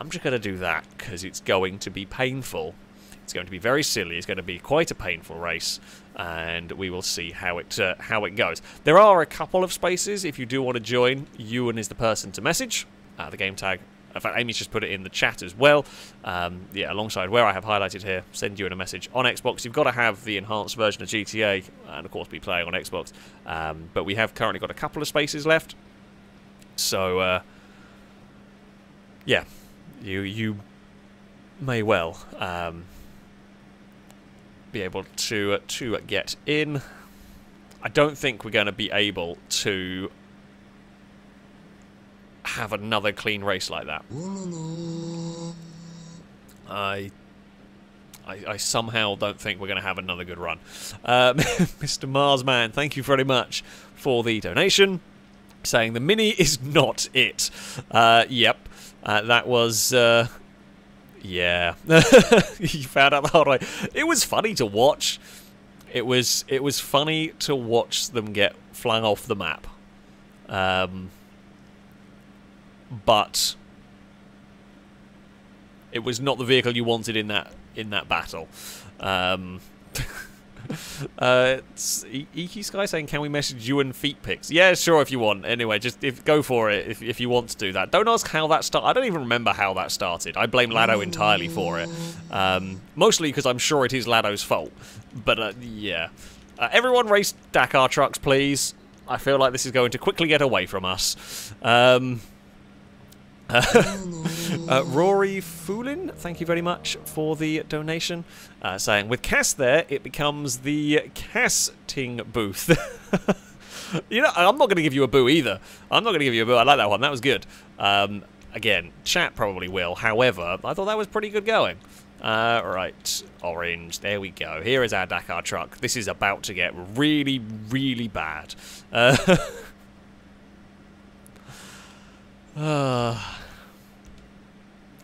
I'm just going to do that because it's going to be painful. It's going to be very silly. It's going to be quite a painful race, and we will see how it uh, how it goes. There are a couple of spaces if you do want to join. Ewan is the person to message. Uh, the game tag. In fact, Amy's just put it in the chat as well. Um, yeah, alongside where I have highlighted here, send Ewan a message on Xbox. You've got to have the enhanced version of GTA, and of course be playing on Xbox. Um, but we have currently got a couple of spaces left. So, uh, yeah, you you may well um, be able to to get in. I don't think we're going to be able to have another clean race like that. I, I, I somehow don't think we're going to have another good run. Um, *laughs* Mr. Marsman, thank you very much for the donation. Saying the Mini is not it. Uh, yep, uh, that was uh, yeah, *laughs* you found out the hard way. It was funny to watch. It was it was funny to watch them get flung off the map. Um, but it was not the vehicle you wanted in that in that battle. Um, *laughs* *laughs* uh, Iki Sky saying, "Can we message you and feet pics?" Yeah, sure, if you want. Anyway, just if, go for it if, if you want to do that. Don't ask how that started. I don't even remember how that started. I blame Lado entirely for it, um, mostly because I'm sure it is Lado's fault. But uh, yeah, uh, everyone race Dakar trucks, please. I feel like this is going to quickly get away from us. Um, uh, Rory Foolin, thank you very much for the donation. Uh, saying, with Cass there, it becomes the casting booth. *laughs* you know, I'm not going to give you a boo either. I'm not going to give you a boo. I like that one. That was good. Um, again, chat probably will. However, I thought that was pretty good going. Uh, right, orange. There we go. Here is our Dakar truck. This is about to get really, really bad. Uh, *laughs* uh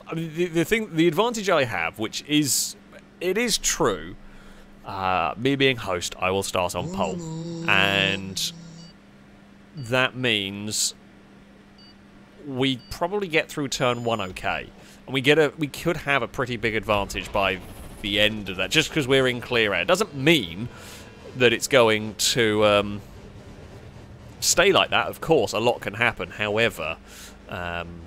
I mean, the, the thing, the advantage I have, which is, it is true. Uh, me being host, I will start on pole, and that means we probably get through turn one okay, and we get a we could have a pretty big advantage by the end of that, just because we're in clear air. Doesn't mean that it's going to um, stay like that. Of course, a lot can happen. However. Um,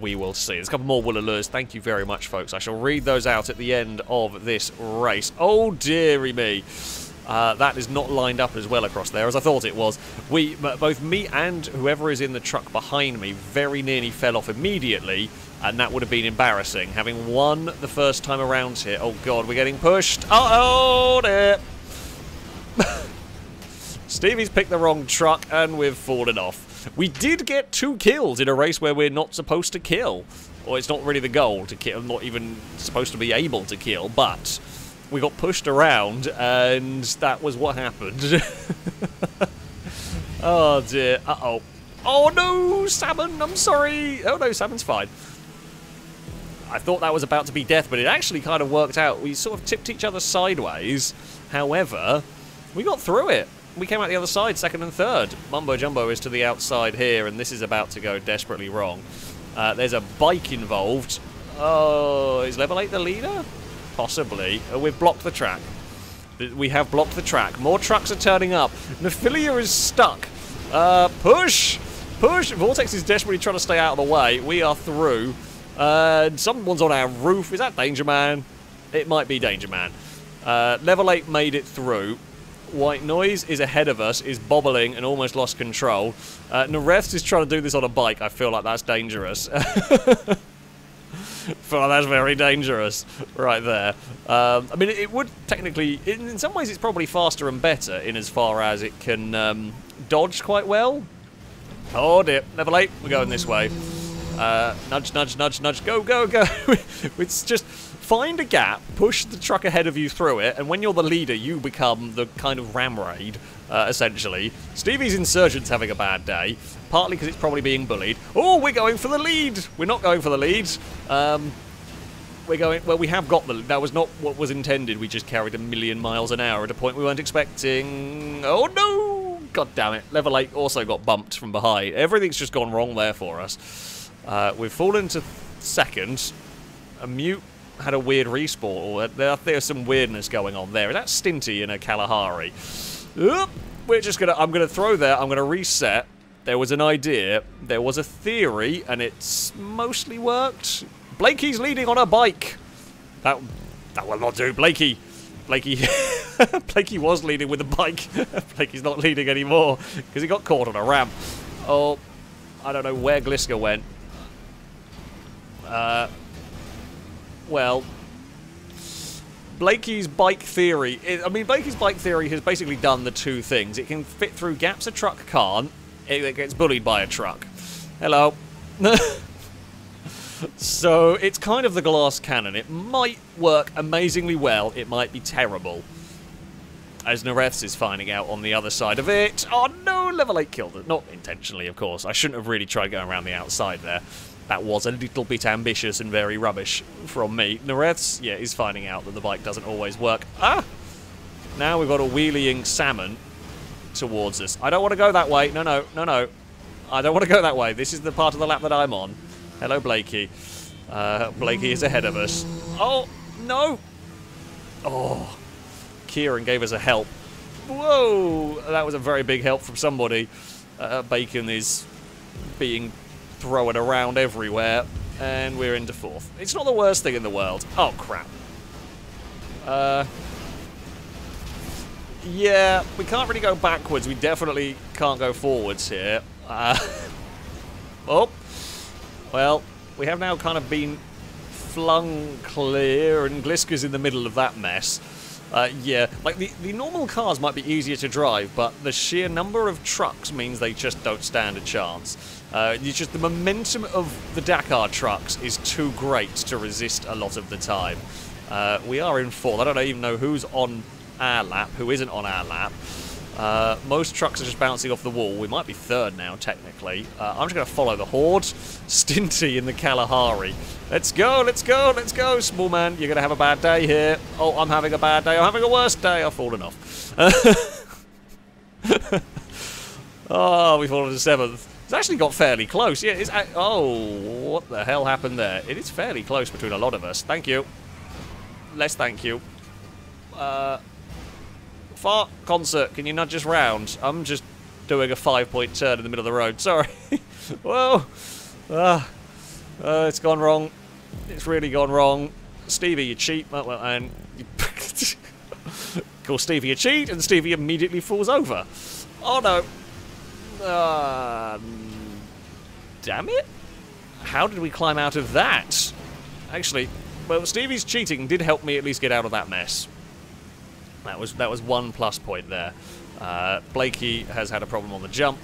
we will see. There's a couple more Woolalures. Thank you very much, folks. I shall read those out at the end of this race. Oh, dearie me. Uh, that is not lined up as well across there as I thought it was. We, both me and whoever is in the truck behind me, very nearly fell off immediately and that would have been embarrassing. Having won the first time around here. Oh god, we're getting pushed. Oh, dear. *laughs* Stevie's picked the wrong truck, and we've fallen off. We did get two kills in a race where we're not supposed to kill. Or it's not really the goal to kill, not even supposed to be able to kill, but we got pushed around, and that was what happened. *laughs* oh dear. Uh-oh. Oh no, Salmon, I'm sorry. Oh no, Salmon's fine. I thought that was about to be death, but it actually kind of worked out. We sort of tipped each other sideways. However, we got through it. We came out the other side, second and third. Mumbo Jumbo is to the outside here, and this is about to go desperately wrong. Uh, there's a bike involved. Oh, is level 8 the leader? Possibly. Uh, we've blocked the track. We have blocked the track. More trucks are turning up. Nephilia is stuck. Uh, push! Push! Vortex is desperately trying to stay out of the way. We are through. Uh, someone's on our roof. Is that Danger Man? It might be Danger Man. Uh, level 8 made it through. White Noise is ahead of us, is bobbling and almost lost control. Uh, Nareth is trying to do this on a bike. I feel like that's dangerous. *laughs* feel like that's very dangerous right there. Um, I mean, it, it would technically, in, in, some ways, it's probably faster and better in as far as it can um, dodge quite well. Oh dear, level 8, we're going this way. Uh, nudge, nudge, nudge, nudge, go, go, go. *laughs* it's just find a gap, push the truck ahead of you through it, and when you're the leader, you become the kind of ram raid, uh, essentially. Stevie's Insurgent's having a bad day, partly because it's probably being bullied. Oh, we're going for the lead! We're not going for the lead. Um, we're going, well, we have got the, that was not what was intended. We just carried a million miles an hour at a point we weren't expecting. Oh, no! God damn it. Level 8 also got bumped from behind. Everything's just gone wrong there for us. Uh, we've fallen to second. A mute had a weird respawn. There, there's some weirdness going on there. Is that Stinty in a Kalahari? Oop, we're just gonna. I'm gonna throw there. I'm gonna reset. There was an idea. There was a theory, and it's mostly worked. Blakey's leading on a bike. That that will not do, Blakey. Blakey, *laughs* Blakey was leading with a bike. *laughs* Blakey's not leading anymore because he got caught on a ramp. Oh, I don't know where Gliska went. Uh, well, Blakey's bike theory. I mean, Blakey's bike theory has basically done the two things. It can fit through gaps a truck can't. It gets bullied by a truck. Hello. *laughs* so it's kind of the glass cannon. It might work amazingly well. It might be terrible. As Nareths is finding out on the other side of it. Oh no, level 8 killed it. Not intentionally, of course. I shouldn't have really tried going around the outside there. That was a little bit ambitious and very rubbish from me. Nareths, yeah, is finding out that the bike doesn't always work. Ah! Now we've got a wheeling salmon towards us. I don't want to go that way. No, no, no, no. I don't want to go that way. This is the part of the lap that I'm on. Hello, Blakey. Uh, Blakey is ahead of us. Oh, no! Oh, Kieran gave us a help. Whoa! That was a very big help from somebody. Uh, Bacon is being throw it around everywhere, and we're into fourth. It's not the worst thing in the world. Oh, crap. Uh, yeah, we can't really go backwards. We definitely can't go forwards here. Uh, *laughs* oh, well, we have now kind of been flung clear, and Gliska's in the middle of that mess. Uh, yeah, like the, the normal cars might be easier to drive, but the sheer number of trucks means they just don't stand a chance. Uh, just the momentum of the Dakar trucks is too great to resist a lot of the time. Uh, we are in fourth. I don't even know who's on our lap, who isn't on our lap. Uh, most trucks are just bouncing off the wall. We might be third now, technically. Uh, I'm just going to follow the Horde. *laughs* Stinty in the Kalahari. Let's go, let's go, let's go, small man. You're going to have a bad day here. Oh, I'm having a bad day. I'm having a worse day. I've fallen off. *laughs* oh, we've fallen to seventh. It's actually got fairly close. Yeah, it's... Oh, what the hell happened there? It is fairly close between a lot of us. Thank you. Less thank you. Uh... Fart concert, can you nudge us round? I'm just doing a five-point turn in the middle of the road. Sorry. *laughs* Whoa. Ah. Uh, it's gone wrong. It's really gone wrong. Stevie, you cheat. Well, and *laughs* call Stevie a cheat, and Stevie immediately falls over. Oh no. Uh, damn it. how did we climb out of that? Actually, well, Stevie's cheating did help me at least get out of that mess. That was that was one plus point there. Uh, Blakey has had a problem on the jump,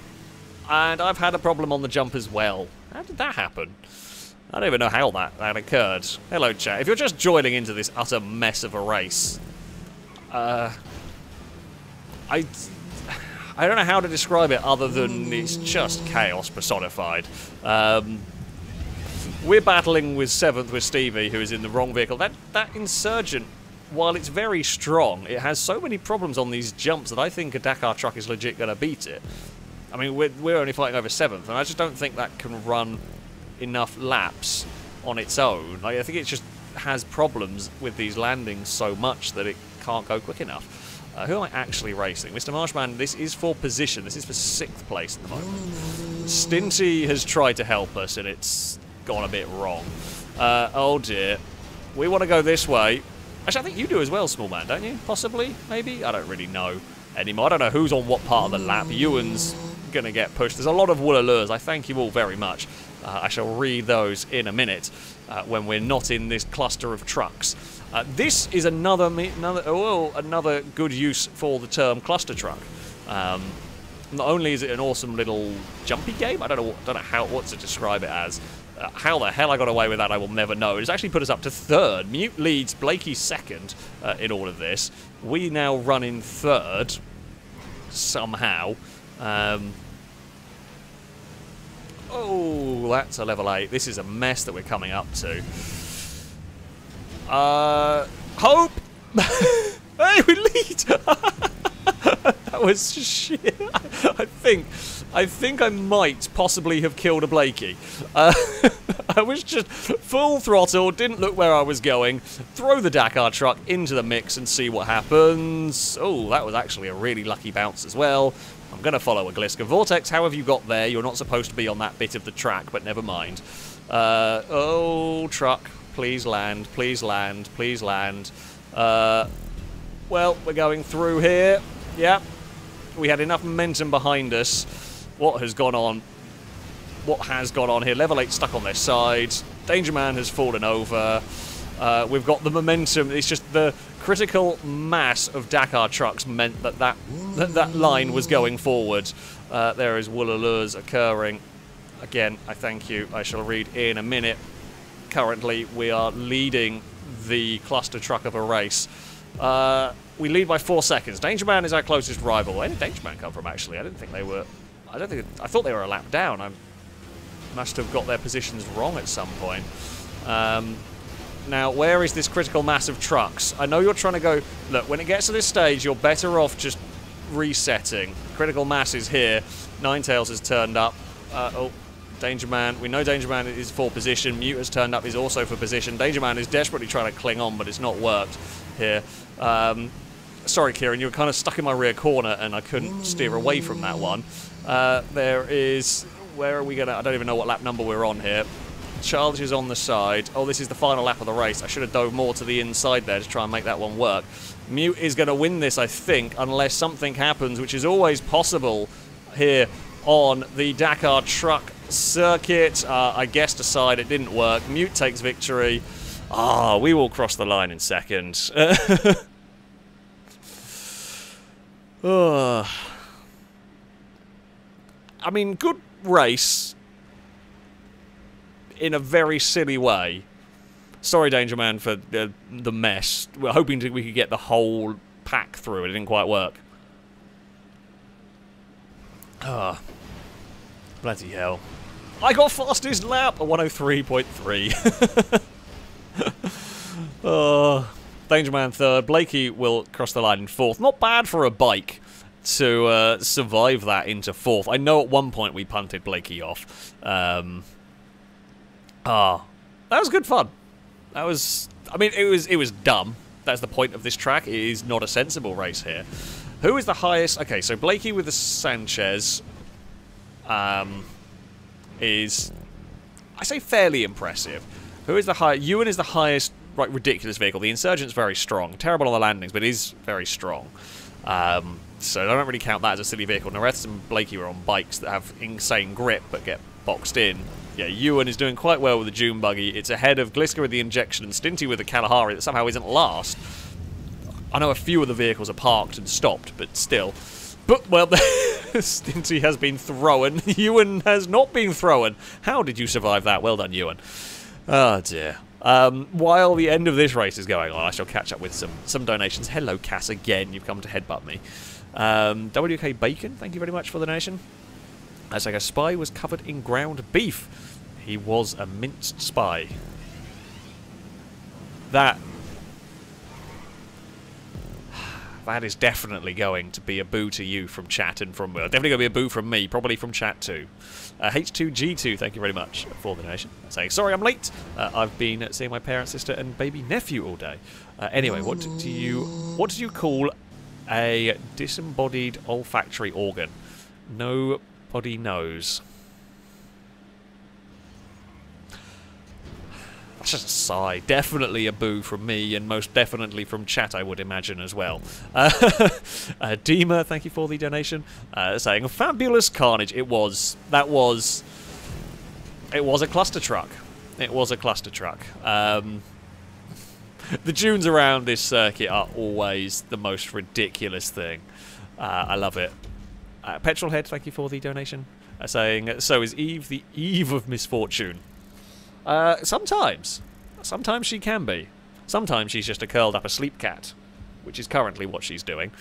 and I've had a problem on the jump as well. How did that happen? I don't even know how that, that occurred. Hello, chat. If you're just joining into this utter mess of a race, uh, I, I don't know how to describe it other than it's just chaos personified. Um, we're battling with 7th with Stevie, who is in the wrong vehicle. That, that Insurgent, while it's very strong, it has so many problems on these jumps that I think a Dakar truck is legit going to beat it. I mean, we're, we're only fighting over 7th, and I just don't think that can run enough laps on its own. Like, I think it just has problems with these landings so much that it can't go quick enough. Uh, who am I actually racing? Mr. Marshman, this is for position. This is for sixth place at the moment. Stinty has tried to help us, and it's gone a bit wrong. Uh, oh dear. We want to go this way. Actually, I think you do as well, small man, don't you? Possibly? Maybe? I don't really know anymore. I don't know who's on what part of the lap. Ewan's going to get pushed. There's a lot of Woolaloos. I thank you all very much. Uh, I shall read those in a minute uh, when we're not in this cluster of trucks. Uh, this is another another oh, another good use for the term cluster truck. Um, not only is it an awesome little jumpy game, I don't know, don't know how what to describe it as. Uh, how the hell I got away with that, I will never know. It's actually put us up to third. Mute leads Blakey second uh, in all of this. We now run in third somehow. Um, oh, that's a level 8. This is a mess that we're coming up to. Uh, hope! *laughs* hey, we lead! *laughs* that was shit. *laughs* I think, I think I might possibly have killed a Blakey. Uh, *laughs* I was just full throttle, didn't look where I was going, throw the Dakar truck into the mix and see what happens. Oh, that was actually a really lucky bounce as well. I'm going to follow a Gliska. Vortex, how have you got there? You're not supposed to be on that bit of the track, but never mind. Uh, oh, truck, please land, please land, please land. Uh, well, we're going through here. Yeah, we had enough momentum behind us. What has gone on? What has gone on here? Level 8 stuck on their side. Danger Man has fallen over. Uh, we've got the momentum. It's just the critical mass of Dakar trucks meant that that, that, that line was going forward. Uh, there is Woolaloos occurring. Again, I thank you. I shall read in a minute. Currently, we are leading the cluster truck of a race. Uh, we lead by four seconds. Danger Man is our closest rival. Where did Danger Man come from, actually? I didn't think they were... I don't think... I thought they were a lap down. I must have got their positions wrong at some point. Um, now, where is this critical mass of trucks? I know you're trying to go... Look, when it gets to this stage, you're better off just resetting. Critical mass is here. Ninetales has turned up. Uh, oh, Danger Man. We know Danger Man is for position. Mute has turned up. He's also for position. Danger Man is desperately trying to cling on, but it's not worked here. Um, sorry, Kieran. You were kind of stuck in my rear corner, and I couldn't steer away from that one. Uh, there is... Where are we going to... I don't even know what lap number we're on here. Charles is on the side. Oh, this is the final lap of the race. I should have dove more to the inside there to try and make that one work. Mute is going to win this, I think, unless something happens, which is always possible here on the Dakar truck circuit. Uh, I guessed aside, it didn't work. Mute takes victory. Ah, we will cross the line in second. oh. *laughs* I mean, good race in a very silly way. Sorry, Danger Man, for the, the mess. We're hoping to, we could get the whole pack through. It didn't quite work. Ah. Bloody hell. I got fastest lap at 103.3. oh, *laughs* Danger Man third. Blakey will cross the line in fourth. Not bad for a bike to uh, survive that into fourth. I know at one point we punted Blakey off. Um, Ah, that was good fun. That was, I mean, it was it was dumb. That's the point of this track. It is not a sensible race here. Who is the highest? Okay, so Blakey with the Sanchez um, is, I say, fairly impressive. Who is the high? Ewan is the highest, right? Ridiculous vehicle. The Insurgent's very strong. Terrible on the landings, but is very strong. Um, so I don't really count that as a silly vehicle. Nareth and Blakey were on bikes that have insane grip, but get boxed in. Yeah, Ewan is doing quite well with the Dune buggy. It's ahead of Gliska with the injection and Stinty with the Kalahari that somehow isn't last. I know a few of the vehicles are parked and stopped, but still. But, well, *laughs* Stinty has been thrown. *laughs* Ewan has not been thrown. How did you survive that? Well done, Ewan. Oh, dear. Um, while the end of this race is going on, I shall catch up with some, some donations. Hello, Cass, again. You've come to headbutt me. Um, WK Bacon, thank you very much for the donation. As like a spy was covered in ground beef. He was a minced spy. That that is definitely going to be a boo to you from chat and from... Definitely going to be a boo from me, probably from chat too. Uh, H2G2, thank you very much for the donation. Saying, sorry I'm late. Uh, I've been seeing my parents, sister and baby nephew all day. Uh, anyway, what do you... What do you call a disembodied olfactory organ? Nobody knows. Just a sigh. Definitely a boo from me, and most definitely from chat, I would imagine, as well. *laughs* Uh, uh, Dima, thank you for the donation. Uh, saying, fabulous carnage. It was. That was... It was a cluster truck. It was a cluster truck. Um, *laughs* the dunes around this circuit are always the most ridiculous thing. Uh, I love it. Uh, Petrolhead, thank you for the donation. Uh, saying, so is Eve the eve of misfortune? Uh, sometimes. Sometimes she can be. Sometimes she's just a curled up asleep cat, which is currently what she's doing.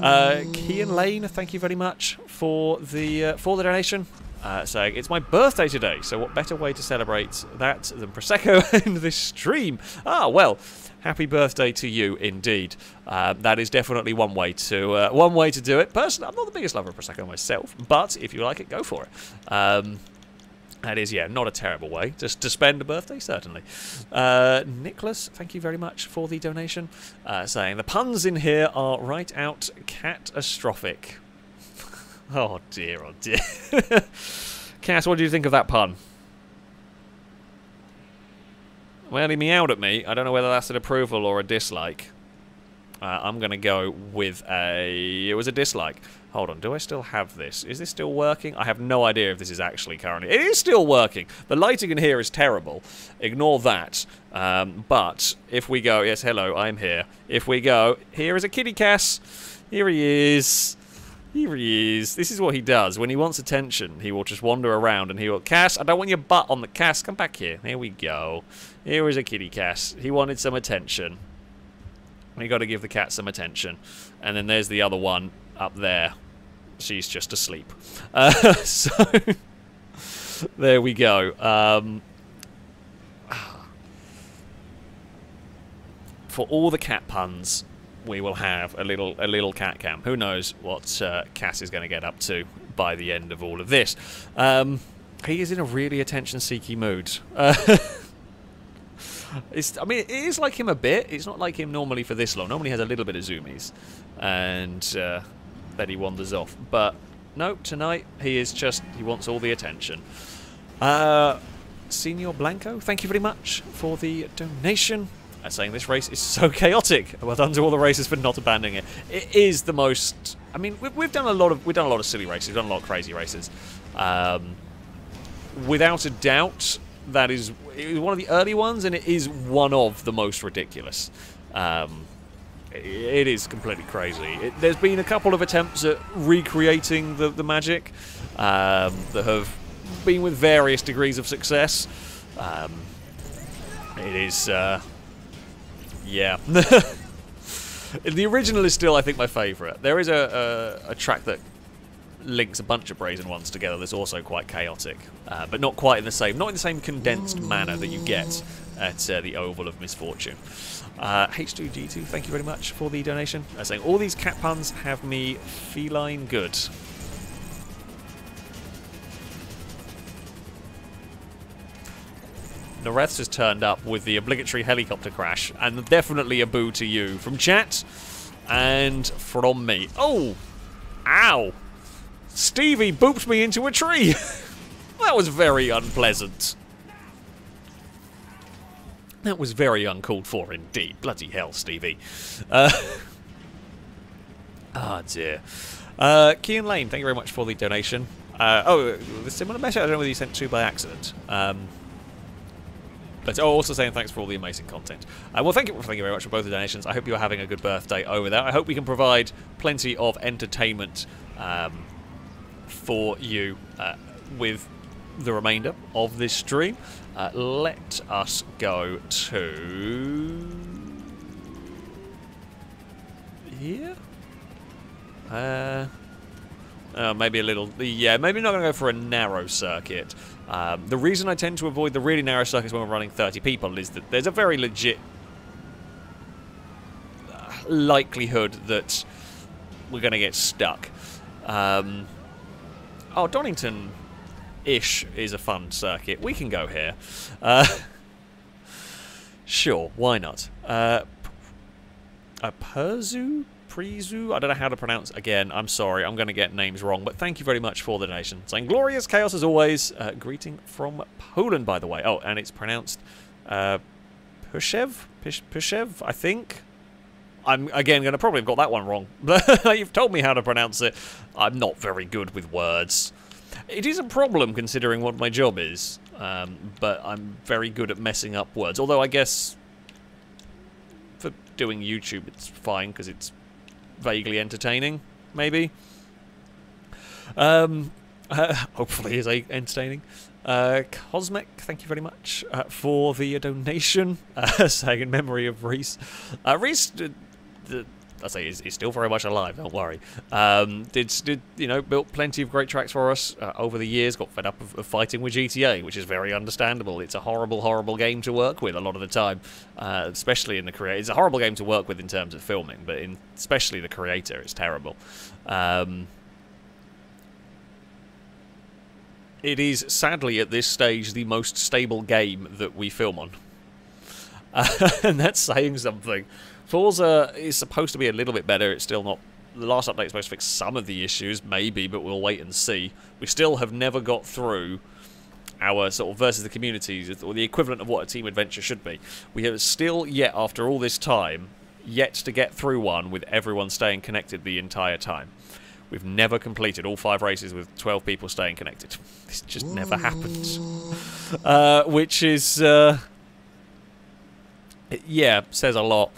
Uh, Kian Lane, thank you very much for the uh, for the donation. Uh, saying it's my birthday today, so what better way to celebrate that than prosecco *laughs* in this stream? Ah, well, happy birthday to you indeed. Uh, that is definitely one way to uh, one way to do it. Personally, I'm not the biggest lover of prosecco myself, but if you like it, go for it. Um, that is, yeah, not a terrible way just to spend a birthday, certainly. Uh, Nicholas, thank you very much for the donation. Uh, saying the puns in here are right out catastrophic. *laughs* oh dear, oh dear. *laughs* Cass, what do you think of that pun? Well, he meowed at me. I don't know whether that's an approval or a dislike. Uh, I'm going to go with a... It was a dislike. Hold on, do I still have this? Is this still working? I have no idea if this is actually currently... It is still working! The lighting in here is terrible. Ignore that. Um, but if we go... Yes, hello, I'm here. If we go... Here is a kitty Cass. Here he is. Here he is. This is what he does. When he wants attention, he will just wander around and he will... Cass, I don't want your butt on the... Cass, come back here. Here we go. Here is a kitty Cass. He wanted some attention. We got to give the cat some attention. And then there's the other one up there. She's just asleep. Uh, *laughs* so, there we go. Um, for all the cat puns, we will have a little a little cat cam. Who knows what uh, Cass is going to get up to by the end of all of this. Um, he is in a really attention-seeking mood. Uh, *laughs* it's, I mean, it is like him a bit. It's not like him normally for this long. Normally he has a little bit of zoomies. And uh, then he wanders off. But no, tonight he is just, he wants all the attention. Uh, Senor Blanco, thank you very much for the donation. I'm saying this race is so *laughs* chaotic. Well done to all the races for not abandoning it. It is the most. I mean, we've, we've done a lot of we've done a lot of silly races. We've done a lot of crazy races. Um, without a doubt, that is one of the early ones, and it is one of the most ridiculous. Um, it is completely crazy. It, there's been a couple of attempts at recreating the, the magic um, that have been with various degrees of success. Um, it is, uh, yeah. *laughs* the original is still, I think, my favourite. There is a, a, a track that links a bunch of brazen ones together that's also quite chaotic, uh, but not quite in the same, not in the same condensed manner that you get at uh, the Oval of Misfortune. Uh, H2G2, thank you very much for the donation. Uh, saying all these cat puns have me feline good. Nareth's has turned up with the obligatory helicopter crash, and definitely a boo to you from chat and from me. Oh! Ow! Stevie booped me into a tree! *laughs* that was very unpleasant. That was very uncalled for indeed. Bloody hell, Stevie. Uh, oh *laughs* dear. Uh, Kian Lane, thank you very much for the donation. Uh, oh, the similar message. I don't know whether you sent two by accident. Um, but oh, also saying thanks for all the amazing content. Uh, well, thank you, thank you very much for both the donations. I hope you are having a good birthday over there. I hope we can provide plenty of entertainment um, for you uh, with the remainder of this stream. Uh, let us go to here. Uh, uh, maybe a little. Yeah, maybe not going to go for a narrow circuit. Um, the reason I tend to avoid the really narrow circuits when we're running 30 people is that there's a very legit uh, likelihood that we're going to get stuck. Um, oh, Donington-ish is a fun circuit. We can go here. Uh, *laughs* sure, why not? Uh, a Perzu? Prizu? I don't know how to pronounce again. I'm sorry, I'm going to get names wrong, but thank you very much for the donation. Saying glorious chaos as always. Uh, greeting from Poland, by the way. Oh, and it's pronounced uh, Pushev? Pushev, I think. I'm again going to probably have got that one wrong. *laughs* You've told me how to pronounce it. I'm not very good with words. It is a problem considering what my job is, um, but I'm very good at messing up words. Although I guess for doing YouTube it's fine because it's vaguely entertaining, maybe. Um, uh, *laughs* hopefully is entertaining. Uh, Cosmic, thank you very much uh, for the donation, *laughs* uh, saying in memory of Reese. Uh, Reese, I say he's, he's, still very much alive. Don't worry. Um, did did you know built plenty of great tracks for us uh, over the years. Got fed up of, of, fighting with GTA, which is very understandable. It's a horrible, horrible game to work with a lot of the time, uh, especially in the creator. It's a horrible game to work with in terms of filming, but in especially the creator, it's terrible. Um, it is sadly at this stage the most stable game that we film on, uh, *laughs* and that's saying something. Forza is supposed to be a little bit better. It's still not. The last update is supposed to fix some of the issues, maybe, but we'll wait and see. We still have never got through our sort of versus the communities, or the equivalent of what a team adventure should be. We have still yet, after all this time, yet to get through one with everyone staying connected the entire time. We've never completed all five races with 12 people staying connected. This just never happens. Uh, which is, uh, yeah, says a lot.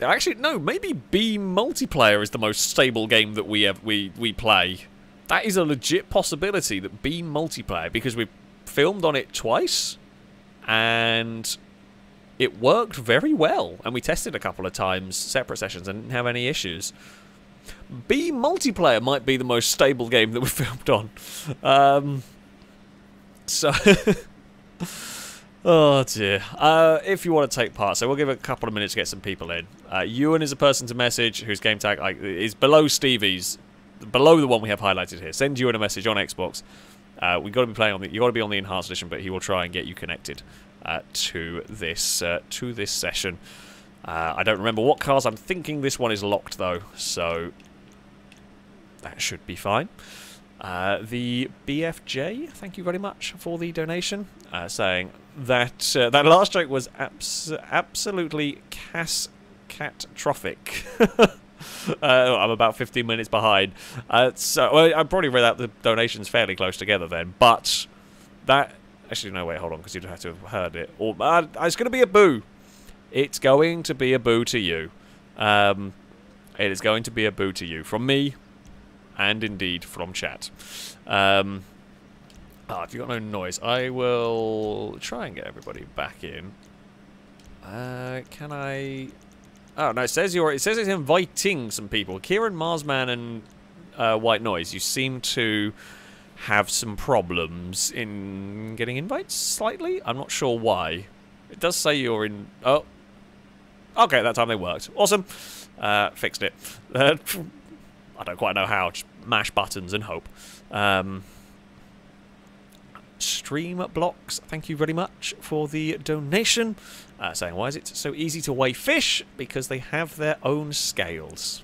Actually, no, maybe Beam multiplayer is the most stable game that we have, we we play. That is a legit possibility that Beam multiplayer because we filmed on it twice and it worked very well and we tested a couple of times separate sessions and didn't have any issues. Beam multiplayer might be the most stable game that we *laughs* filmed on. Um, so *laughs* Oh dear. Uh, if you want to take part, so we'll give a couple of minutes to get some people in. Uh, Ewan is a person to message whose game tag like, is below Stevie's, below the one we have highlighted here. Send Ewan a message on Xbox. Uh, we got to be playing on the. You got to be on the enhanced edition, but he will try and get you connected uh, to this uh, to this session. Uh, I don't remember what cars. I'm thinking this one is locked though, so that should be fine. Uh, the BFJ, thank you very much for the donation, saying that uh, that last joke was abs absolutely cas catastrophic. *laughs* Uh, I'm about 15 minutes behind. Uh, so well, I probably read out the donations fairly close together then, but that actually no wait hold on because you'd have to have heard it. Or it's going to be a boo. It's going to be a boo to you. Um, it is going to be a boo to you from me and indeed from chat. Um, oh, if you got no noise, I will try and get everybody back in. Uh, can I? Oh no, it says you're. It says it's inviting some people. Kieran, Marsman, and uh, White Noise. You seem to have some problems in getting invites slightly. I'm not sure why. It does say you're in. Oh, okay. That time they worked. Awesome. Uh, fixed it. *laughs* I don't quite know how. Just mash buttons and hope. Um, stream blocks, thank you very much for the donation. Uh, saying, why is it so easy to weigh fish? Because they have their own scales.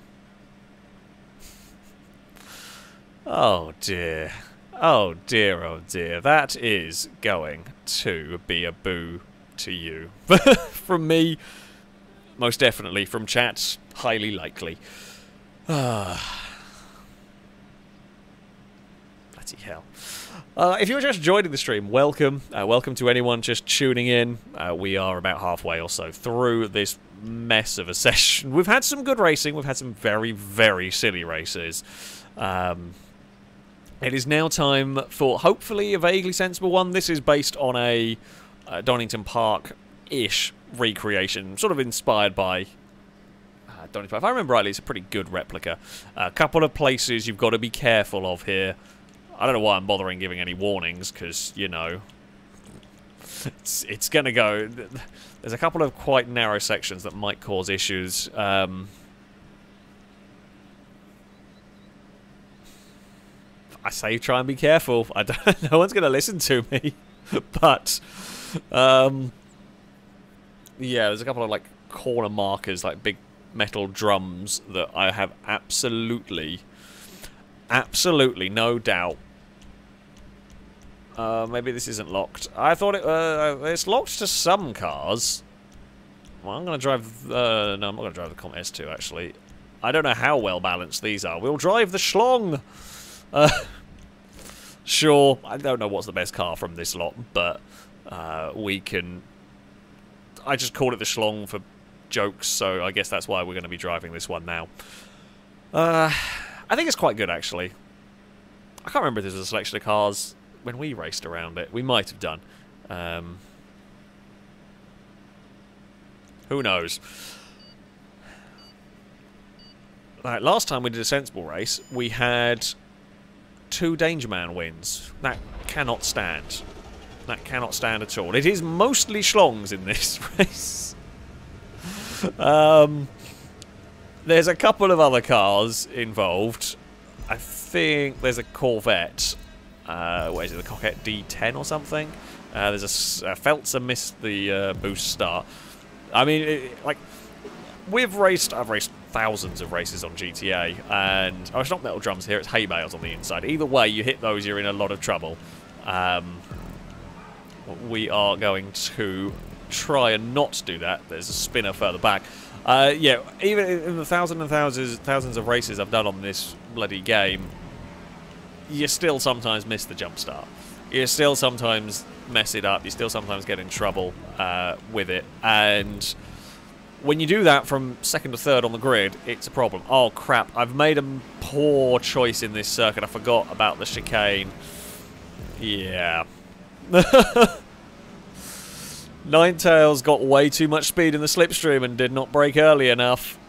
Oh dear. Oh dear, oh dear. That is going to be a boo to you. *laughs* from me, most definitely. From chat, highly likely. *sighs* Bloody hell. Uh, if you're just joining the stream, welcome. Uh, welcome to anyone just tuning in. Uh, we are about halfway or so through this mess of a *laughs* session. We've had some good racing. We've had some very, very silly races. Um, it is now time for hopefully a vaguely sensible one. This is based on a uh, Donington Park-ish recreation, sort of inspired by uh, Donington Park. If I remember rightly, it's a pretty good replica. A couple of places you've got to be careful of here. I don't know why I'm bothering giving any warnings, because, you know, it's, it's to go... There's a couple of quite narrow sections that might cause issues. Um, I say try and be careful. I don't, *laughs* no one's going to listen to me. *laughs* but, um, yeah, there's a couple of, like, corner markers, like big metal drums that I have absolutely, absolutely no doubt uh, maybe this isn't locked. I thought it, uh, it's locked to some cars. Well, I'm going to drive, uh, no, I'm not going to drive the Comet S2, actually. I don't know how well balanced these are. We'll drive the Schlong. Uh, *laughs* sure, I don't know what's the best car from this lot, but uh, we can... I just called it the Schlong for jokes, so I guess that's why we're going to be driving this one now. Uh, I think it's quite good, actually. I can't remember if there's a selection of cars when we raced around it. We might have done. Um, who knows? Like, last time we did a sensible race, we had two Danger Man wins. That cannot stand. That cannot stand at all. It is mostly schlongs in this *laughs* race. um, there's a couple of other cars involved. I think there's a Corvette uh, what is it, the Coquette D10 or something. Uh, there's a uh, Feltzer missed the uh, boost start. I mean, it, like we've raced, I've raced thousands of races on GTA, and oh, it's not metal drums here; it's hay bales on the inside. Either way, you hit those, you're in a lot of trouble. Um, we are going to try and not do that. There's a spinner further back. Uh, yeah, even in the thousands and thousands, thousands of races I've done on this bloody game, you still sometimes miss the jump start. You still sometimes mess it up. You still sometimes get in trouble uh, with it. And when you do that from second to third on the grid, it's a problem. Oh, crap. I've made a poor choice in this circuit. I forgot about the chicane. Yeah. *laughs* Ninetales got way too much speed in the slipstream and did not brake early enough.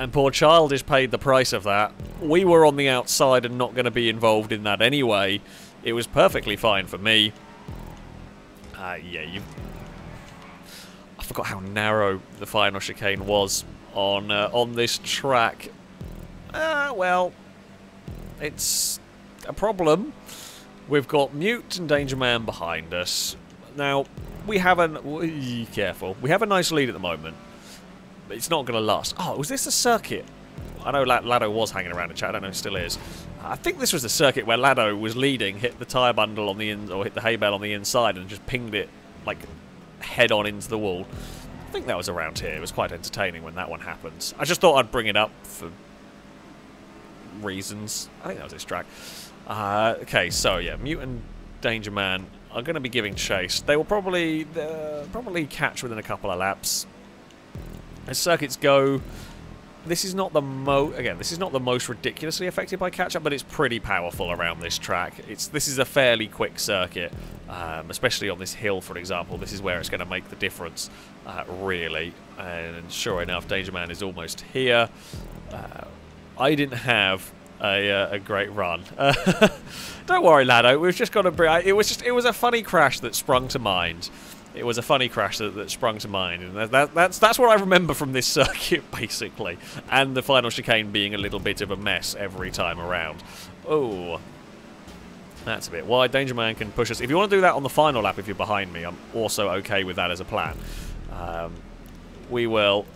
And poor child is paid the price of that. We were on the outside and not going to be involved in that anyway. It was perfectly fine for me. Uh, yeah, you... I forgot how narrow the final chicane was on uh, on this track. Uh, well, it's a problem. We've got Mute and Danger Man behind us. Now, we have an... Careful. We have a nice lead at the moment it's not going to last. Oh, was this a circuit? I know Lado was hanging around in chat. I don't know if still is. I think this was the circuit where Lado was leading, hit the tyre bundle on the in, or hit the hay bale on the inside, and just pinged it like head on into the wall. I think that was around here. It was quite entertaining when that one happened. I just thought I'd bring it up for reasons. I think that was this track. Uh, okay, so yeah, Mutant Danger Man are going to be giving chase. They will probably uh, probably catch within a couple of laps. As circuits go, this is not the mo again. This is not the most ridiculously affected by catch-up, but it's pretty powerful around this track. It's this is a fairly quick circuit, um, especially on this hill, for example. This is where it's going to make the difference, uh, really. And sure enough, Danger Man is almost here. Uh, I didn't have a, uh, a great run. *laughs* don't worry, Lado. We've just got to. It was just it was a funny crash that sprung to mind it was a funny crash that, that sprung to mind, and that, that, that's that's what I remember from this *laughs* circuit basically, and the final chicane being a little bit of a mess every time around. Oh, that's a bit wide. Danger Man can push us. If you want to do that on the final lap, if you're behind me, I'm also okay with that as a plan. Um, we will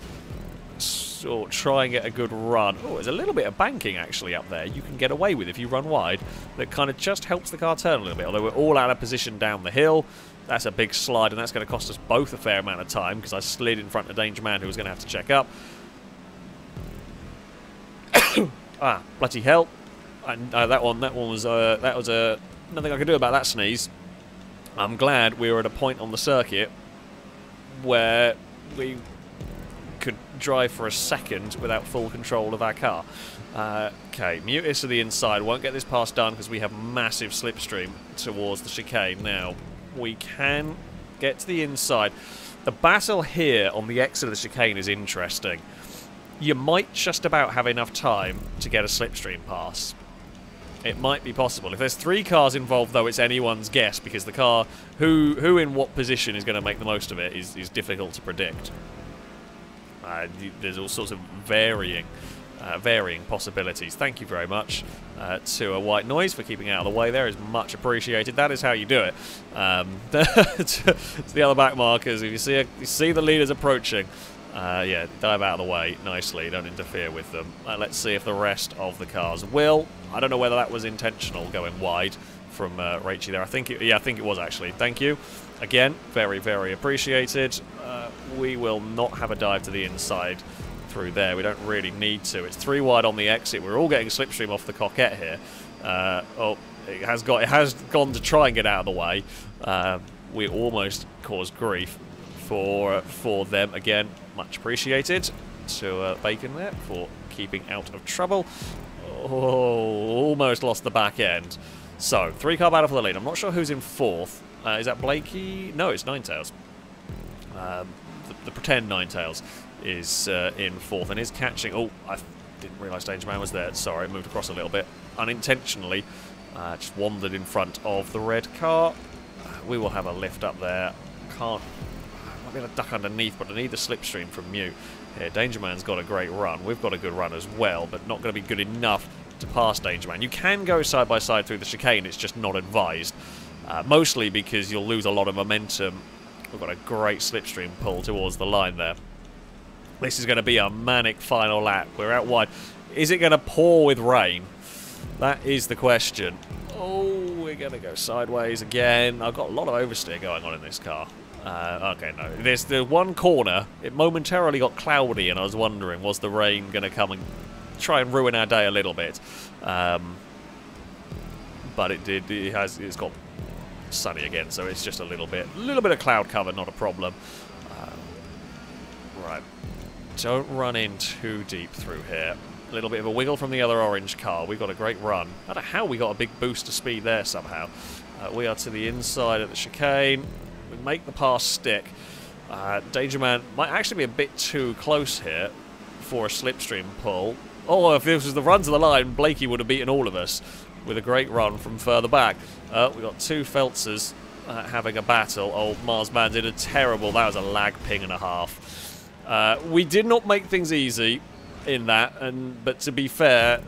sort try and get a good run. Oh, there's a little bit of banking actually up there you can get away with if you run wide. That kind of just helps the car turn a little bit. Although we're all out of position down the hill, that's a big slide, and that's going to cost us both a fair amount of time because I slid in front of Danger Man, who was going to have to check up. *coughs* ah, bloody hell. And uh, that one, that one was, uh, that was a uh, nothing I could do about that sneeze. I'm glad we were at a point on the circuit where we could drive for a second without full control of our car. Uh, okay, Mutis to the inside. Won't get this pass done because we have massive slipstream towards the chicane. Now, we can get to the inside. The battle here on the exit of the chicane is interesting. You might just about have enough time to get a slipstream pass. It might be possible. If there's three cars involved, though, it's anyone's guess because the car, who who in what position is going to make the most of it, is, is difficult to predict. Uh, there's all sorts of varying uh, varying possibilities. Thank you very much uh, to a White Noise for keeping out of the way there. is much appreciated. That is how you do it. Um, *laughs* to, the other back markers, if you see a, you see the leaders approaching, uh, yeah, dive out of the way nicely. Don't interfere with them. Uh, let's see if the rest of the cars will. I don't know whether that was intentional going wide from uh, Rachie there. I think it, yeah, I think it was actually. Thank you. Again, very, very appreciated. Uh, we will not have a dive to the inside through there. We don't really need to. It's three wide on the exit. We're all getting slipstream off the coquette here. Uh, oh, it has got it has gone to try and get out of the way. Uh, we almost caused grief for for them again. Much appreciated to uh, Bacon there for keeping out of trouble. Oh, almost lost the back end. So three car battle for the lead. I'm not sure who's in fourth. Uh, is that Blakey? No, it's Ninetales. Um, the, the pretend Ninetales is uh, in fourth and is catching. Oh, I didn't realise Danger Man was there. Sorry, moved across a little bit unintentionally. Uh, just wandered in front of the red car. Uh, we will have a lift up there. Can't. I might be able to duck underneath, but I need the slipstream from Mew. Here, Danger Man's got a great run. We've got a good run as well, but not going to be good enough to pass Danger Man. You can go side by side through the chicane, it's just not advised. Uh, mostly because you'll lose a lot of momentum. We've got a great slipstream pull towards the line there. This is going to be a manic final lap. We're out wide. Is it going to pour with rain? That is the question. Oh, we're going to go sideways again. I've got a lot of oversteer going on in this car. Uh, okay, no. There's the one corner. It momentarily got cloudy, and I was wondering, was the rain going to come and try and ruin our day a little bit? Um, but it did. It has. It's got sunny again, so it's just a little bit, a little bit of cloud cover, not a problem. Don't run in too deep through here. A little bit of a wiggle from the other orange car. We've got a great run. I don't know how we got a big boost of speed there somehow. Uh, we are to the inside of the chicane. We make the pass stick. Uh, Danger Man might actually be a bit too close here for a slipstream pull. Oh, if this was the run to the line, Blakey would have beaten all of us with a great run from further back. Uh, we got two Feltzers uh, having a battle. Oh, Marsman did a terrible, that was a lag ping and a half. Uh, we did not make things easy in that, and but to be fair,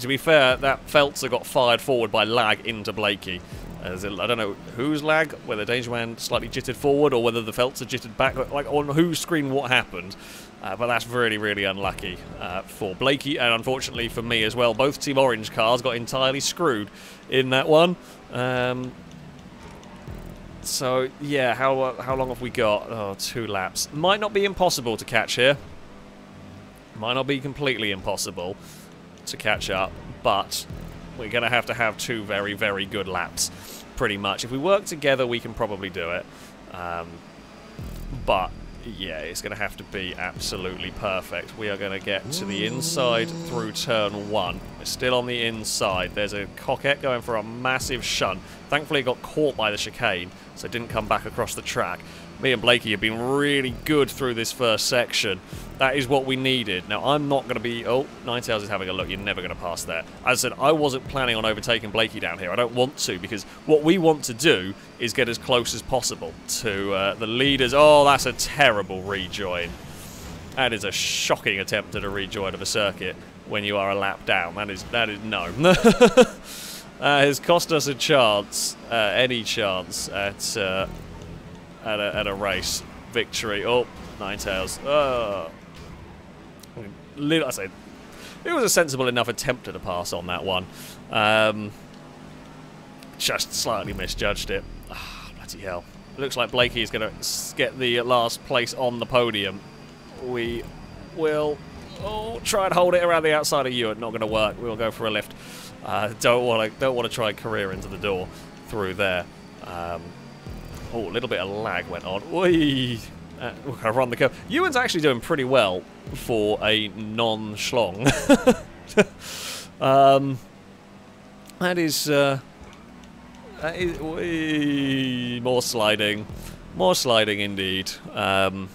to be fair, that Feltzer got fired forward by lag into Blakey. As I don't know whose lag, whether Danger Man slightly jittered forward or whether the Feltzer jittered back, like on whose screen what happened. Uh, but that's really, really unlucky uh, for Blakey and unfortunately for me as well. Both Team Orange cars got entirely screwed in that one. Um, so, yeah, how, uh, how long have we got? Oh, two laps. Might not be impossible to catch here. Might not be completely impossible to catch up, but we're going to have to have two very, very good laps, pretty much. If we work together, we can probably do it. Um, but, yeah, it's going to have to be absolutely perfect. We are going to get to the inside through turn one. We're still on the inside. There's a Coquette going for a massive shunt. Thankfully, it got caught by the chicane, so it didn't come back across the track. Me and Blakey have been really good through this first section. That is what we needed. Now, I'm not going to be... Oh, Ninetales is having a look. You're never going to pass there. As I said, I wasn't planning on overtaking Blakey down here. I don't want to, because what we want to do is get as close as possible to uh, the leaders. Oh, that's a terrible rejoin. That is a shocking attempt at a rejoin of a circuit when you are a lap down. That is... That is... No. *laughs* uh, has cost us a chance, uh, any chance at uh, at, a, at a race victory. Oh, Ninetales. Oh. I say, it was a sensible enough attempt at a pass on that one. Um, just slightly misjudged it. Oh, bloody hell. It looks like Blakey is going to get the last place on the podium. We will Oh, try and hold it around the outside of you. It's not going to work. We'll go for a lift. Uh, don't want to don't want to try career into the door through there. Um, oh, a little bit of lag went on. Whee! Uh, we're going to run the curve. Ewan's actually doing pretty well for a non-schlong. *laughs* um, that is... Uh, that is whee, more sliding. More sliding indeed. Um,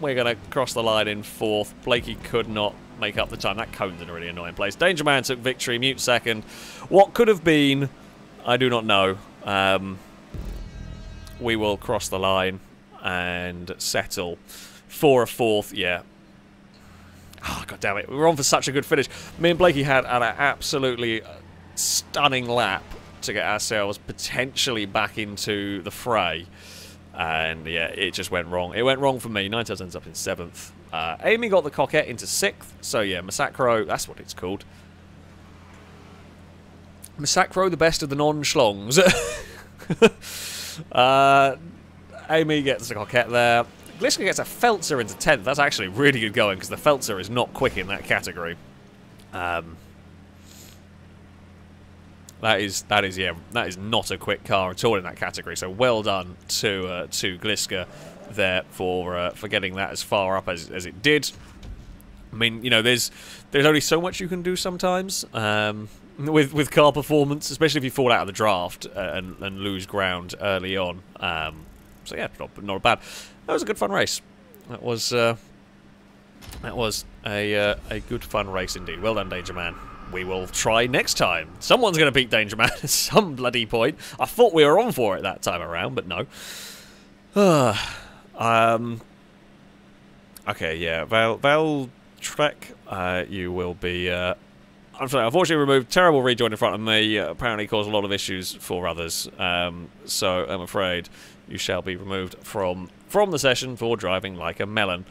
we're going to cross the line in fourth. Blakey could not make up the time. That cone's in a really annoying place. Danger Man took victory. Mute second. What could have been, I do not know. Um, we will cross the line and settle for a fourth. Yeah. Oh, God damn it. We were on for such a good finish. Me and Blakey had an absolutely stunning lap to get ourselves potentially back into the fray. And yeah, it just went wrong. It went wrong for me. Ninetales ends up in seventh. Uh, Amy got the Coquette into sixth. So yeah, Massacro, that's what it's called. Massacro, the best of the non-schlongs. *laughs* uh, Amy gets the Coquette there. Gliska gets a Feltzer into 10th. That's actually really good going because the Feltzer is not quick in that category. Um, that is that is yeah that is not a quick car at all in that category. So well done to uh, to Gliska there for uh, for getting that as far up as, as it did. I mean, you know, there's there's only so much you can do sometimes um, with with car performance, especially if you fall out of the draft uh, and, and lose ground early on. Um, so yeah, not not bad. That was a good fun race. That was uh, that was a uh, a good fun race indeed. Well done, Danger Man we will try next time. Someone's going to beat Danger Man *laughs* at some bloody point. I thought we were on for it that time around, but no. *sighs* um. Okay, yeah. Val, Val Trek, uh, you will be... Uh, I'm sorry, unfortunately removed. Terrible rejoin in front of me. Uh, apparently caused a lot of issues for others. Um, so I'm afraid you shall be removed from from the session for driving like a melon.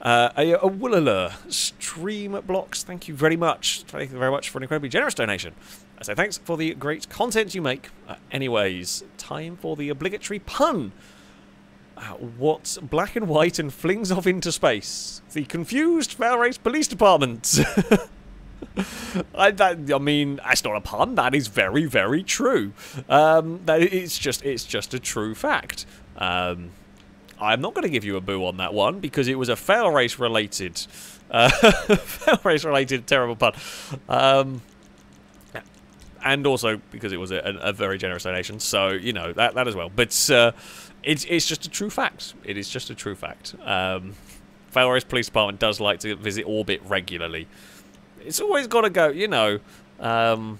Uh, a, a Woolala stream blocks. Thank you very much. Thank you very much for an incredibly generous donation. I say thanks for the great content you make. Uh, anyways, time for the obligatory pun. Uh, what's black and white and flings off into space? The confused Fail Race Police Department. *laughs* I, that, I mean, that's not a pun. That is very, very true. Um, that it's just, it's just a true fact. Um, I'm not going to give you a boo on that one because it was a fail race related, uh, *laughs* fail race related terrible pun. Um, and also because it was a, a, very generous donation, so you know that that as well. But uh, it's it's just a true fact. It is just a true fact. Um, Police Department does like to visit orbit regularly. It's always got to go, you know. Um,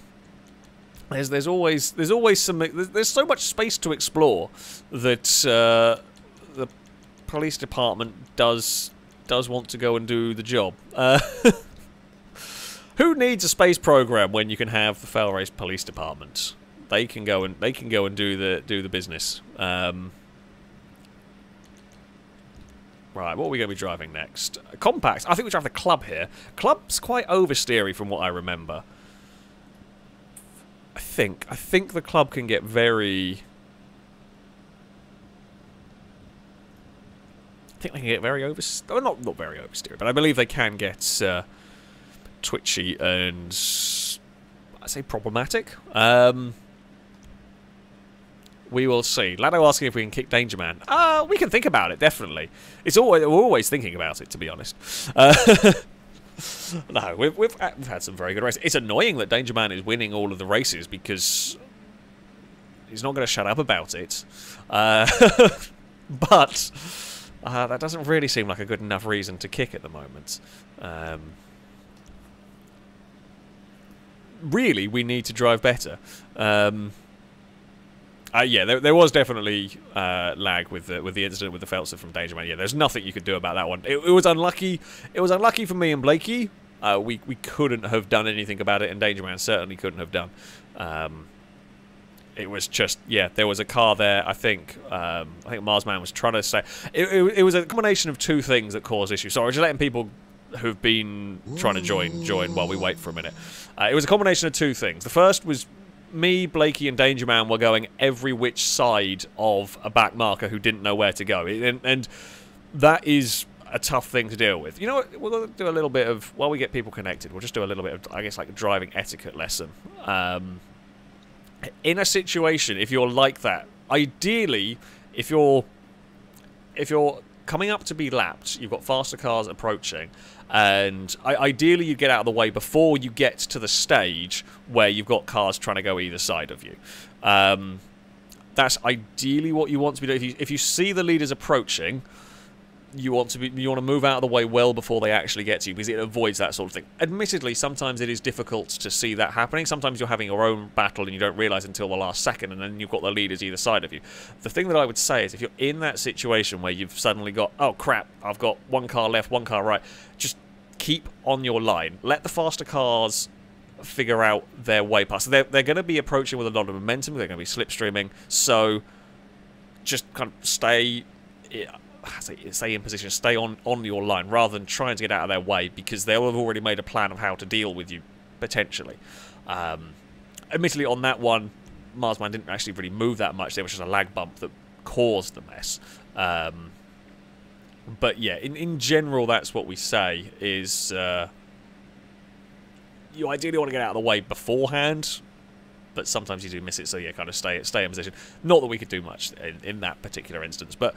there's there's always there's always some there's, there's so much space to explore that uh, the police department does does want to go and do the job. Uh, *laughs* who needs a space program when you can have the fail police department? They can go and they can go and do the do the business. Um, right, what are we going to be driving next? Compact. I think we drive the club here. Club's quite oversteery from what I remember. I think. I think the club can get very I think they can get very over... Well, not, not very oversteered, but I believe they can get uh, twitchy and... I say problematic. Um, we will see. Lado asking if we can kick Danger Man. Uh, we can think about it, definitely. It's always We're always thinking about it, to be honest. Uh, *laughs* no, we've, we've, we've had some very good races. It's annoying that Danger Man is winning all of the races because he's not going to shut up about it. Uh, *laughs* but uh, that doesn't really seem like a good enough reason to kick at the moment. Um, really, we need to drive better. Um, uh, yeah, there, there, was definitely uh, lag with the with the incident with the Feltzer from Danger Man. Yeah, there's nothing you could do about that one. It, it was unlucky. It was unlucky for me and Blakey. Uh, we we couldn't have done anything about it, and Danger Man certainly couldn't have done. Um, it was just yeah there was a car there i think um, i think marsman was trying to say it, it, it, was a combination of two things that caused issues sorry just letting people who've been trying to join join while we wait for a minute uh, it was a combination of two things the first was me blakey and danger man were going every which side of a back marker who didn't know where to go and, and that is a tough thing to deal with. You know what? We'll do a little bit of while we get people connected. We'll just do a little bit of, I guess, like a driving etiquette lesson. Um, in a situation, if you're like that, ideally, if you're if you're coming up to be lapped, you've got faster cars approaching, and ideally you get out of the way before you get to the stage where you've got cars trying to go either side of you. Um, that's ideally what you want to be doing. If you, if you see the leaders approaching, you want to be you want to move out of the way well before they actually get to you because it avoids that sort of thing. Admittedly, sometimes it is difficult to see that happening. Sometimes you're having your own battle and you don't realize until the last second, and then you've got the leaders either side of you. The thing that I would say is if you're in that situation where you've suddenly got oh crap, I've got one car left, one car right, just keep on your line. Let the faster cars figure out their way past. They're they're going to be approaching with a lot of momentum. They're going to be slipstreaming. So just kind of stay eh, stay in position, stay on, on your line, rather than trying to get out of their way, because they'll have already made a plan of how to deal with you, potentially. Um, admittedly, on that one, Marsman didn't actually really move that much. There was just a lag bump that caused the mess. Um, but yeah, in, in general, that's what we say, is uh, you ideally want to get out of the way beforehand, but sometimes you do miss it, so yeah, kind of stay stay in position. Not that we could do much in, in that particular instance, but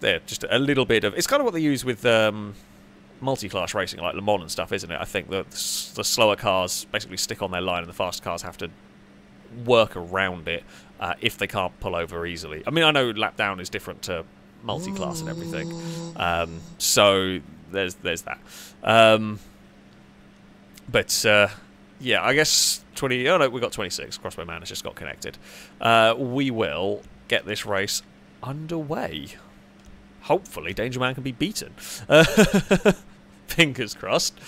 there, just a little bit of... It's kind of what they use with um, multi-class racing, like Le Mans and stuff, isn't it? I think the, the slower cars basically stick on their line and the fast cars have to work around it uh, if they can't pull over easily. I mean, I know lap down is different to multi-class and everything. Um, so there's there's that. Um, but uh, yeah, I guess 20. Oh no, we got 26. Crossbow Man has just got connected. Uh, we will get this race underway hopefully Danger Man can be beaten. Uh, *laughs* fingers crossed.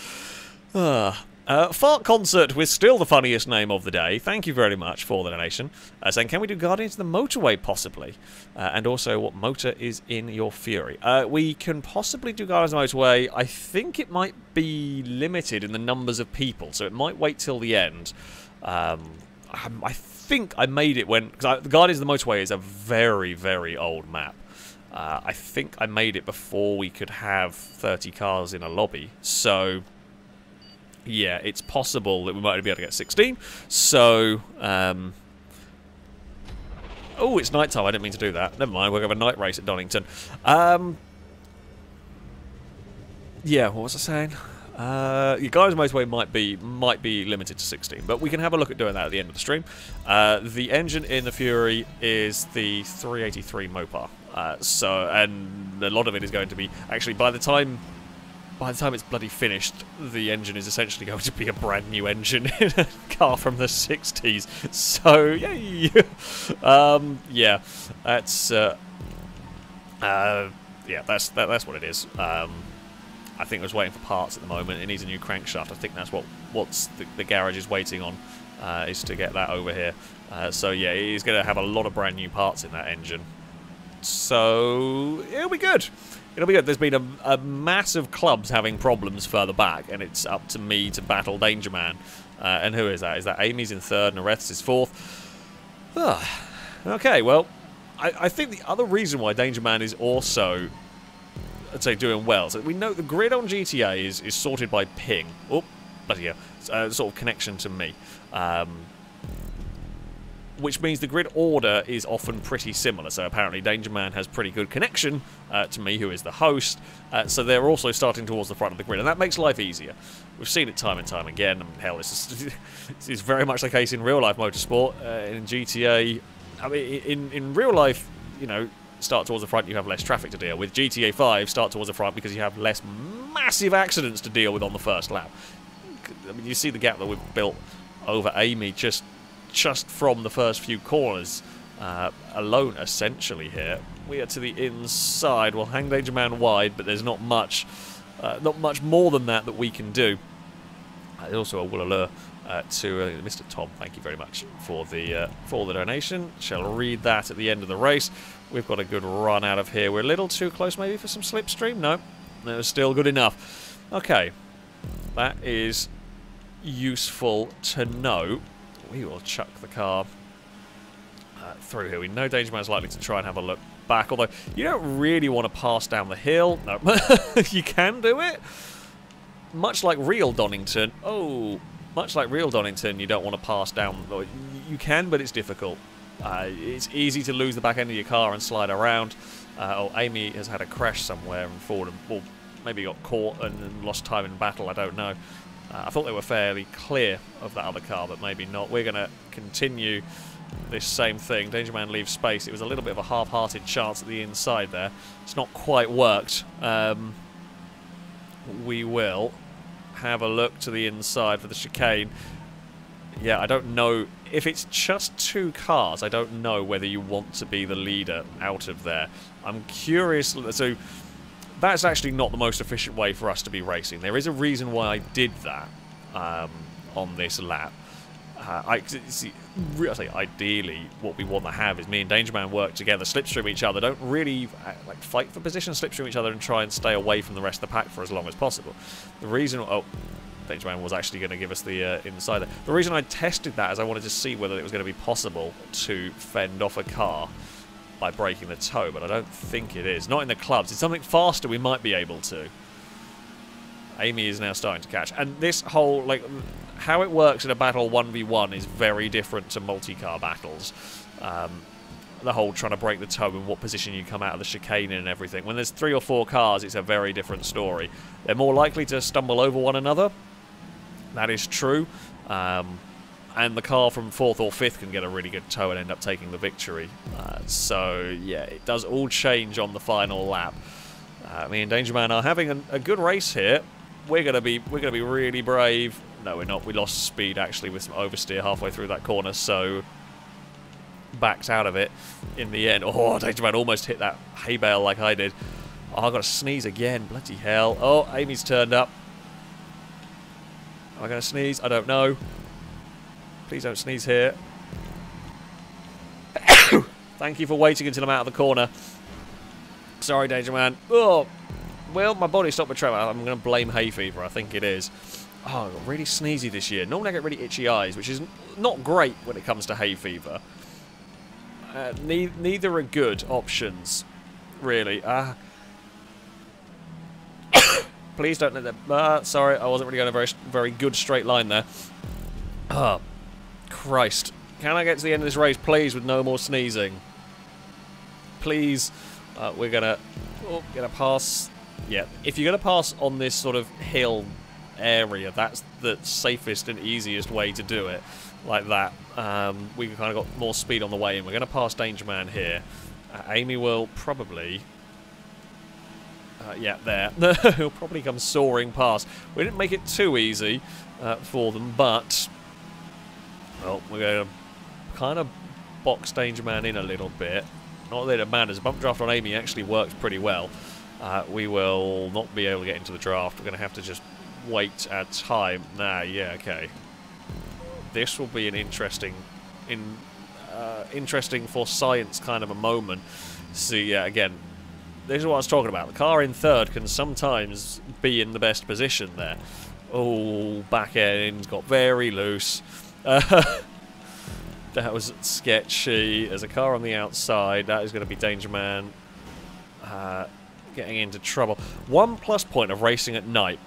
Uh, uh, Fart Concert with still the funniest name of the day. Thank you very much for the donation. Uh, saying, can we do Guardians of the Motorway possibly? Uh, and also, what motor is in your Fury? Uh, we can possibly do Guardians of the Motorway. I think it might be limited in the numbers of people, so it might wait till the end. Um, I think I made it when... Because Guardians of the Motorway is a very, very old map. Uh, I think I made it before we could have 30 cars in a lobby. So, yeah, it's possible that we might be able to get 16. So, um, oh, it's night time. I didn't mean to do that. Never mind. We'll have a night race at Donington. Um, yeah, what was I saying? Uh, your guys' motorway might be might be limited to 16, but we can have a look at doing that at the end of the stream. Uh, the engine in the Fury is the 383 Mopar. Uh, so, and a lot of it is going to be actually by the time by the time it's bloody finished, the engine is essentially going to be a brand new engine *laughs* in a car from the 60s. So, yay! *laughs* um, yeah, that's uh, uh, yeah, that's that, that's what it is. Um, I think I was waiting for parts at the moment. It needs a new crankshaft. I think that's what what's the, the garage is waiting on uh, is to get that over here. Uh, so yeah, he's going to have a lot of brand new parts in that engine. So it'll be good. It'll be good. There's been a, a of clubs having problems further back, and it's up to me to battle Danger Man. Uh, and who is that? Is that Amy's in third and Nareth's is fourth? Ah, okay, well, I, I think the other reason why Danger Man is also I'd say doing well. So we know the grid on GTA is, is sorted by ping. Oh, bloody hell. Uh, sort of connection to me. Um, which means the grid order is often pretty similar. So apparently Danger Man has pretty good connection uh, to me, who is the host. Uh, so they're also starting towards the front of the grid, and that makes life easier. We've seen it time and time again. And hell, this is, *laughs* this is very much the case in real life motorsport. Uh, in GTA, I mean, in in real life, you know, start towards the front, you have less traffic to deal with. GTA 5, start towards the front because you have less massive accidents to deal with on the first lap. I mean, you see the gap that we've built over Amy just just from the first few corners uh, alone, essentially, here. We are to the inside. We'll hang Danger Man wide, but there's not much uh, not much more than that that we can do. Uh, also a Woolalur uh, to uh, Mr. Tom. Thank you very much for the uh, for the donation. Shall read that at the end of the race. We've got a good run out of here. We're a little too close maybe for some slipstream. No, no, still good enough. Okay, that is useful to know. We will chuck the car uh, through here. We know Danger Man's likely to try and have a look back, although you don't really want to pass down the hill. No, *laughs* you can do it. Much like real Donington. Oh, much like real Donington, you don't want to pass down. You can, but it's difficult. Uh, it's easy to lose the back end of your car and slide around. Uh, oh, Amy has had a crash somewhere and fallen, well, maybe got caught and lost time in battle, I don't know. Uh, I thought they were fairly clear of that other car, but maybe not. We're going to continue this same thing. Danger Man leaves space. It was a little bit of a half-hearted chance at the inside there. It's not quite worked. Um, we will have a look to the inside for the chicane. Yeah, I don't know. If it's just two cars, I don't know whether you want to be the leader out of there. I'm curious. So that's actually not the most efficient way for us to be racing. There is a reason why I did that um, on this lap. Uh, I see, really, ideally, what we want to have is me and Dangerman work together, slipstream each other. Don't really uh, like fight for position, slipstream each other, and try and stay away from the rest of the pack for as long as possible. The reason, oh, Dangerman was actually going to give us the uh, insider. The reason I tested that is I wanted to see whether it was going to be possible to fend off a car by breaking the tow, but I don't think it is. Not in the clubs. It's something faster we might be able to. Amy is now starting to catch. And this whole, like, how it works in a battle 1v1 is very different to multi-car battles. Um, the whole trying to break the tow and what position you come out of the chicane and everything. When there's three or four cars, it's a very different story. They're more likely to stumble over one another. That is true. Um, and the car from fourth or fifth can get a really good tow and end up taking the victory. Uh, so yeah, it does all change on the final lap. Uh, me and Dangerman are having a, a good race here. We're gonna be we're gonna be really brave. No, we're not. We lost speed actually with some oversteer halfway through that corner, so backed out of it in the end. Oh, Dangerman almost hit that hay bale like I did. Oh, I got to sneeze again. Bloody hell. Oh, Amy's turned up. Am I going to sneeze? I don't know. Please don't sneeze here. *coughs* Thank you for waiting until I'm out of the corner. Sorry, Danger Man. Oh, well, my body stopped betraying I'm going to blame hay fever. I think it is. Oh, I got really sneezy this year. Normally I get really itchy eyes, which is not great when it comes to hay fever. Uh, ne neither are good options, really. Uh, *coughs* please don't let that... Uh, sorry, I wasn't really going a very, very good straight line there. Oh, Christ. Can I get to the end of this race, please, with no more sneezing? Please. Uh, we're gonna... Oh, gonna pass... Yeah, if you're gonna pass on this sort of hill area, that's the safest and easiest way to do it. Like that. Um, we kind of got more speed on the way in. We're gonna pass Danger Man here. Uh, Amy will probably... Uh, yeah, there. *laughs* He'll probably come soaring past. We didn't make it too easy uh, for them, but well, we're going to kind of box Danger Man in a little bit. Not that it matters. Bump draft on Amy actually works pretty well. Uh, we will not be able to get into the draft. We're going to have to just wait our time. Nah, yeah, okay. This will be an interesting, in, uh, interesting for science kind of a moment. See, yeah, again, this is what I was talking about. The car in third can sometimes be in the best position there. Oh, back end's got very loose. *laughs* That was sketchy. There's a car on the outside. That is going to be Danger Man uh, getting into trouble. One plus point of racing at night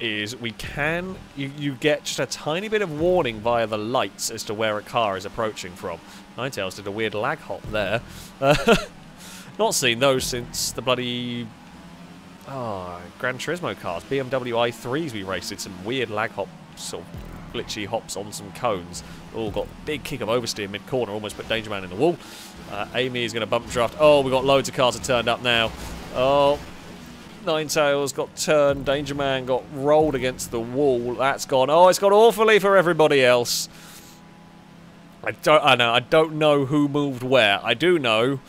is we can you, you get just a tiny bit of warning via the lights as to where a car is approaching from. Ninetales did a weird lag hop there. *laughs* Not seen those since the bloody oh, Gran Turismo cars. BMW i3s we raced did some weird lag hop sort of glitchy hops on some cones. Oh, got big kick of oversteer mid-corner, almost put Danger Man in the wall. Uh, Amy is going to bump draft. Oh, we've got loads of cars that turned up now. Oh, Ninetales got turned. Danger Man got rolled against the wall. That's gone. Oh, it's gone awfully for everybody else. I don't. I know. I don't know who moved where. I do know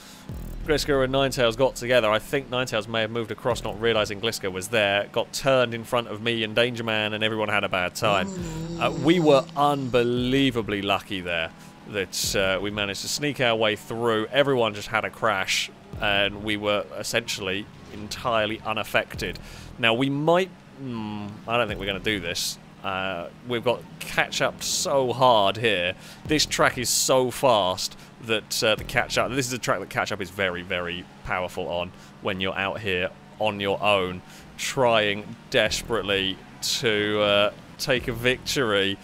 Gliska and Ninetales got together. I think Ninetales may have moved across, not realising Gliska was there. Got turned in front of me and Danger Man, and everyone had a bad time. Uh, we were unbelievably lucky there that uh, we managed to sneak our way through. Everyone just had a crash, and we were essentially entirely unaffected. Now, we might... Mm, I don't think we're going to do this. Uh, we've got catch up so hard here. This track is so fast that uh, the catch up. This is a track that catch up is very, very powerful on when you're out here on your own, trying desperately to uh, take a victory.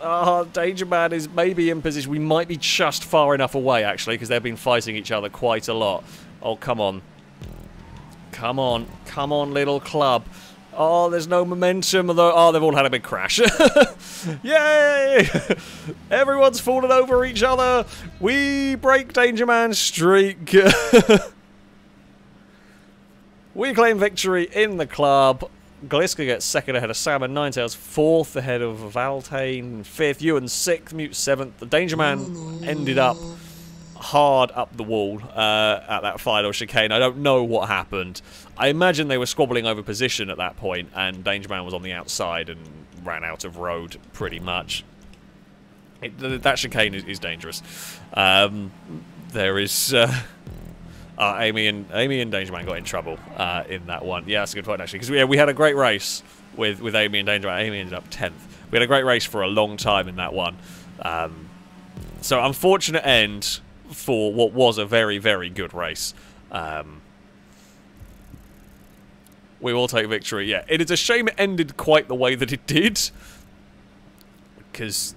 Oh, Danger Man is maybe in position. We might be just far enough away, actually, because they've been fighting each other quite a lot. Oh, come on. Come on. Come on, little club. Oh, there's no momentum, though. Oh, they've all had a big crash. *laughs* Yay! *laughs* Everyone's fallen over each other. We break Danger Man's streak. *laughs* we claim victory in the club. Gliska gets second ahead of Sam and Ninetales, fourth ahead of Valtane, fifth, Ewan sixth, Mute seventh. The Danger Man ended up hard up the wall uh, at that final chicane. I don't know what happened. I imagine they were squabbling over position at that point, and Danger Man was on the outside and ran out of road pretty much. It, that chicane is, is dangerous. Um, there is. Uh, *laughs* uh, Amy and Amy and Dangerman got in trouble uh, in that one. Yeah, that's a good point actually, because we, yeah, we had a great race with with Amy and Dangerman. Amy ended up tenth. We had a great race for a long time in that one. Um, so unfortunate end for what was a very very good race. Um, we will take victory. Yeah, it is a shame it ended quite the way that it did. Because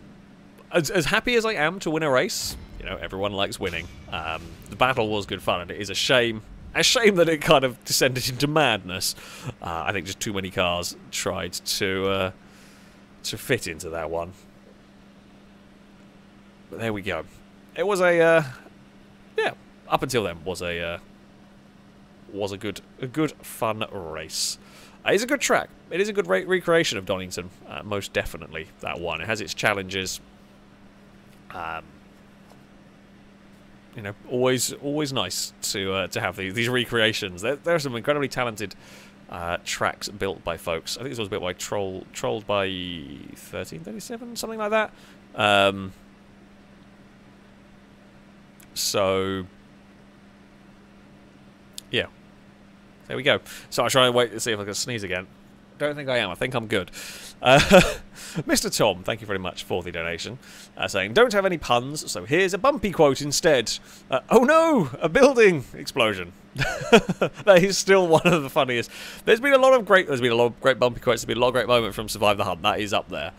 as, as happy as I am to win a race, you know, everyone likes winning. Um, the battle was good fun, and it is a shame. A shame that it kind of descended into madness. Uh, I think just too many cars tried to uh, to fit into that one. But there we go. It was a uh, yeah. Up until then was a uh, was a good a good fun race. Uh, it's a good track. It is a good re recreation of Donington, uh, most definitely. That one. It has its challenges. Um, you know, always always nice to uh, to have these, these recreations. There, there are some incredibly talented uh, tracks built by folks. I think this was built by Troll, Trolled by 1337, something like that. Um, so, yeah. There we go. So I try to wait to see if I can sneeze again. Don't think I am. I think I'm good. Uh, *laughs* Mr. Tom, thank you very much for the donation. Uh, saying, don't have any puns, so here's a bumpy quote instead. Uh, oh no! A building explosion. *laughs* that is still one of the funniest. There's been a lot of great. There's been a lot of great bumpy quotes. There's been a lot of great moments from Survive the Hunt. That is up there.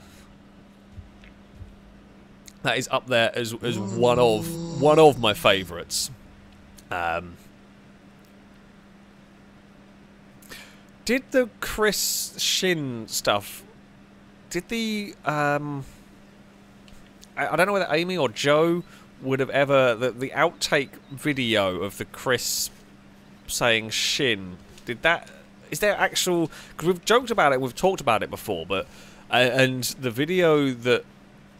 That is up there as as one of one of my favourites. Um, did the Chris Shin stuff did the um, I, I, don't know whether Amy or Joe would have ever the the outtake video of the Chris saying Shin. Did that? Is there actual? Because we've joked about it, we've talked about it before, but uh, and the video that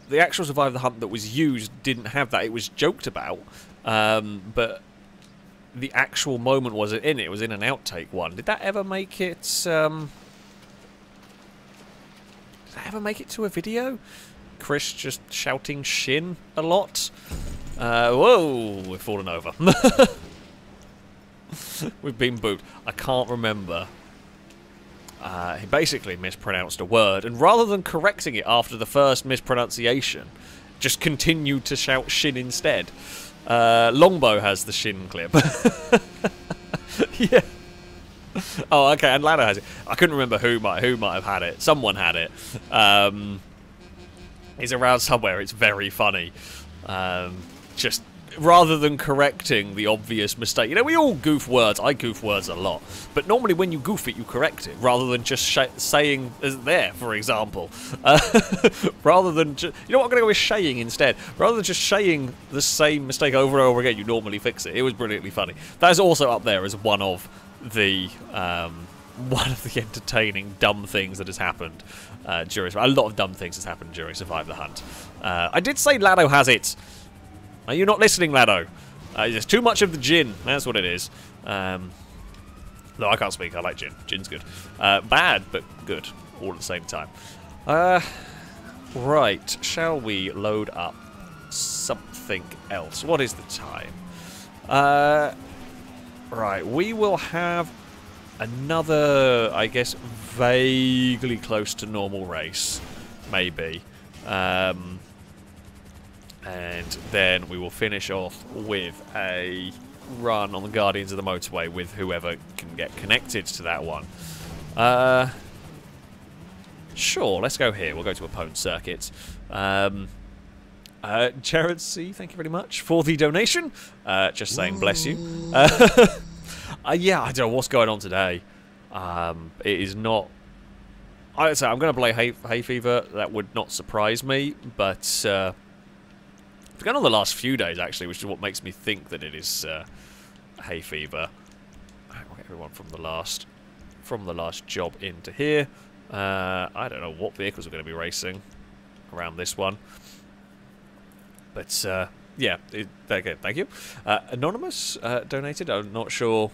the actual Survive the Hunt that was used didn't have that. It was joked about, um, but the actual moment wasn't in it. It was in an outtake one. Did that ever make it? Um, did I ever make it to a video? Chris just shouting shin a lot. Uh, whoa, we've fallen over. *laughs* we've been booped. I can't remember. Uh, he basically mispronounced a word, and rather than correcting it after the first mispronunciation, just continued to shout shin instead. Uh, Longbow has the shin clip. *laughs* yeah. oh, okay, and Lado has it. I couldn't remember who might who might have had it. Someone had it. Um, he's around somewhere. It's very funny. Um, just rather than correcting the obvious mistake. You know, we all goof words. I goof words a lot. But normally when you goof it, you correct it, rather than just saying there, for example. *laughs* Uh, rather than, you know what, I'm going to go with shaying instead. Rather than just shaying the same mistake over and over again, you normally fix it. It was brilliantly funny. That is also up there as one of the um, *laughs* one of the entertaining dumb things that has happened uh, during a lot of dumb things has happened during Survive the Hunt. Uh, I did say Lado has it. Are you not listening, Lado? Uh, there's too much of the gin. That's what it is. Um, no, I can't speak. I like gin. Gin's good. Uh, bad, but good, all at the same time. Uh, right. Shall we load up something else? What is the time? Uh, Right, we will have another, I guess, vaguely close to normal race, maybe. Um, and then we will finish off with a run on the Guardians of the Motorway with whoever can get connected to that one. Uh, sure, let's go here. We'll go to opponent circuits. Um, uh, Jared C, thank you very much for the donation. Uh, just saying, bless you. Uh, *laughs* uh, yeah, I don't know what's going on today. Um, it is not. I say I'm going to play hay, hay, Fever. That would not surprise me, but uh, it's going on the last few days actually, which is what makes me think that it is uh, hay fever. Everyone from the last from the last job into here. Uh, I don't know what vehicles are going to be racing around this one, but uh, yeah, it, okay, thank you. Uh, Anonymous uh, donated. I'm not sure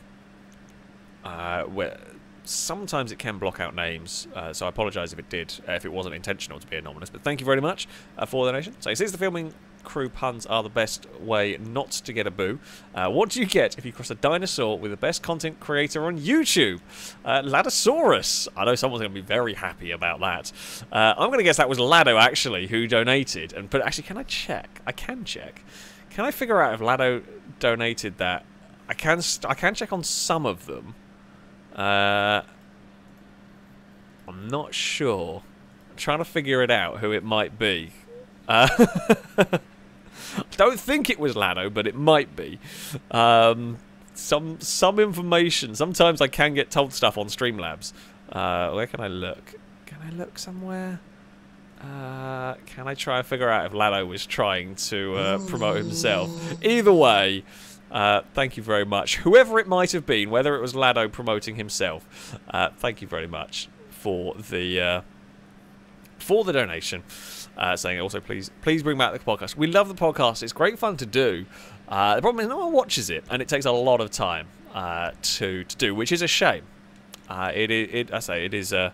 uh, where sometimes it can block out names, uh, so I apologise if it did, if it wasn't intentional to be anonymous. But thank you very much for the donation. So, since the filming crew puns are the best way not to get a boo, uh, what do you get if you cross a dinosaur with the best content creator on YouTube? Uh, Ladosaurus. I know someone's going to be very happy about that. Uh, I'm going to guess that was Lado, actually, who donated. And But actually, can I check? I can check. Can I figure out if Lado donated that? I can, I can check on some of them. Uh, I'm not sure. I'm trying to figure it out who it might be. Uh, *laughs* don't think it was Lado, but it might be. Um, some some information. Sometimes I can get told stuff on Streamlabs. Uh, where can I look? Can I look somewhere? Uh, can I try and figure out if Lado was trying to uh, promote himself? Either way, uh, thank you very much. Whoever it might have been, whether it was Lado promoting himself, uh, thank you very much for the uh, for the donation. Uh, saying also, please please bring back the podcast. We love the podcast. It's great fun to do. Uh, the problem is no one watches it, and it takes a lot of time uh, to to do, which is a shame. it, it, it I say it is a.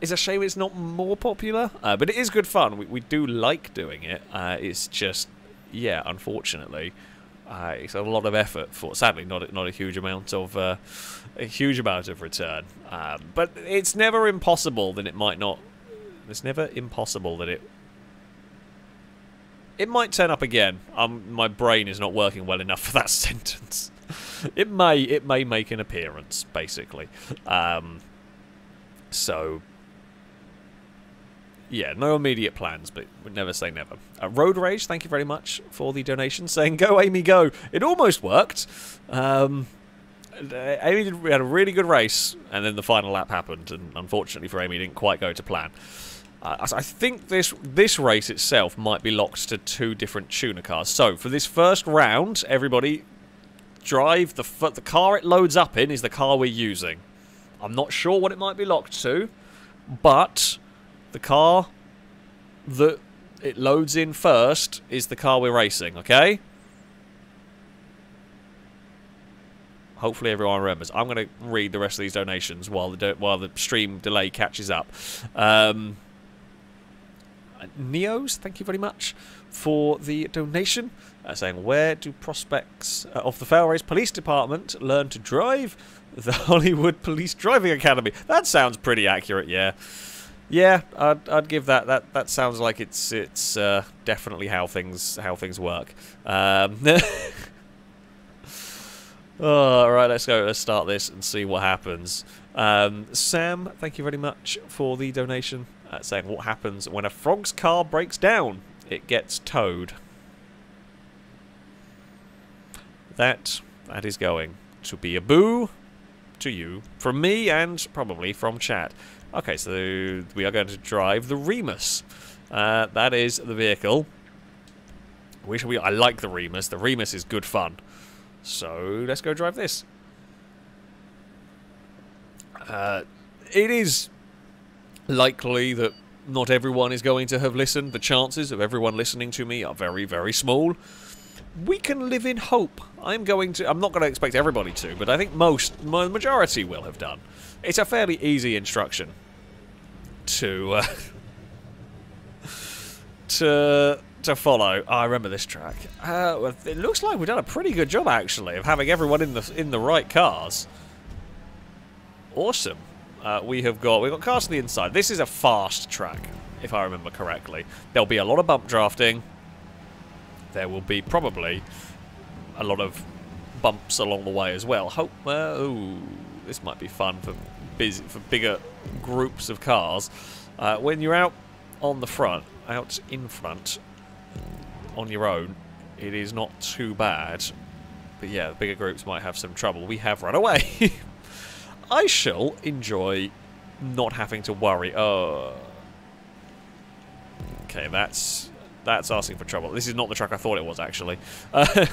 It's a shame it's not more popular, but it is good fun. We, we do like doing it. it's just yeah, unfortunately, uh, it's a lot of effort for. Sadly, not not a huge amount of uh, a huge amount of return. Um, but it's never impossible that it might not. It's never impossible that it. It might turn up again. Um, my brain is not working well enough *laughs* for that sentence. it may it may make an appearance, basically. Um, so yeah, no immediate plans, but would never say never. Uh, Road Rage, thank you very much for the donation, saying go Amy go. It almost worked. Um, uh, Amy did, had a really good race, and then the final lap happened, and unfortunately for Amy, didn't quite go to plan. Uh, I think this this race itself might be locked to two different tuner cars. So for this first round, everybody drive the the car it loads up in is the car we're using. I'm not sure what it might be locked to, but the car that it loads in first is the car we're racing, okay? Hopefully everyone remembers. I'm going to read the rest of these donations while the while the stream delay catches up. Um, Neos, thank you very much for the donation. Uh, saying, where do prospects uh, of the Failrace Police Department learn to drive? The *laughs* Hollywood Police Driving Academy. That sounds pretty accurate, yeah. Yeah, I'd, I'd give that. That that sounds like it's it's uh, definitely how things how things work. Um, *laughs* all right, let's go. Let's start this and see what happens. Um, Sam, thank you very much for the donation. Uh, saying what happens when a frog's car breaks down? It gets towed. That that is going to be a boo to you from me and probably from chat. Okay, so we are going to drive the Remus. Uh, that is the vehicle. Which we I like the Remus. The Remus is good fun. So let's go drive this. Uh, it is likely that not everyone is going to have listened. The chances of everyone listening to me are very, very small. We can live in hope. I'm going to. I'm not going to expect everybody to, but I think most, the majority will have done. It's a fairly easy instruction to uh, *laughs* to to follow. Oh, I remember this track. Uh, it looks like we've done a pretty good job, actually, of having everyone in the in the right cars. Awesome. Uh, we have got we've got cars to the inside. This is a fast track, if I remember correctly. There'll be a lot of bump drafting. There will be probably a lot of bumps along the way as well. Hope. Uh, ooh, this might be fun for busy for bigger groups of cars. Uh, when you're out on the front, out in front, on your own, it is not too bad. But yeah, the bigger groups might have some trouble. We have run away. *laughs* I shall enjoy not having to worry. Oh. Okay, that's that's asking for trouble. This is not the truck I thought it was, actually. Uh, *laughs*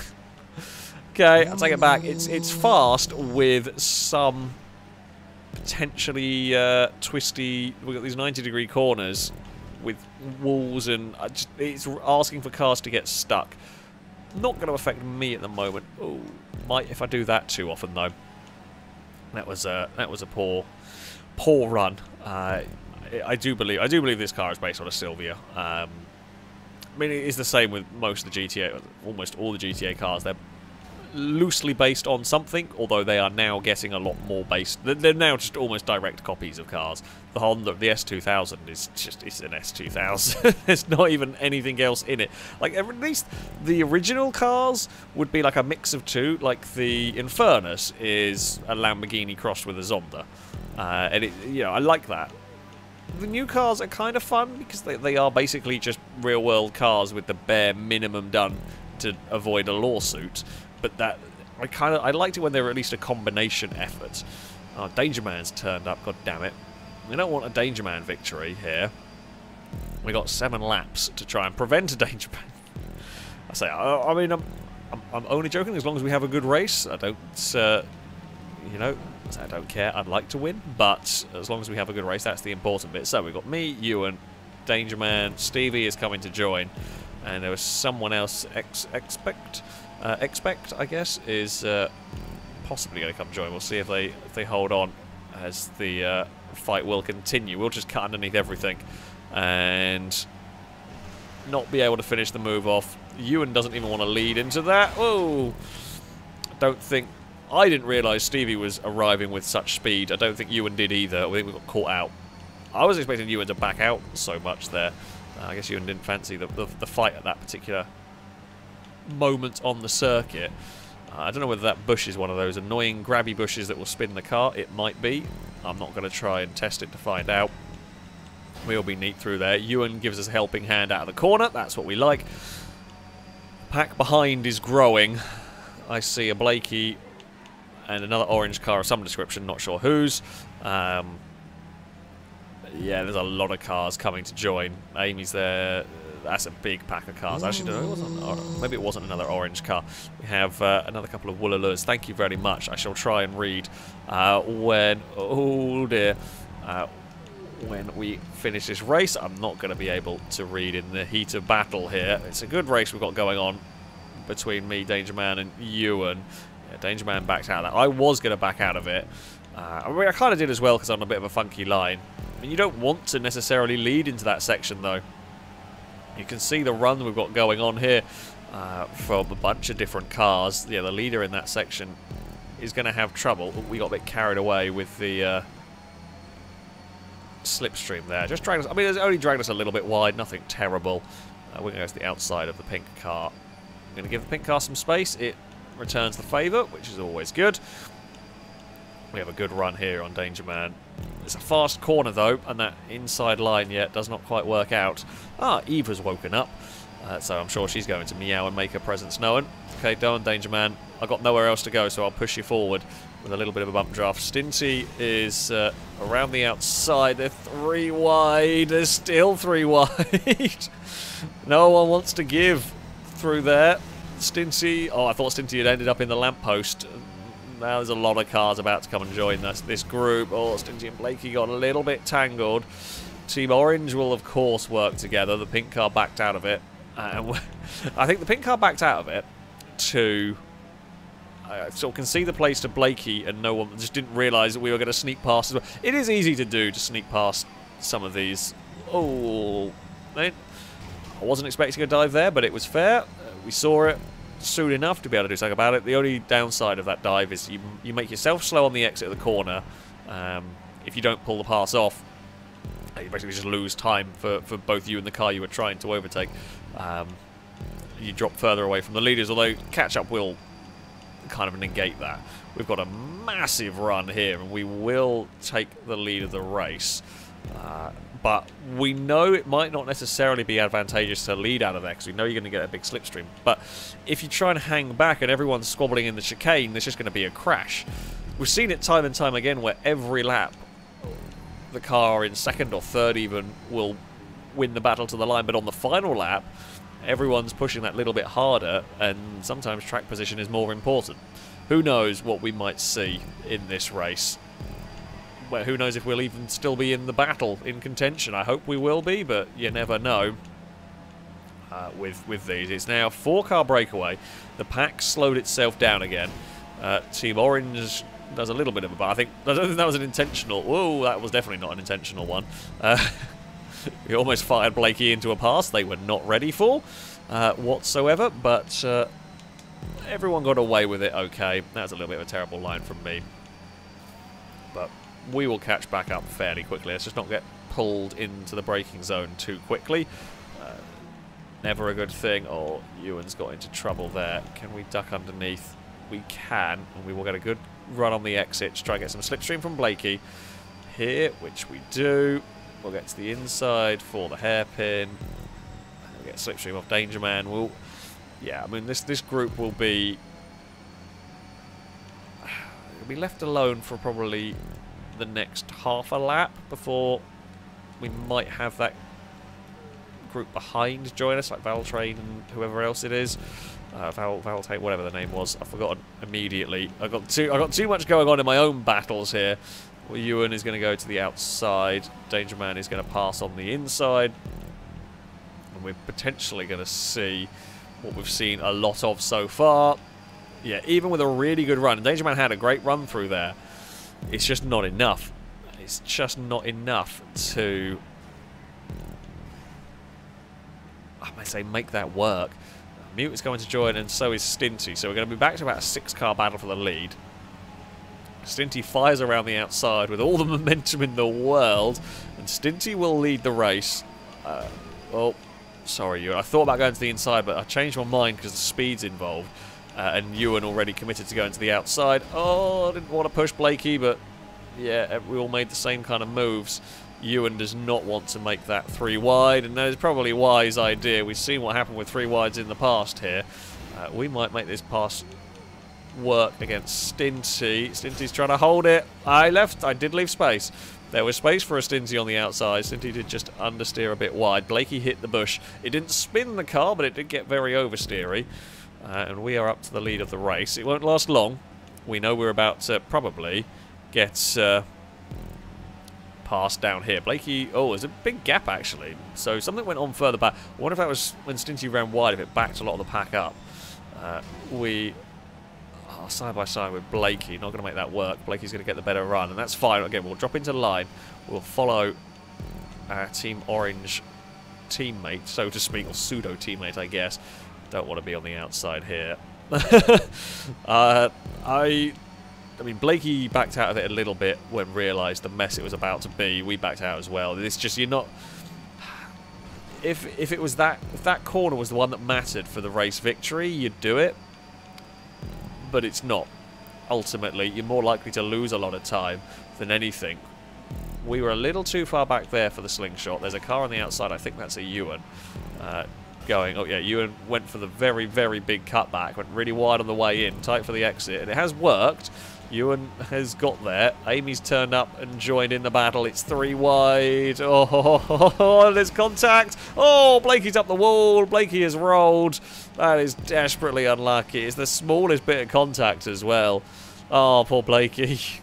okay, I'll take it back. It's it's fast with some potentially uh, twisty. We've got these 90 degree corners with walls and uh, just, it's asking for cars to get stuck. Not going to affect me at the moment. Oh, might if I do that too often though. That was a that was a poor poor run. Uh, I do believe I do believe this car is based on a Silvia. Um, I mean, it is the same with most of the GTA, almost all the GTA cars. They're loosely based on something, although they are now getting a lot more based. They're now just almost direct copies of cars. The Honda, the S2000 is just it's an S2000. *laughs* There's not even anything else in it. Like at least the original cars would be like a mix of two. Like the Infernus is a Lamborghini crossed with a Zonda, uh, and it, you know I like that. The new cars are kind of fun because they, they are basically just real world cars with the bare minimum done to avoid a lawsuit but that I kind of I liked it when they were at least a combination effort. Oh, Danger Man's turned up. God damn it! We don't want a Danger Man victory here. We got seven laps to try and prevent a Danger Man. *laughs* I say, I, I mean, I'm, I'm, I'm only joking. As long as we have a good race, I don't, uh, you know, I don't care. I'd like to win, but as long as we have a good race, that's the important bit. So we've got me, Ewan, Danger Man, Stevie is coming to join, and there was someone else ex expect uh, expect, I guess, is uh, possibly going to come join. We'll see if they if they hold on as the uh, fight will continue. We'll just cut underneath everything and not be able to finish the move off. Ewan doesn't even want to lead into that. Whoa! I don't think... I didn't realise Stevie was arriving with such speed. I don't think Ewan did either. I think we got caught out. I was expecting Ewan to back out so much there. Uh, I guess Ewan didn't fancy the, the, the fight at that particular moment on the circuit. Uh, I don't know whether that bush is one of those annoying grabby bushes that will spin the car. It might be. I'm not going to try and test it to find out. We'll be neat through there. Ewan gives us a helping hand out of the corner. That's what we like. Pack behind is growing. I see a Blakey and another orange car of some description, not sure whose. Um, yeah, there's a lot of cars coming to join. Amy's there, that's a big pack of cars. Actually, no, it wasn't. Maybe it wasn't another orange car. We have uh, another couple of Woolalurs. Thank you very much. I shall try and read uh, when. Oh dear. Uh, when we finish this race, I'm not going to be able to read in the heat of battle here. It's a good race we've got going on between me, Danger Man, and Ewan. Yeah, Danger Man backed out of that. I was going to back out of it. Uh, I, mean, I kind of did as well because I'm on a bit of a funky line. I mean, you don't want to necessarily lead into that section, though. You can see the run we've got going on here uh, from a bunch of different cars. Yeah, the leader in that section is going to have trouble. We got a bit carried away with the uh, slipstream there. Just dragged us. I mean, it's only dragged us a little bit wide. Nothing terrible. Uh, we're going to go to the outside of the pink car. I'm going to give the pink car some space. It returns the favour, which is always good. We have a good run here on Danger Man. It's a fast corner though, and that inside line yet does not quite work out. Ah, Eve has woken up, uh, so I'm sure she's going to meow and make her presence known. Okay, Danger man, I've got nowhere else to go, so I'll push you forward with a little bit of a bump draft. Stinty is uh, around the outside. They're three wide. They're still three *laughs* wide. no one wants to give through there. Stinty, oh, I thought Stinty had ended up in the lamppost. Now there's a lot of cars about to come and join us. This group, oh, Stinty and Blakey got a little bit tangled. Team Orange will, of course, work together. The pink car backed out of it. Uh, *laughs* I think the pink car backed out of it to I sort of can see the place to Blakey and no one just didn't realise that we were going to sneak past. Well. It is easy to do to sneak past some of these. Oh, I wasn't expecting a dive there, but it was fair. Uh, we saw it soon enough to be able to do something about it. The only downside of that dive is you, you make yourself slow on the exit of the corner. Um, if you don't pull the pass off, you basically just lose time for, for both you and the car you were trying to overtake. Um, you drop further away from the leaders, although catch-up will kind of negate that. We've got a massive run here, and we will take the lead of the race. Uh, but we know it might not necessarily be advantageous to lead out of there because we know you're going to get a big slipstream. But if you try and hang back and everyone's squabbling in the chicane, there's just going to be a crash. We've seen it time and time again where every lap the car in second or third even will win the battle to the line, but on the final lap, everyone's pushing that little bit harder, and sometimes track position is more important. Who knows what we might see in this race? Well, who knows if we'll even still be in the battle, in contention. I hope we will be, but you never know. Uh, with with these, it's now four car breakaway. The pack slowed itself down again. Uh, Team Orange does a little bit of a, but I think *laughs* I don't think that was an intentional. Whoa, that was definitely not an intentional one. Uh, *laughs* we almost fired Blakey into a pass they were not ready for uh, whatsoever, but uh, everyone got away with it okay. That was a little bit of a terrible line from me. We will catch back up fairly quickly. Let's just not get pulled into the braking zone too quickly. Uh, never a good thing. Oh, Ewan's got into trouble there. Can we duck underneath? We can, and we will get a good run on the exit to try and get some slipstream from Blakey here, which we do. We'll get to the inside for the hairpin. We'll get slipstream off Danger Man. We'll, yeah, I mean this this group will be *sighs* will be left alone for probably the next half a lap before we might have that group behind join us, like Valtrain and whoever else it is. Uh, Val, whatever the name was, I've forgotten immediately. I got too, I got too much going on in my own battles here. Well, Ewan is going to go to the outside. Danger Man is going to pass on the inside. And we're potentially going to see what we've seen a lot of so far. Yeah, even with a really good run, Danger Man had a great run through there, it's just not enough. It's just not enough to, I might say, make that work. Mute is going to join, and so is Stinty. So we're going to be back to about a six-car battle for the lead. Stinty fires around the outside with all the *laughs* momentum in the world, and Stinty will lead the race. Uh, oh, sorry. I thought about going to the inside, but I changed my mind because the speed's involved. Uh, and Ewan already committed to going to the outside. Oh, I didn't want to push Blakey, but yeah, we all made the same kind of moves. Ewan does not want to make that three wide, and that is probably a wise idea. We've seen what happened with three wides in the past here. Uh, we might make this pass work against Stinty. Stinty's trying to hold it. I left. I did leave space. There was space for a Stinty on the outside. Stinty did just understeer a bit wide. Blakey hit the bush. It didn't spin the car, but it did get very oversteery. Uh, and we are up to the lead of the race. It won't last long. We know we're about to probably get uh, passed down here. Blakey, oh, there's a big gap actually. So something went on further back. I wonder if that was when Stinty ran wide, if it backed a lot of the pack up. Uh, we are side by side with Blakey. Not going to make that work. Blakey's going to get the better run, and that's fine. Again, we'll drop into line. We'll follow our Team Orange teammate, so to speak, or pseudo teammate, I guess. Don't want to be on the outside here. *laughs* uh, I I mean, Blakey backed out of it a little bit when realised the mess it was about to be. We backed out as well. It's just you're not. If if it was that if that corner was the one that mattered for the race victory, you'd do it. But it's not. Ultimately, you're more likely to lose a lot of time than anything. We were a little too far back there for the slingshot. There's a car on the outside. I think that's a Ewan. Uh, going. Oh yeah, Ewan went for the very, very big cutback. Went really wide on the way in, tight for the exit. And it has worked. Ewan has got there. Amy's turned up and joined in the battle. It's three wide. *laughs* Oh, oh, there's contact. Oh, Blakey's up the wall. Blakey has rolled. That is desperately unlucky. It's the smallest bit of contact as well. Oh, poor Blakey. *laughs*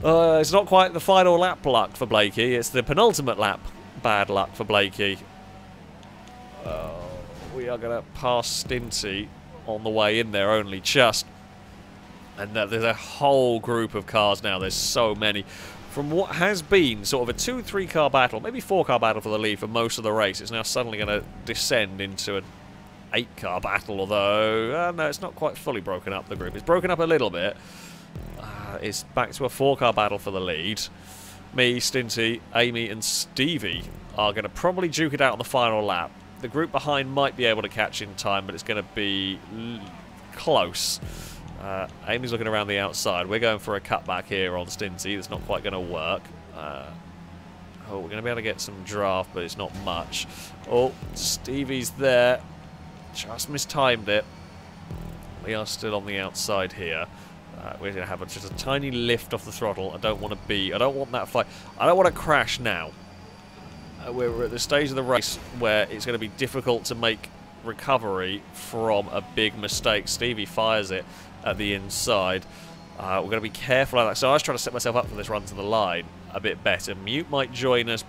Uh, it's not quite the final lap luck for Blakey. It's the penultimate lap bad luck for Blakey. We are going to pass Stinty on the way in there only just. And there's a whole group of cars now. There's so many. from what has been sort of a two, three car battle, maybe four car battle for the lead for most of the race, it's now suddenly going to descend into an eight car battle. Although uh, no, it's not quite fully broken up. The group it's broken up a little bit. Uh, it's back to a four car battle for the lead. Me, Stinty, Amy, and Stevie are going to probably duke it out on the final lap. The group behind might be able to catch in time, but it's going to be close. Uh, Amy's looking around the outside. We're going for a cutback here on Stinty. It's not quite going to work. Uh, oh, we're going to be able to get some draft, but it's not much. Oh, Stevie's there. Just mistimed it. We are still on the outside here. Uh, we're going to have a, just a tiny lift off the throttle. I don't want to be... I don't want that fight. I don't want to crash now. Uh, we're at the stage of the race where it's going to be difficult to make recovery from a big mistake. Stevie fires it at the inside. Uh, we're going to be careful like that. So I was trying to set myself up for this run to the line a bit better. Mute might join us.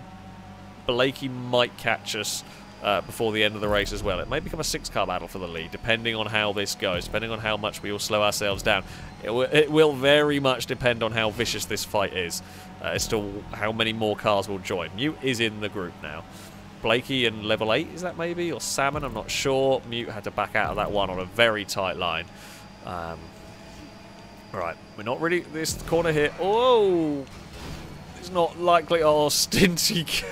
Blakey might catch us uh, before the end of the race as well. It may become a six-car battle for the lead, depending on how this goes, depending on how much we all slow ourselves down. It, it will very much depend on how vicious this fight is, uh, as to how many more cars will join. Mute is in the group now. Blakey and level 8, is that maybe? Or Salmon, I'm not sure. Mute had to back out of that one on a very tight line. Um, right, we're not really... This corner here... Oh! It's not likely... Oh, *laughs* Stinty...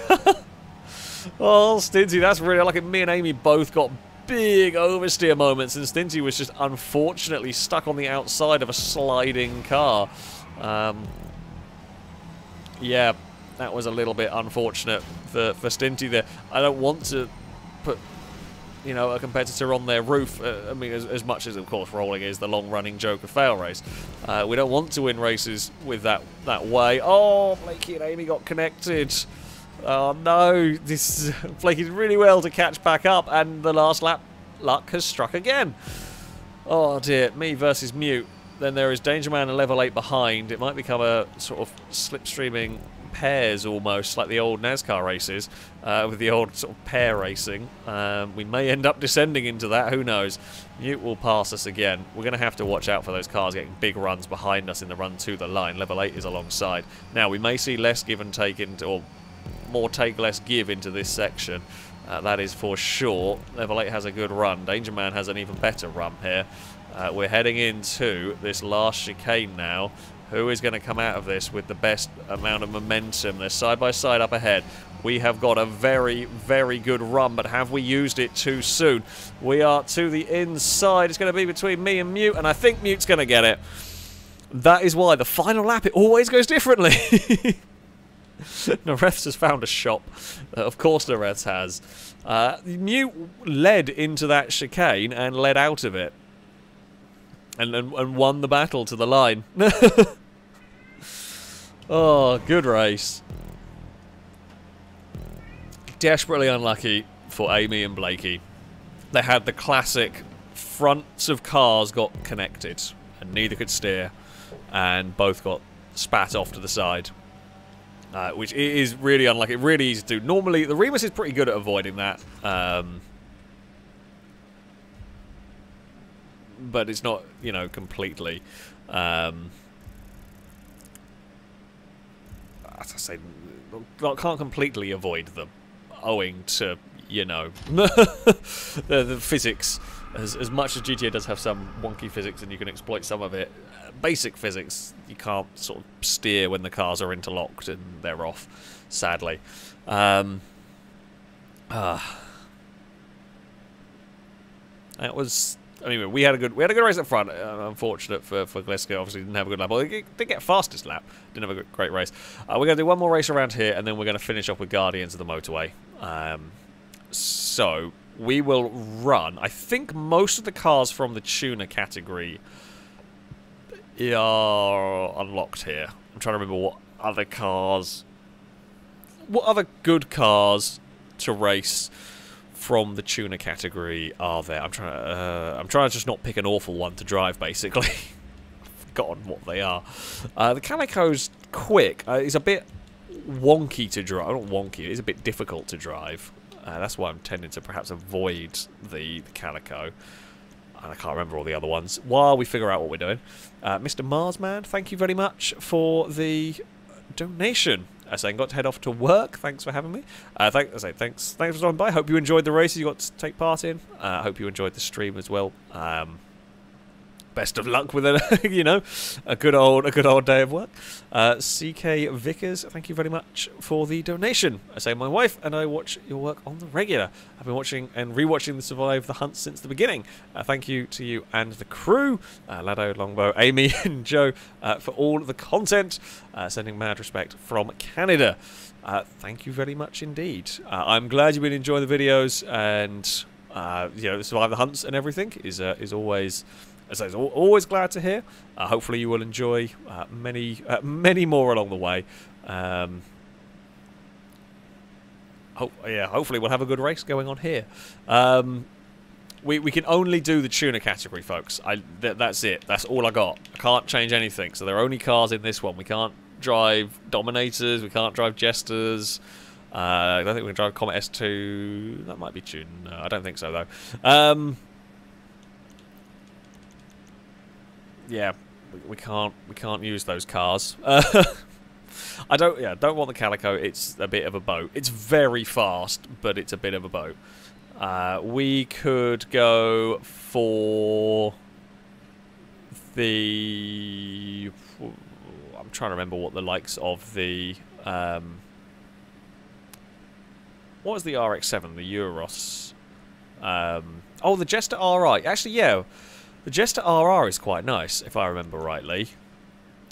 Oh, Stinty, that's really like it. Me and Amy both got big oversteer moments, and Stinty was just unfortunately stuck on the outside of a sliding car. Um, yeah, that was a little bit unfortunate for, for Stinty there. I don't want to put you know, a competitor on their roof. Uh, I mean, as, as, much as, of course, rolling is the long-running joke of FailRace. Uh, we don't want to win races with that that way. Oh, Blakey and Amy got connected. Oh no, this *laughs* is flaking really well to catch back up, and the last lap luck has struck again. Oh dear, me versus Mute. Then there is Danger Man and Level 8 behind. It might become a sort of slipstreaming pairs almost, like the old NASCAR races, uh, with the old sort of pair racing. Um, we may end up descending into that, who knows. Mute will pass us again. We're going to have to watch out for those cars getting big runs behind us in the run to the line. Level 8 is alongside. Now, we may see less give and take into, or more take, less give into this section. Uh, that is for sure. Level 8 has a good run. Danger Man has an even better run here. Uh, we're heading into this last chicane now. Who is going to come out of this with the best amount of momentum? They're side by side up ahead. We have got a very, very good run, but have we used it too soon? We are to the inside. It's going to be between me and Mute, and I think Mute's going to get it. That is why the final lap, it always goes differently. *laughs* Nareths has found a shop. Uh, of course Nareths has. Uh, Mute led into that chicane and led out of it. And, and, and won the battle to the line. *laughs* oh, good race. Desperately unlucky for Amy and Blakey. They had the classic fronts of cars got connected and neither could steer and both got spat off to the side uh, which is really unlucky. Really easy to do. Normally, the Remus is pretty good at avoiding that. Um, but it's not, you know, completely. Um, as I say, can't completely avoid them, owing to, you know, *laughs* the, the physics. As, as much as GTA does have some wonky physics and you can exploit some of it, basic physics, you can't sort of steer when the cars are interlocked and they're off, sadly. Um, uh, that was. Anyway, we had a good we had a good race up front. Uh, unfortunate for for Gliska, obviously didn't have a good lap. Well, they did get fastest lap. Didn't have a great race. Uh, we're gonna do one more race around here, and then we're gonna finish off with Guardians of the Motorway. Um, so we will run. I think most of the cars from the tuner category are unlocked here. I'm trying to remember what other cars... What other good cars to race from the tuner category are there? I'm trying to, uh, I'm trying to just not pick an awful one to drive, basically. *laughs* I've forgotten what they are. Uh, the Calico's quick. Uh, it's a bit wonky to drive. Not wonky, it's a bit difficult to drive. Uh, that's why I'm tending to perhaps avoid the, the Calico and I can't remember all the other ones, while we figure out what we're doing. Uh, Mr. Marsman, thank you very much for the donation. Uh, saying got to head off to work. Thanks for having me. Uh, thank, I say thanks. Thanks for stopping by. Hope you enjoyed the races you got to take part in. Uh, hope you enjoyed the stream as well. Um, best of luck with it. *laughs* you know, a good old a good old day of work. Uh, CK Vickers, thank you very much for the donation. I say my wife and I watch your work on the regular. I've been watching and rewatching the Survive the Hunt since the beginning. Uh, thank you to you and the crew, uh, Lado, Longbow, Amy, *laughs* and Joe, uh, for all the content. Uh, sending mad respect from Canada. Uh, thank you very much indeed. I'm glad you've been enjoying the videos and. Uh, you know, survive the hunts and everything is uh, is always as I was always glad to hear. Uh, hopefully, you will enjoy uh, many, uh, many more along the way. Um, yeah, hopefully, we'll have a good race going on here. Um, we we can only do the tuner category, folks. I th that's it. That's all I got. I can't change anything. So there are only cars in this one. We can't drive Dominators. We can't drive Jesters. Uh, I don't think we can drive Comet S2. That might be tune. No, I don't think so though. Um, yeah, we, we, can't we can't use those cars. Uh, *laughs* I don't yeah don't want the calico. It's a bit of a boat. It's very fast, but it's a bit of a boat. Uh, we could go for the. I'm trying to remember what the likes of the. Um, what was the RX-7? The Euros. Um, oh, the Jester RR. Actually, yeah. The Jester RR is quite nice, if I remember rightly.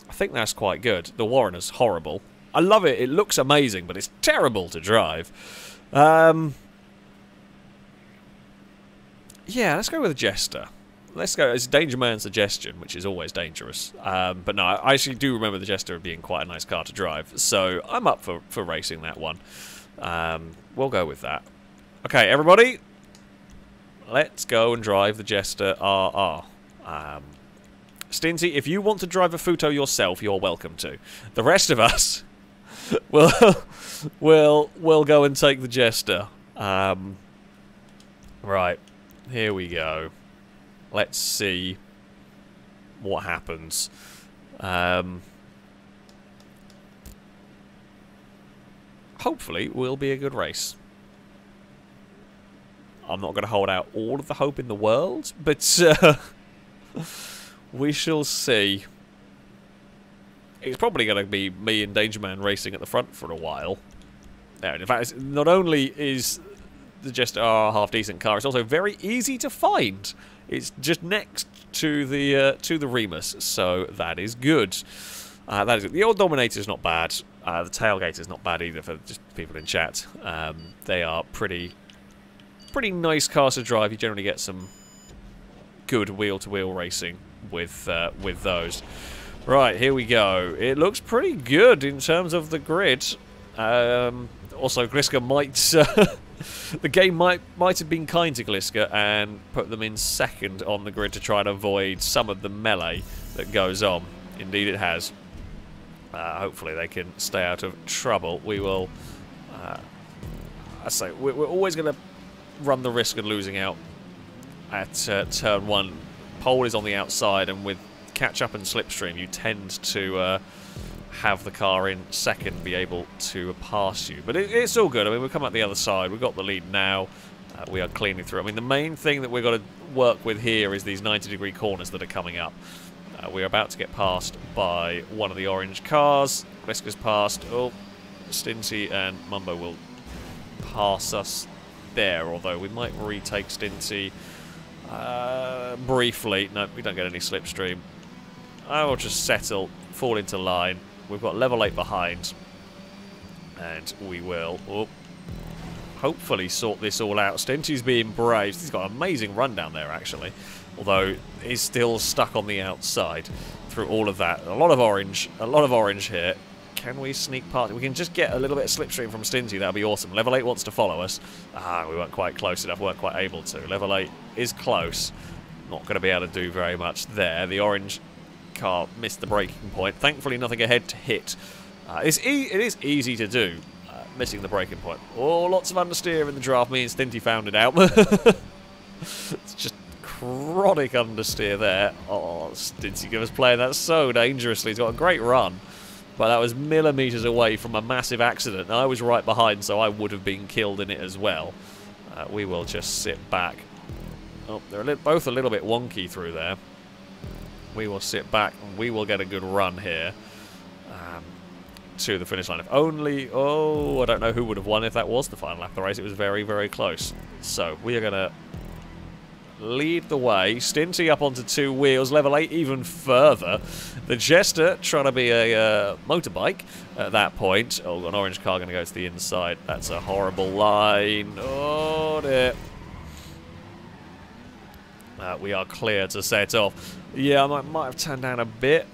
I think that's quite good. The Warrener's horrible. I love it. It looks amazing, but it's terrible to drive. Um, yeah, let's go with the Jester. Let's go. It's Danger Man's suggestion, which is always dangerous. Um, but no, I actually do remember the Jester being quite a nice car to drive. So I'm up for, for racing that one. Um, we'll go with that. Okay, everybody, let's go and drive the Jester RR. Um, Stinty, if you want to drive a Futo yourself, you're welcome to. The rest of us *laughs* will will will go and take the Jester. Um, right, here we go. Let's see what happens. Um, hopefully, will be a good race. I'm not going to hold out all of the hope in the world, but uh, *laughs* we shall see. It's probably going to be me and Dangerman racing at the front for a while. And in fact, not only is the Jester R half decent car, it's also very easy to find. It's just next to the uh, to the Remus, so that is good. Uh, that is good. The old Dominator is not bad. Uh, the Tailgate is not bad either for just people in chat. Um, they are pretty pretty nice cars to drive. You generally get some good wheel-to-wheel -wheel racing with uh, with those. Right, here we go. It looks pretty good in terms of the grid. Um, also, Gliska might... Uh, *laughs* the game might might have been kind to Gliska and put them in second on the grid to try and avoid some of the melee that goes on. Indeed it has. Uh, hopefully they can stay out of trouble. We will... Uh, I say, we're, we're always going to run the risk of losing out at uh, turn one. Pole is on the outside, and with catch up and slipstream, you tend to uh, have the car in second be able to pass you. But it, it's all good. I mean, we've come out the other side. We've got the lead now. Uh, we are cleaning through. I mean, the main thing that we've got to work with here is these 90 degree corners that are coming up. Uh, we're about to get passed by one of the orange cars. Gliska's passed. Oh, Stinty and Mumbo will pass us there, although we might retake Stinty uh, briefly. No, we don't get any slipstream. I will just settle, fall into line. We've got level 8 behind. And we will oh, hopefully sort this all out. Stinty's being brave. He's got an amazing run down there, actually. Although he's still stuck on the outside through all of that. A lot of orange. A lot of orange here. Can we sneak past? We can just get a little bit of slipstream from Stinty. That would be awesome. Level 8 wants to follow us. Ah, we weren't quite close enough. weren't quite able to. Level 8 is close. Not going to be able to do very much there. The orange car missed the braking point. Thankfully, nothing ahead to hit. Uh, it's e it is easy to do, uh, missing the braking point. Oh, lots of understeer in the draft. Me and Stinty found it out. *laughs* it's just chronic understeer there. Oh, Stinty us playing that so dangerously. He's got a great run. But that was millimetres away from a massive accident. I was right behind, so I would have been killed in it as well. Uh, we will just sit back. Oh, they're a both a little bit wonky through there. We will sit back and we will get a good run here um, to the finish line. If only, oh, I don't know who would have won if that was the final lap of the race. It was very, very close. So we are going to lead the way. Stinty up onto two wheels, level 8 even further. The Jester trying to be a uh, motorbike at that point. Oh, an orange car going to go to the inside. That's a horrible line. Oh, dear. Uh, we are clear to set off. Yeah, I might, might have turned down a bit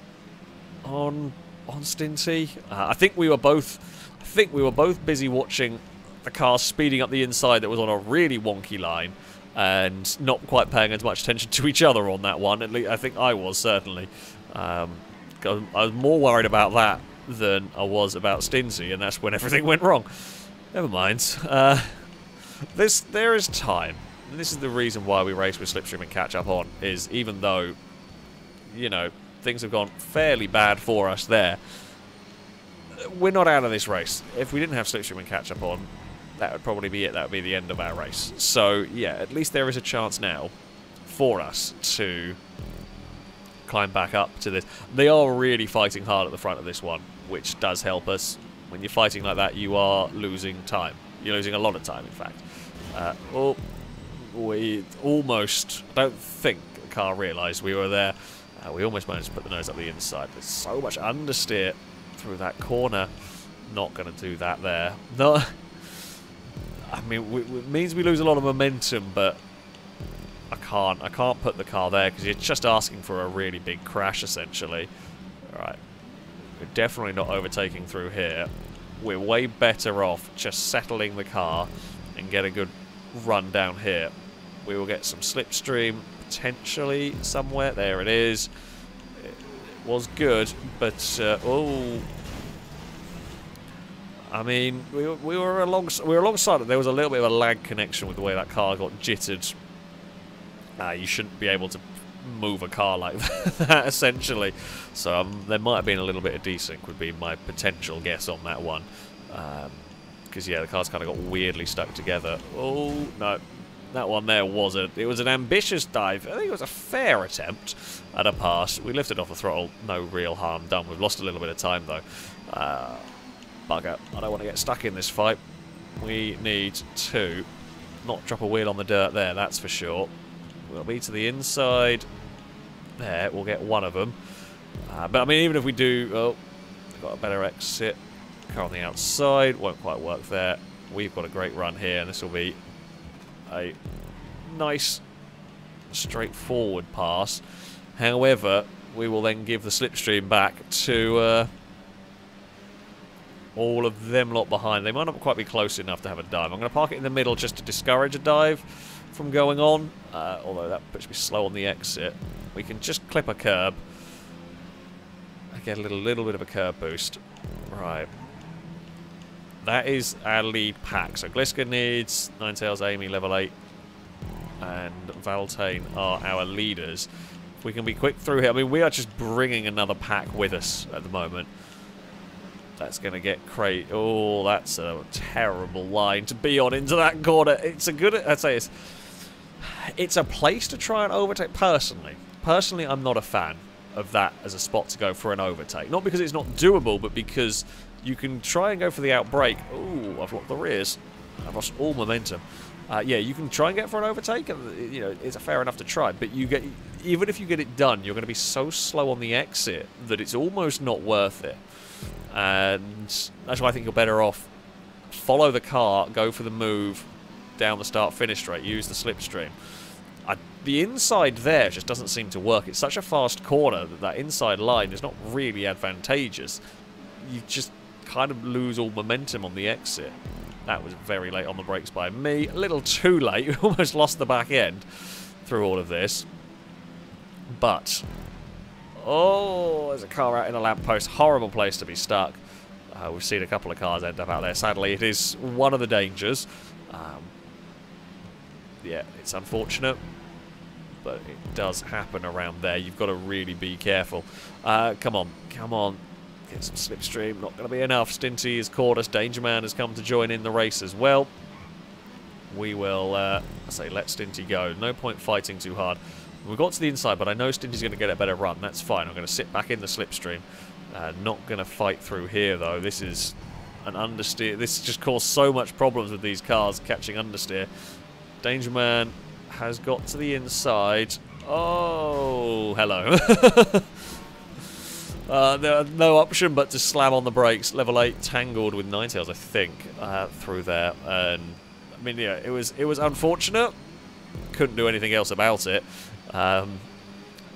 on on Stinty. Uh, I think we were both I think we were both busy watching the car speeding up the inside that was on a really wonky line and not quite paying as much attention to each other on that one. At least I think I was certainly. Um, I was more worried about that than I was about Stinty, and that's when *laughs* everything went wrong. Never mind. Uh, this there is time. And This is the reason why we race with Slipstream and catch up on. Is even though, you know, things have gone fairly bad for us there. We're not out of this race. If we didn't have Slipstream and catch up on, that would probably be it. That would be the end of our race. So, yeah, at least there is a chance now for us to climb back up to this. They are really fighting hard at the front of this one, which does help us. When you're fighting like that, you are losing time. You're losing a lot of time, in fact. Uh, oh, we almost, I don't think the car realised we were there. Uh, we almost managed to put the nose up the inside. There's so much understeer through that corner. Not going to do that there. No, I mean, it means we lose a lot of momentum, but I can't. I can't put the car there because you're just asking for a really big crash, essentially. All right, we're definitely not overtaking through here. We're way better off just settling the car and get a good run down here. We will get some slipstream, potentially somewhere. There it is. It was good, but uh, oh, I mean, we, we were along we were alongside it. There was a little bit of a lag connection with the way that car got jittered. Uh, you shouldn't be able to move a car like *laughs* that, essentially. So um, there might have been a little bit of desync, would be my potential guess on that one. Because um, yeah, the cars kind of got weirdly stuck together. Oh no, that one there was a it was an ambitious dive. I think it was a fair attempt at a pass. We lifted off the throttle, no real harm done. We've lost a little bit of time though. Uh, bugger. I don't want to get stuck in this fight. We need to not drop a wheel on the dirt there, that's for sure. We'll be to the inside. There, we'll get one of them. Uh, but I mean, even if we do... Oh, got a better exit. Car on the outside, won't quite work there. We've got a great run here, and this will be a nice, straightforward pass. However, we will then give the slipstream back to uh, all of them lot behind. They might not quite be close enough to have a dive. I'm going to park it in the middle just to discourage a dive from going on, uh, although that puts me slow on the exit. We can just clip a curb. I get a little, little bit of a curb boost. Right. That is our lead pack. So Gliska needs Ninetales, Amy, level 8, and Valtane are our leaders. We can be quick through here. I mean, we are just bringing another pack with us at the moment. That's going to get crazy. Oh, that's a terrible line to be on into that corner. It's a good... I'd say it's... It's a place to try and overtake. Personally, personally, I'm not a fan of that as a spot to go for an overtake. Not because it's not doable, but because you can try and go for the outbrake. Oh, I've locked the rears. I've lost all momentum. Uh, yeah, you can try and get for an overtake, and you know it's fair enough to try. But you get even if you get it done, you're going to be so slow on the exit that it's almost not worth it. And that's why I think you're better off follow the car, go for the move down the start-finish straight, use the slipstream. I, the inside there just doesn't seem to work. It's such a fast corner that that inside line is not really advantageous. You just kind of lose all momentum on the exit. That was very late on the brakes by me. A little too late. *laughs* Almost lost the back end through all of this. But Oh, there's a car out in a lamppost. Horrible place to be stuck. Uh, we've seen a couple of cars end up out there. Sadly, it is one of the dangers. Um, yeah, it's unfortunate, but it does happen around there. You've got to really be careful. Uh, come on, come on, Get some slipstream, not going to be enough. Stinty has caught us. Danger Man has come to join in the race as well. We will, uh, I say, let Stinty go. No point fighting too hard. We got to the inside, but I know Stinty's going to get a better run. That's fine. I'm going to sit back in the slipstream. Uh, not going to fight through here, though. This is an understeer. This just caused so much problems with these cars catching understeer. Danger Man has got to the inside. Oh, hello. *laughs* uh, no option but to slam on the brakes. Level 8 tangled with Ninetales, I think, uh, through there. And, I mean, yeah, it was, it was unfortunate. Couldn't do anything else about it. Um,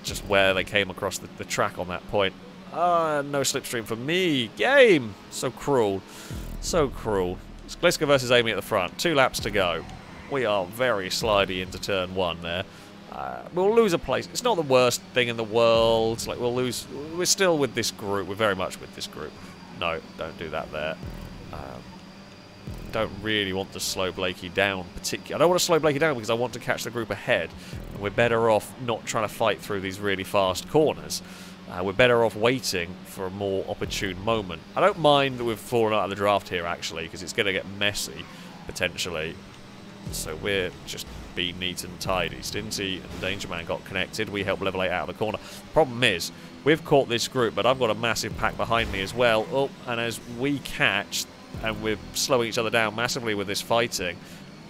just where they came across the, the track on that point. Ah, no slipstream for me. Game! So cruel. So cruel. It's Gliska versus Amy at the front. Two laps to go. We are very slidey into turn one there. Uh, we'll lose a place. It's not the worst thing in the world. Like we'll lose. We're still with this group. We're very much with this group. No, don't do that there. Um, don't really want to slow Blakey down particularly. I don't want to slow Blakey down because I want to catch the group ahead. And we're better off not trying to fight through these really fast corners. Uh, we're better off waiting for a more opportune moment. I don't mind that we've fallen out of the draft here, actually, because it's going to get messy, potentially. So we're just being neat and tidy. Stinty and Danger Man got connected. We help level 8 out of the corner. Problem is, we've caught this group, but I've got a massive pack behind me as well. Oh, and as we catch, and we're slowing each other down massively with this fighting,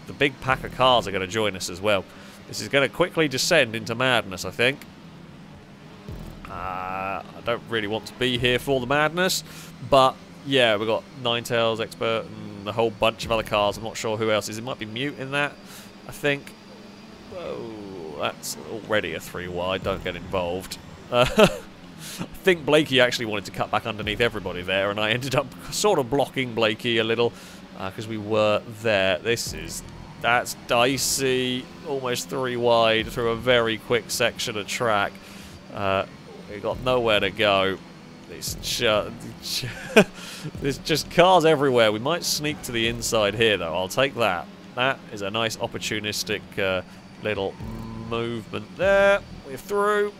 the big pack of cars are going to join us as well. This is going to quickly descend into madness, I think. Uh, I don't really want to be here for the madness, but yeah, we've got Ninetales, Expert, and a whole bunch of other cars. I'm not sure who else is. It might be Mute in that, I think. Oh, that's already a three wide. Don't get involved. Uh, *laughs* I *laughs* think Blakey actually wanted to cut back underneath everybody there, and I ended up *laughs* sort of blocking Blakey a little because uh, we were there. This is that's dicey, almost three wide through a very quick section of track. Uh, we got nowhere to go. Just, *laughs* there's just cars everywhere. We might sneak to the inside here, though. I'll take that. That is a nice opportunistic uh, little movement there. We're through.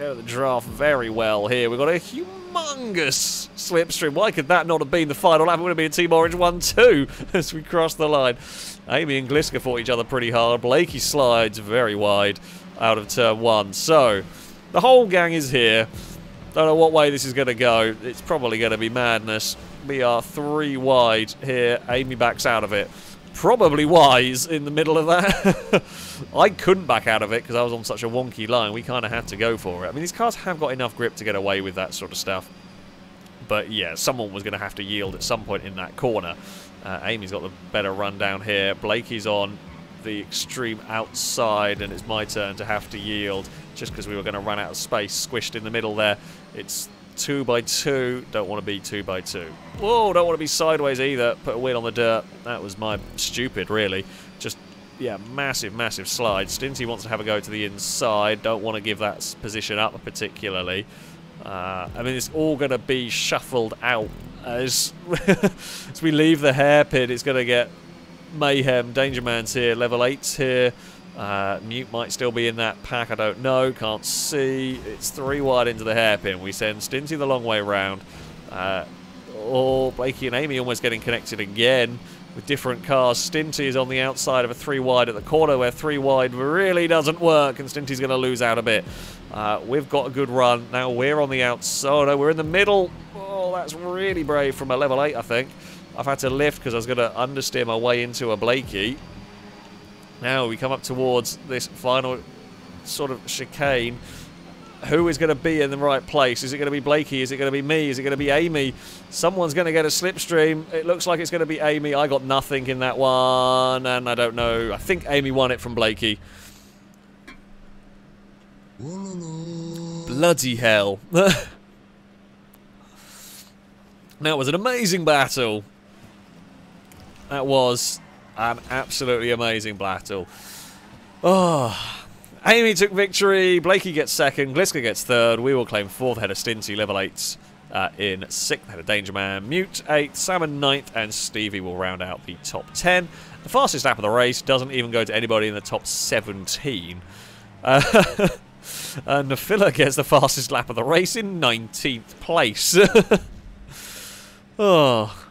Go the draft very well here. We've got a humongous slipstream. Why could that not have been the final lap? It would have been Team Orange 1-2 *laughs* as we cross the line. Amy and Gliska fought each other pretty hard. Blakey slides very wide out of turn one. So, the whole gang is here. Don't know what way this is going to go. It's probably going to be madness. We are three wide here. Amy backs out of it. Probably wise in the middle of that. *laughs* I couldn't back out of it because I was on such a wonky line. We kind of had to go for it. I mean, these cars have got enough grip to get away with that sort of stuff. But yeah, someone was going to have to yield at some point in that corner. Uh, Amy's got the better run down here. Blakey's on the extreme outside, and it's my turn to have to yield just because we were going to run out of space, squished in the middle there. It's two by two. Don't want to be two by two. Whoa, don't want to be sideways either. Put a wheel on the dirt. That was my stupid, really. Just, yeah, massive, massive slide. Stinty wants to have a go to the inside. Don't want to give that position up particularly. Uh, I mean, it's all going to be shuffled out as, *laughs* as we leave the hairpin. It's going to get mayhem. Danger Man's here. Level 8's here. Uh, Mute might still be in that pack, I don't know, can't see. It's three wide into the hairpin. We send Stinty the long way round. Uh, oh, Blakey and Amy almost getting connected again with different cars. Stinty is on the outside of a three wide at the corner where three wide really doesn't work and Stinty's going to lose out a bit. Uh, we've got a good run. Now we're on the outside. Oh, no, we're in the middle. Oh, that's really brave from a level 8, I think. I've had to lift because I was going to understeer my way into a Blakey. Now we come up towards this final sort of chicane. Who is going to be in the right place? Is it going to be Blakey? Is it going to be me? Is it going to be Amy? Someone's going to get a slipstream. It looks like it's going to be Amy. I got nothing in that one, and I don't know. I think Amy won it from Blakey. Bloody hell. *laughs* it was an amazing battle. That was an absolutely amazing battle. Oh, Amy took victory. Blakey gets second. Gliska gets third. We will claim fourth head of Stinty, level 8 uh, in sixth head of Danger Man. Mute 8th, Salmon ninth, and Stevie will round out the top 10. The fastest lap of the race doesn't even go to anybody in the top 17. Uh, *laughs* and Nafilla gets the fastest lap of the race in 19th place. *laughs* oh.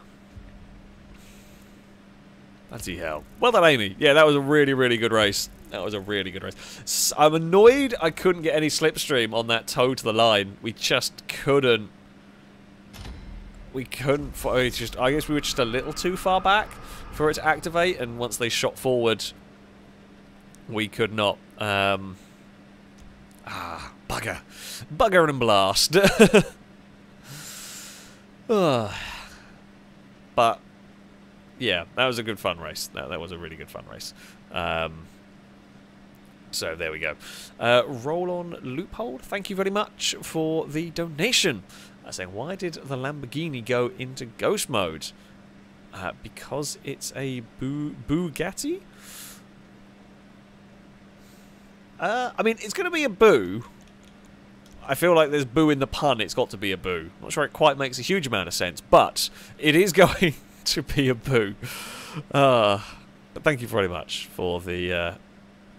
Bloody hell. Well done, Amy. Yeah, that was a really, really good race. That was a really good race. I'm annoyed I couldn't get any slipstream on that toe to the line. We just couldn't. We couldn't. It's just. I guess we were just a little too far back for it to activate, and once they shot forward, we could not. Um, ah, bugger, bugger and blast. *laughs* but yeah, that was a good fun race. That, that was a really good fun race. Um, so there we go. Uh, roll on loophole. Thank you very much for the donation. I say, why did the Lamborghini go into ghost mode? Uh, because it's a Bu Bugatti. Uh, I mean, it's going to be a boo. I feel like there's boo in the pun. It's got to be a boo. Not sure it quite makes a huge amount of sense, but it is *laughs* going to be a boo. Uh, thank you very much for the uh,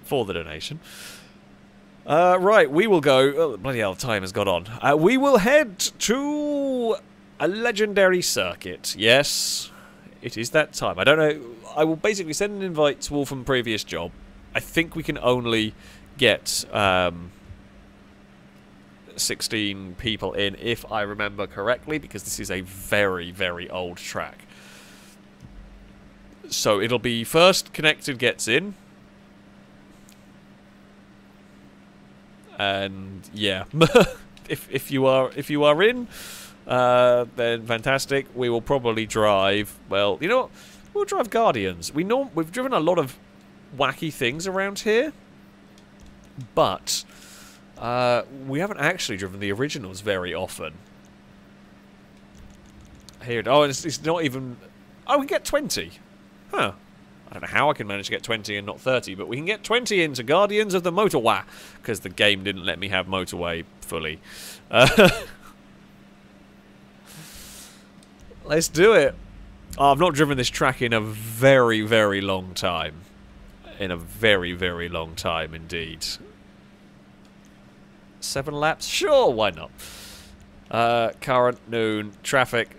for the donation. Uh, right, we will go. Oh, bloody hell, time has got on. Uh, we will head to a legendary circuit. Yes, it is that time. I don't know. I will basically send an invite to all from previous job. I think we can only get um, 16 people in, if I remember correctly, because this is a very, very old track. So it'll be first connected gets in. And yeah, *laughs* if if you are if you are in, uh, then fantastic. We will probably drive. Well, you know what? We'll drive Guardians. We know we've driven a lot of wacky things around here, but uh, we haven't actually driven the originals very often. Here, oh, it's, it's not even. Oh, we get twenty. Huh. I don't know how I can manage to get 20 and not 30, but we can get 20 into Guardians of the Motorway, because the game didn't let me have Motorway fully. Uh, *laughs* let's do it. Oh, I've not driven this track in a very, very long time. In a very, very long time indeed. Seven laps? Sure, why not? Uh, current noon. Traffic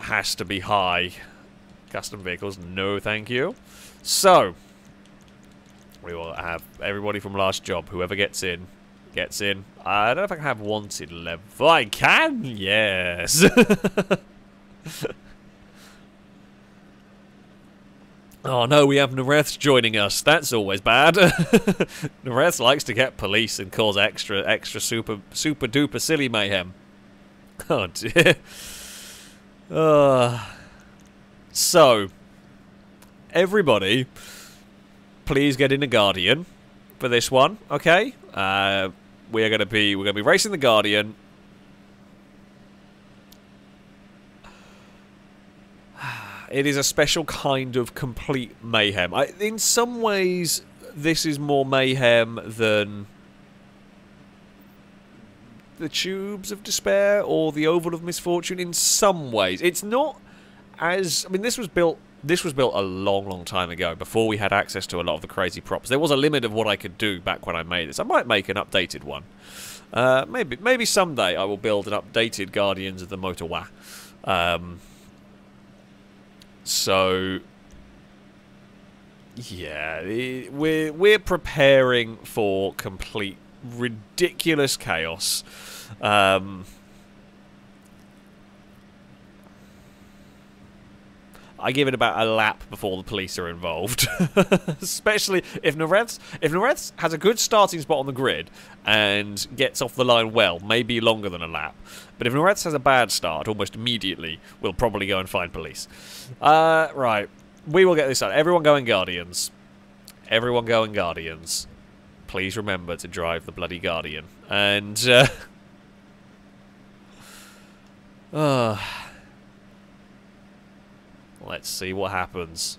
has to be high. Custom vehicles, no thank you. So, we will have everybody from last job. Whoever gets in, gets in. I don't know if I can have wanted level. I can, yes. *laughs* oh no, we have Nareth joining us. That's always bad. *laughs* Nareth likes to get police and cause extra, extra super, super duper silly mayhem. *laughs* Oh dear. Uh, so, everybody, please get in a Guardian for this one, okay? Uh, we are going to be we're going to be racing the Guardian. *sighs* It is a special kind of complete mayhem. I, in some ways, this is more mayhem than the Tubes of Despair or the Oval of Misfortune. In some ways, it's not as I mean, this was built. This was built a long, long time ago, before we had access to a lot of the crazy props. There was a limit of what I could do back when I made this. I might make an updated one. Uh, maybe, maybe someday I will build an updated Guardians of the Motorway. Um, so, yeah, we're we're preparing for complete ridiculous chaos. Um, I give it about a lap before the police are involved. *laughs* Especially if Nareth's, if Nareth's has a good starting spot on the grid and gets off the line well, maybe longer than a lap. But if Nareth's has a bad start, almost immediately, we'll probably go and find police. Uh, right. We will get this done. Everyone going Guardians. Everyone going Guardians. Please remember to drive the bloody Guardian. And, uh... uh *sighs* *sighs* *sighs* Let's see what happens.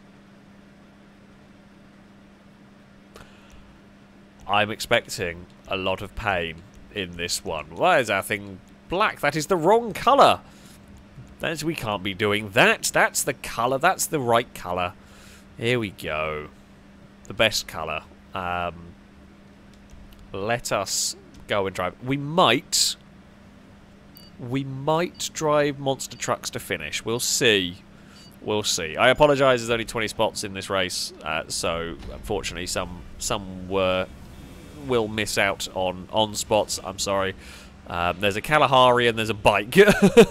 I'm expecting a lot of pain in this one. Why is our thing black? That is the wrong colour. That's, we can't be doing that. That's the colour. That's the right colour. Here we go. The best colour. Um, let us go and drive. We might... We might drive monster trucks to finish. We'll see. We'll see. I apologise. There's only 20 spots in this race, uh, so unfortunately, some some were will miss out on on spots. I'm sorry. Um, there's a Kalahari and there's a bike. *laughs* uh,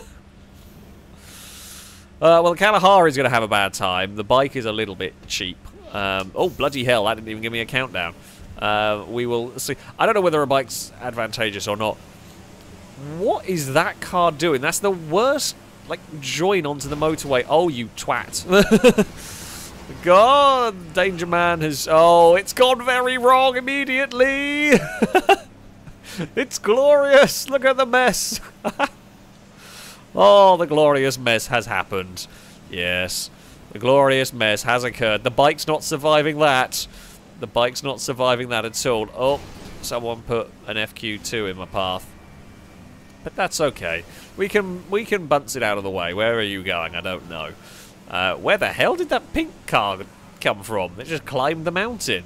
well, the Kalahari is going to have a bad time. The bike is a little bit cheap. Um, oh, bloody hell, that didn't even give me a countdown. Uh, we will see. I don't know whether a bike's advantageous or not. What is that car doing? That's the worst, like, join onto the motorway. Oh, you twat. *laughs* God, Danger Man has... Oh, it's gone very wrong immediately. *laughs* it's glorious. Look at the mess. *laughs* oh, the glorious mess has happened. Yes, the glorious mess has occurred. The bike's not surviving that. The bike's not surviving that at all. Oh, someone put an FQ2 in my path. But that's okay. We can we can bounce it out of the way. Where are you going? I don't know. Uh, where the hell did that pink car come from? It just climbed the mountain.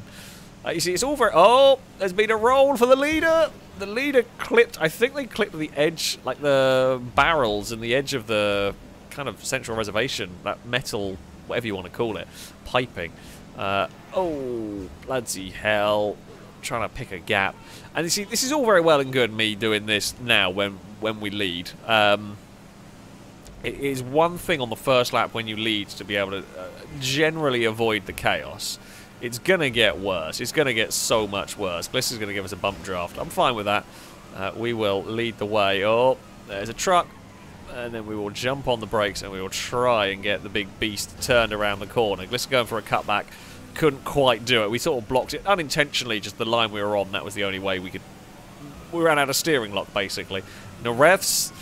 Uh, you see, it's all. Oh, there's been a roll for the leader. The leader clipped... I think they clipped the edge, like the barrels and the edge of the kind of central reservation. That metal, whatever you want to call it, piping. Uh, oh, bloody hell trying to pick a gap. And you see, this is all very well and good, me doing this now when when we lead. Um, it is one thing on the first lap when you lead to be able to uh, generally avoid the chaos. It's going to get worse. It's going to get so much worse. Bliss is going to give us a bump draft. I'm fine with that. Uh, we will lead the way. Oh, there's a truck. And then we will jump on the brakes and we will try and get the big beast turned around the corner. Bliss is going for a cutback couldn't quite do it. We sort of blocked it unintentionally, just the line we were on, that was the only way we could... We ran out of steering lock, basically. Nareths,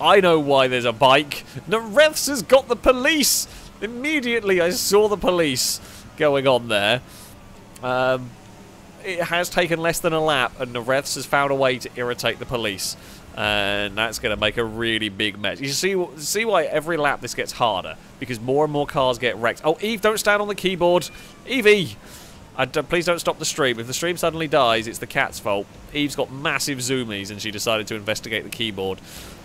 I know why there's a bike. Nareths has got the police! Immediately I saw the police going on there. Um, it has taken less than a lap, and Nareths has found a way to irritate the police and that's going to make a really big mess. You see, see why every lap this gets harder because more and more cars get wrecked. Oh, Eve, don't stand on the keyboard, Evie. Uh, please don't stop the stream. If the stream suddenly dies, it's the cat's fault. Eve's got massive zoomies, and she decided to investigate the keyboard.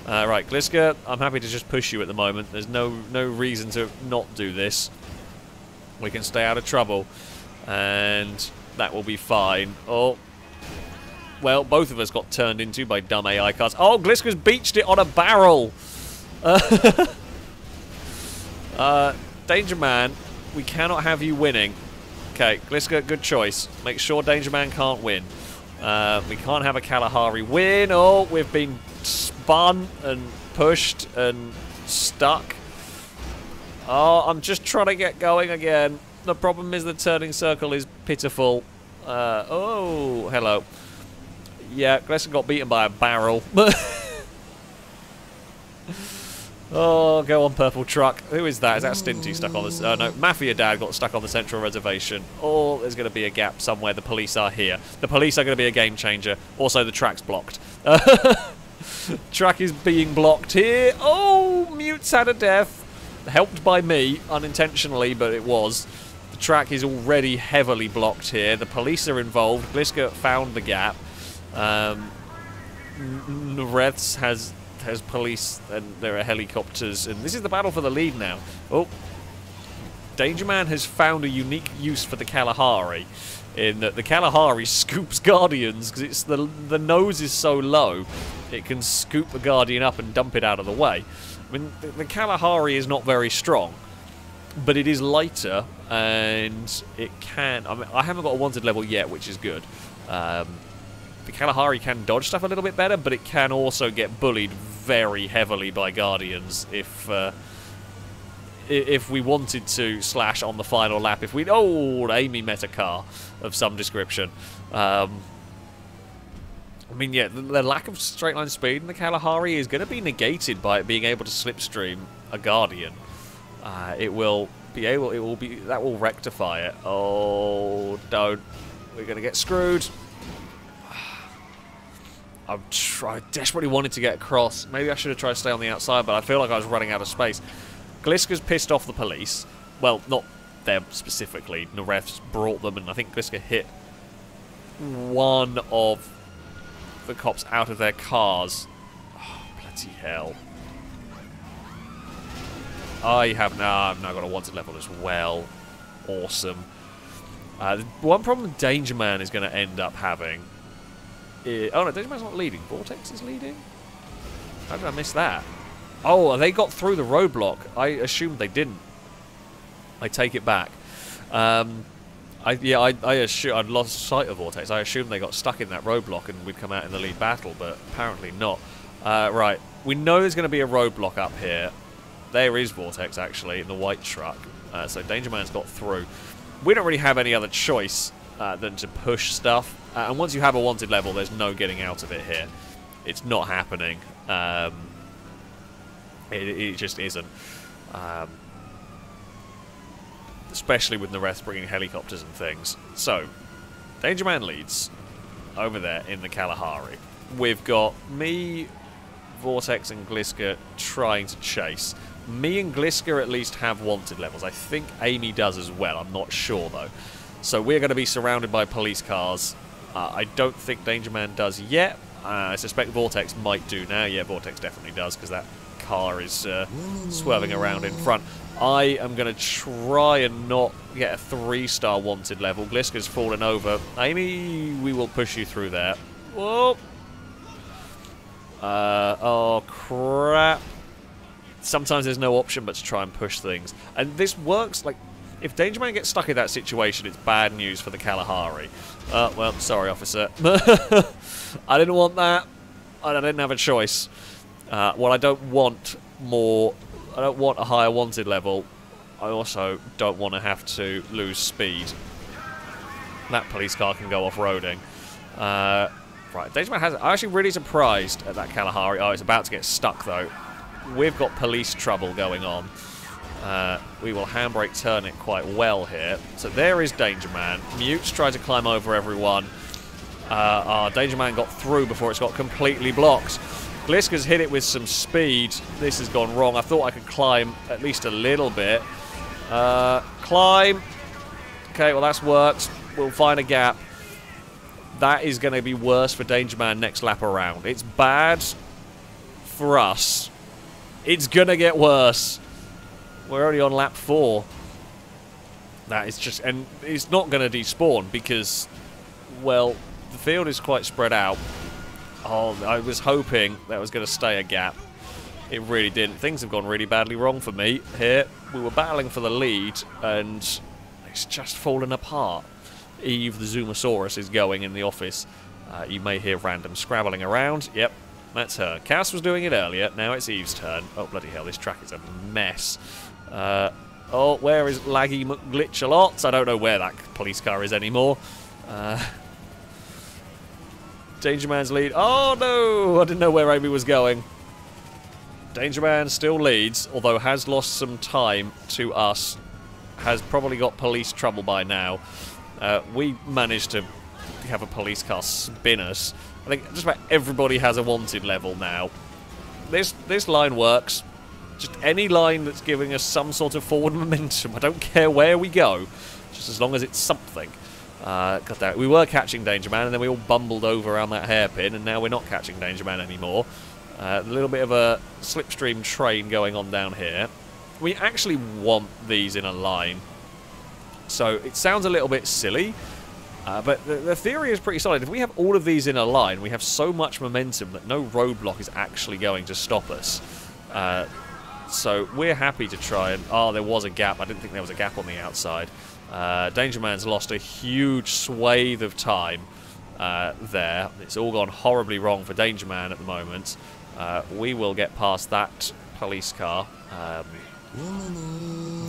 Uh, right, Gliska, I'm happy to just push you at the moment. There's no no reason to not do this. We can stay out of trouble, and that will be fine. Oh, well, both of us got turned into by dumb AI cars. Oh, Gliska's beached it on a barrel. Uh, *laughs* uh, Danger Man, we cannot have you winning. Okay, Gliska, good choice. Make sure Danger Man can't win. Uh, we can't have a Kalahari win. Oh, we've been spun and pushed and stuck. Oh, I'm just trying to get going again. The problem is the turning circle is pitiful. Uh, oh, hello. Yeah, Gresson got beaten by a barrel. *laughs* oh, go on, purple truck. Who is that? Is that Stinty stuck on the... Uh, no, Mafia Dad got stuck on the central reservation. Oh, there's going to be a gap somewhere. The police are here. The police are going to be a game changer. Also, the track's blocked. *laughs* track is being blocked here. Oh, Mute's had a death. Helped by me, unintentionally, but it was. The track is already heavily blocked here. The police are involved. Gliska found the gap. Um, Reths has has police and there are helicopters, and this is the battle for the lead now. Oh, Danger Man has found a unique use for the Kalahari, in that the Kalahari *laughs* scoops Guardians because it's the the nose is so low, it can scoop a Guardian up and dump it out of the way. I mean, the, the Kalahari is not very strong, but it is lighter and it can. I mean, I haven't got a wanted level yet, which is good. Um, the Kalahari can dodge stuff a little bit better, but it can also get bullied very heavily by Guardians if uh, if we wanted to slash on the final lap. If we oh, Amy met a car of some description. Um, I mean, yeah, the, lack of straight line speed in the Kalahari is going to be negated by it being able to slipstream a Guardian. Uh, it will be able, it will be, that will rectify it. Oh, don't. We're going to get screwed. I try, desperately wanted to get across. Maybe I should have tried to stay on the outside, but I feel like I was running out of space. Gliska's pissed off the police. Well, not them specifically. Nareth's brought them, and I think Gliska hit one of the cops out of their cars. Oh, bloody hell. I have now, I've now got a wanted level as well. Awesome. Uh, one problem Danger Man is going to end up having. Is, oh no, Danger Man's not leading. Vortex is leading? How did I miss that? Oh, they got through the roadblock. I assumed they didn't. I take it back. Um, I, yeah, I, I assume I'd lost sight of Vortex. I assumed they got stuck in that roadblock and we'd come out in the lead battle, but apparently not. Uh, right, we know there's going to be a roadblock up here. There is Vortex, actually, in the white truck. Uh, so Danger Man's got through. We don't really have any other choice uh, than to push stuff. Uh, and once you have a wanted level, there's no getting out of it here. It's not happening. Um, it, it, just isn't. Um, especially with the rest bringing helicopters and things. So, Danger Man leads over there in the Kalahari. We've got me, Vortex, and Gliska trying to chase. Me and Gliska at least have wanted levels. I think Amy does as well. I'm not sure, though. So we're going to be surrounded by police cars. Uh, I don't think Danger Man does yet. Uh, I suspect Vortex might do now. Yeah, Vortex definitely does, because that car is uh, swerving around in front. I am going to try and not get a three-star wanted level. Gliska's fallen over. Amy, we will push you through there. Whoa. Uh, oh, crap. Sometimes there's no option but to try and push things. And this works, like, if Danger Man gets stuck in that situation, it's bad news for the Kalahari. Uh, well, sorry, officer. *laughs* I didn't want that. I didn't have a choice. Uh, well, I don't want more I don't want a higher wanted level. I also don't want to have to lose speed. That police car can go off-roading. Uh, right, Danger has... I'm actually really surprised at that Kalahari. Oh, it's about to get stuck, though. We've got police trouble going on. Uh, we will handbrake turn it quite well here. So there is Danger Man. Mutes tried to climb over everyone. Uh, our Danger Man got through before it's got completely blocked. Gliska's hit it with some speed. This has gone wrong. I thought I could climb at least a little bit. Uh, climb. Okay, well that's worked. We'll find a gap. That is going to be worse for Danger Man next lap around. It's bad for us. It's going to get worse. We're only on lap four. That is just... And it's not going to despawn because, well, the field is quite spread out. Oh, I was hoping that was going to stay a gap. It really didn't. Things have gone really badly wrong for me here. We were battling for the lead, and it's just fallen apart. Eve, the Zoomosaurus, is going in the office. Uh, you may hear random scrabbling around. Yep, that's her. Cass was doing it earlier. Now it's Eve's turn. Oh, bloody hell, this track is a mess. Uh, oh, where is Laggy McGlitch-a-lot? I don't know where that police car is anymore. Uh, Danger Man's lead. Oh no! I didn't know where Amy was going. Danger Man still leads, although has lost some time to us. Has probably got police trouble by now. Uh, we managed to have a police car spin us. I think just about everybody has a wanted level now. This this line works. Just any line that's giving us some sort of forward *laughs* momentum. I don't care where we go, just as long as it's something. Uh, that. We were catching Danger Man, and then we all bumbled over around that hairpin, and now we're not catching Danger Man anymore. Uh, a little bit of a slipstream train going on down here. We actually want these in a line. So it sounds a little bit silly, uh, but the, the, theory is pretty solid. If we have all of these in a line, we have so much momentum that no roadblock is actually going to stop us. Uh, so we're happy to try and... Oh, there was a gap. I didn't think there was a gap on the outside. Uh, Danger Man's lost a huge swathe of time uh, there. It's all gone horribly wrong for Danger Man at the moment. Uh, we will get past that police car. Um,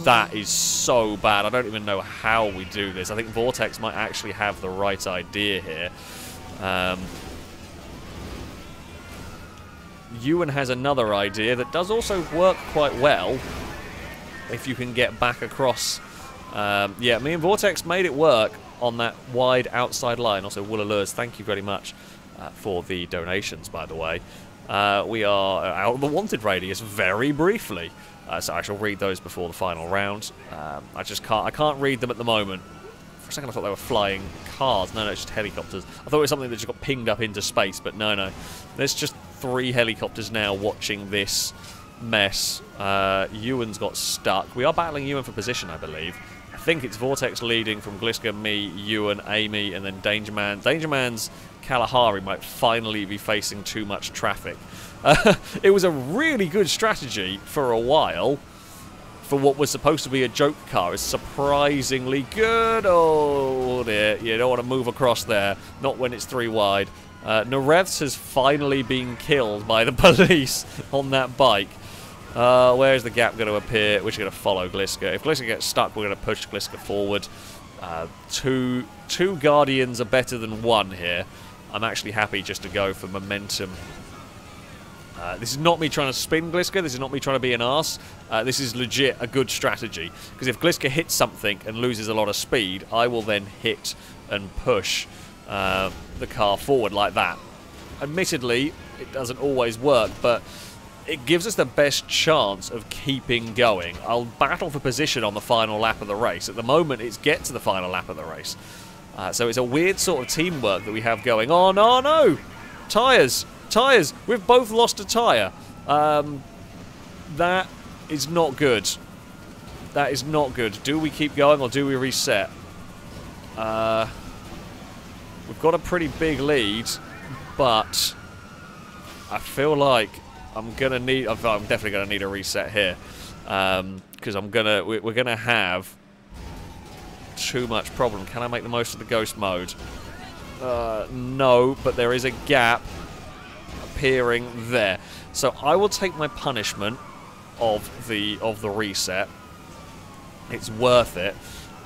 that is so bad. I don't even know how we do this. I think Vortex might actually have the right idea here. Um, Ewan has another idea that does also work quite well if you can get back across um, yeah, me and Vortex made it work on that wide outside line. Also, Wool Allures, thank you very much uh, for the donations, by the way. Uh, we are out of the wanted radius very briefly, uh, so I shall read those before the final round. Um, I just can't, I can't read them at the moment For a second I thought they were flying cars. No, no, it's just helicopters. I thought it was something that just got pinged up into space, but no, no. There's just three helicopters now watching this mess. Uh, Ewan's got stuck. We are battling Ewan for position, I believe. I think it's Vortex leading from Gliska, me, Ewan, Amy, and then Danger Man. Danger Man's Kalahari might finally be facing too much traffic. *laughs* Uh, it was a really good strategy for a while for what was supposed to be a joke car is surprisingly good. Oh dear, you don't want to move across there, not when it's three wide. Uh, Nareths has finally been killed by the *laughs* police on that bike. Uh, where's the gap going to appear? We're going to follow Gliska. If Gliska gets stuck, we're going to push Gliska forward. Uh, two, two Guardians are better than one here. I'm actually happy just to go for momentum uh, this is not me trying to spin Gliska, this is not me trying to be an ass. Uh, this is legit a good strategy. Because if Gliska hits something and loses a lot of speed, I will then hit and push uh, the car forward like that. Admittedly, it doesn't always work, but it gives us the best chance of keeping going. I'll battle for position on the final lap of the race. At the moment, it's get to the final lap of the race. Uh, so it's a weird sort of teamwork that we have going on. Oh no! Tyres! Tyres! We've both lost a tyre. Um, that is not good. That is not good. Do we keep going or do we reset? Uh, we've got a pretty big lead, but I feel like I'm gonna need. I'm definitely gonna need a reset here because um, I'm gonna. We're gonna have too much problem. Can I make the most of the ghost mode? Uh, no, but there is a gap appearing there. So I will take my punishment of the of the reset. It's worth it.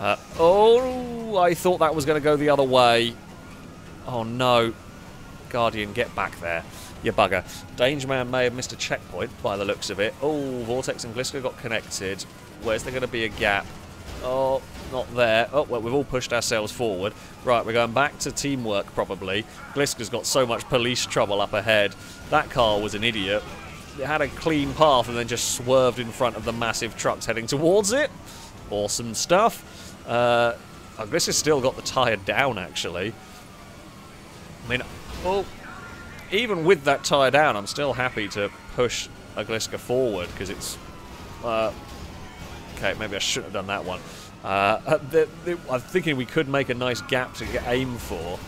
Uh, oh, I thought that was going to go the other way. Oh no. Guardian, get back there. You bugger. Danger Man may have missed a checkpoint by the looks of it. Oh, Vortex and Gliska got connected. Where's there going to be a gap? Oh, not there. Oh, well, we've all pushed ourselves forward. Right, we're going back to teamwork, probably. Gliska's got so much police trouble up ahead. That car was an idiot. It had a clean path and then just swerved in front of the massive trucks heading towards it. Awesome stuff. Uh, oh, Gliska's still got the tyre down, actually. I mean, well, even with that tyre down, I'm still happy to push Gliska forward because it's... Uh, okay, maybe I shouldn't have done that one. Uh, the, the, I'm thinking we could make a nice gap to aim for.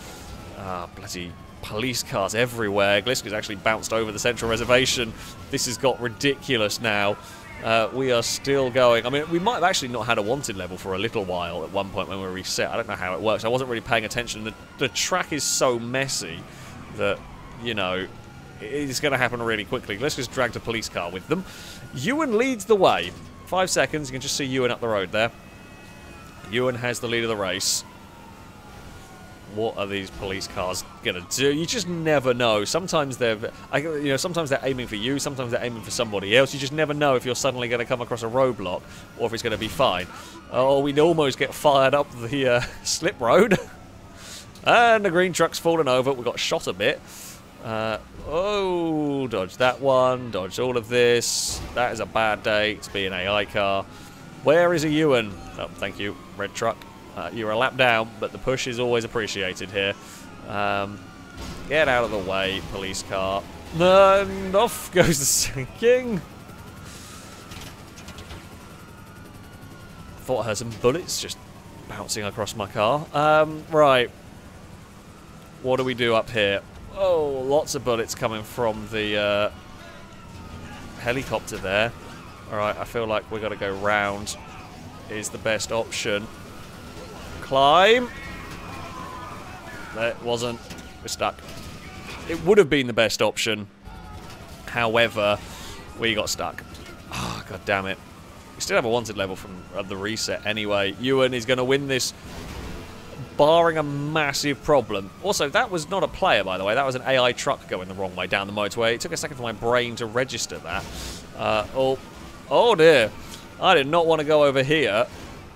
Ah, bloody police cars everywhere. Gliska's actually bounced over the central reservation. This has got ridiculous now. Uh, we are still going. I mean, we might have actually not had a wanted level for a little while at one point when we reset. I don't know how it works. I wasn't really paying attention. The, the track is so messy that, you know, it's going to happen really quickly. Let's just drag a police car with them. Ewan leads the way. Five seconds. You can just see Ewan up the road there. Ewan has the lead of the race. What are these police cars gonna do? You just never know. Sometimes they're, you know, sometimes they're aiming for you. Sometimes they're aiming for somebody else. You just never know if you're suddenly going to come across a roadblock or if it's going to be fine. Oh, we almost get fired up the uh, *laughs* slip road, and the green truck's fallen over. We got shot a bit. Uh, oh, dodge that one. Dodge all of this. That is a bad day to be an AI car. Where is a Ewan? Oh, thank you, red truck. Uh, you're a lap down, but the push is always appreciated here. Um, get out of the way, police car. And off *laughs* goes the sinking. Thought I heard some bullets just bouncing across my car. Um, right. What do we do up here? Oh, lots of bullets coming from the uh, helicopter there. Alright, I feel like we've got to go round is the best option. Climb. That wasn't. We're stuck. It would have been the best option. However, we got stuck. Oh, god damn it. We still have a wanted level from the reset anyway. Ewan is going to win this barring a massive problem. Also, that was not a player, by the way. That was an AI truck going the wrong way down the motorway. It took a second for my brain to register that. Uh, oh, Oh dear. I did not want to go over here.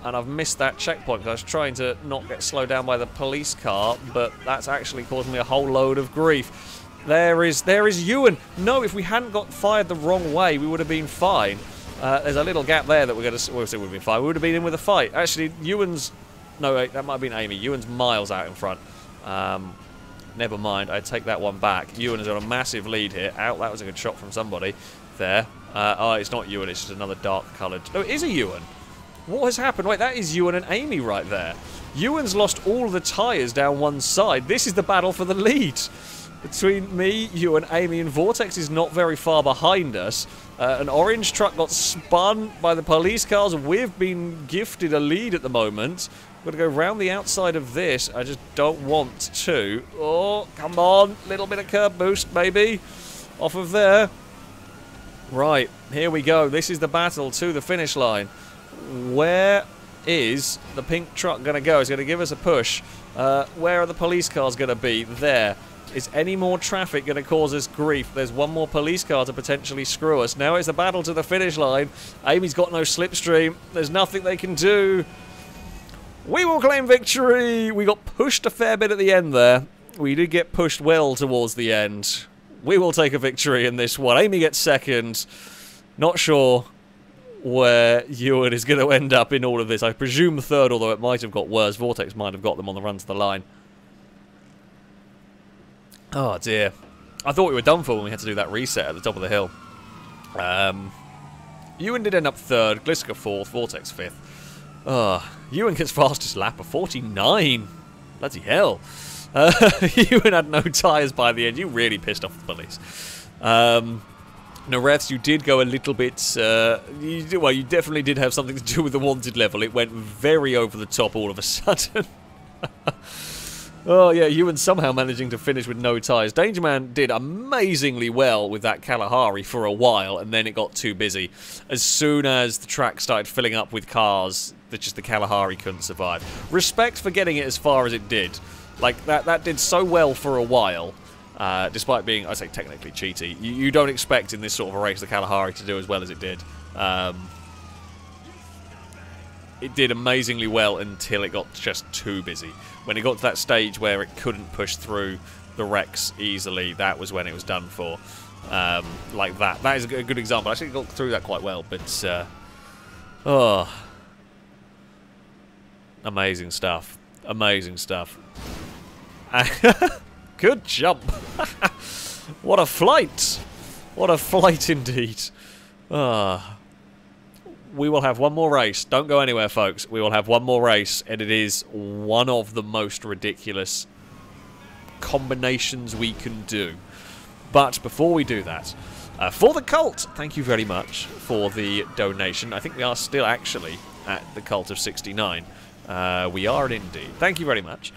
And I've missed that checkpoint because I was trying to not get slowed down by the police car. But that's actually caused me a whole load of grief. There is, there is Ewan. No, if we hadn't got fired the wrong way, we would have been fine. Uh, there's a little gap there that we're going to... Well, we would have been fine. We would have been in with a fight. Actually, Ewan's No, wait, that might have been Amy. Ewan's miles out in front. Um, never mind. I take that one back. Ewan has got a massive lead here. Out. That was a good shot from somebody there. Uh, oh, it's not Ewan. It's just another dark-coloured... No, it is a Ewan. What has happened? Wait, that is Ewan and Amy right there. Ewan's lost all the tyres down one side. This is the battle for the lead. Between me, Ewan, Amy, and Vortex is not very far behind us. Uh, an orange truck got spun by the police cars. We've been gifted a lead at the moment. I'm going to go round the outside of this. I just don't want to. Oh, come on. Little bit of curb boost, maybe. Off of there. Right, here we go. This is the battle to the finish line. Where is the pink truck going to go? It's going to give us a push. Uh, where are the police cars going to be? There. Is any more traffic going to cause us grief? There's one more police car to potentially screw us. Now it's the battle to the finish line. Amy's got no slipstream. There's nothing they can do. We will claim victory! We got pushed a fair bit at the end there. We did get pushed well towards the end. We will take a victory in this one. Amy gets second. Not sure where Ewan is going to end up in all of this. I presume third, although it might have got worse. Vortex might have got them on the run to the line. Oh, dear. I thought we were done for when we had to do that reset at the top of the hill. Um, Ewan did end up third, Gliska fourth, Vortex fifth. Oh, Ewan gets *laughs* fastest lap of 49. Bloody hell. Uh, *laughs* Ewan had no tyres by the end. You really pissed off the police. Um, Nareths, you did go a little bit... Uh, you, well, you definitely did have something to do with the wanted level. It went very over the top all of a *laughs* sudden. oh, yeah, Ewan somehow managing to finish with no tyres. Dangerman did amazingly well with that Kalahari for a while, and then it got too busy. As soon as the track started filling up with cars, that just the Kalahari couldn't survive. Respect for getting it as far as it did. Like, that, that did so well for a while. Uh, despite being, I say, technically cheaty, you, you, don't expect in this sort of a race the Kalahari to do as well as it did. Um, it did amazingly well until it got just too busy. When it got to that stage where it couldn't push through the wrecks easily, that was when it was done for. Um, like that. That is a good example. I actually got through that quite well, but... Uh, oh. Amazing stuff. Amazing stuff. *laughs* Good jump. *laughs* what a flight. What a flight indeed. Ah. We will have one more race. Don't go anywhere, folks. We will have one more race, and it is one of the most ridiculous combinations we can do. But before we do that, uh, for the cult, thank you very much for the donation. I think we are still actually at the cult of 69. Uh, we are indeed. Thank you very much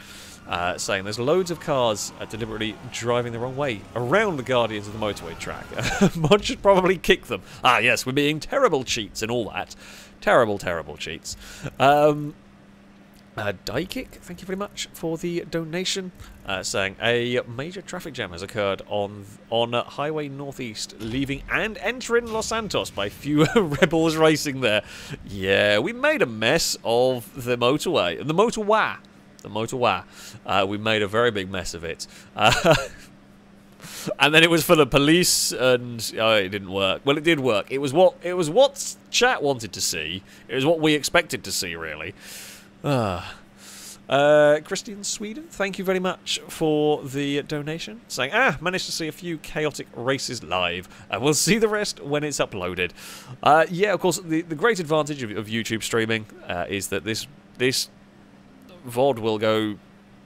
uh, saying there's loads of cars uh, deliberately driving the wrong way around the Guardians of the motorway track. *laughs* One should probably kick them. Ah, yes, we're being terrible cheats and all that. Terrible, terrible cheats. Um, uh, thank you very much for the donation. Uh, saying a major traffic jam has occurred on on Highway Northeast, leaving and entering Los Santos by fewer *laughs* rebels racing there. Yeah, we made a mess of the motorway, the motorway the motorway. Uh, we made a very big mess of it. Uh, *laughs* and then it was for the police, and oh, it didn't work. Well, it did work. It was what it was what chat wanted to see. It was what we expected to see, really. Ah. Uh, Christian Sweden, thank you very much for the donation. Saying, ah, managed to see a few chaotic races live. Uh, we'll see the rest when it's uploaded. Uh, yeah, of course, the, the great advantage of, of YouTube streaming uh, is that this this VOD will go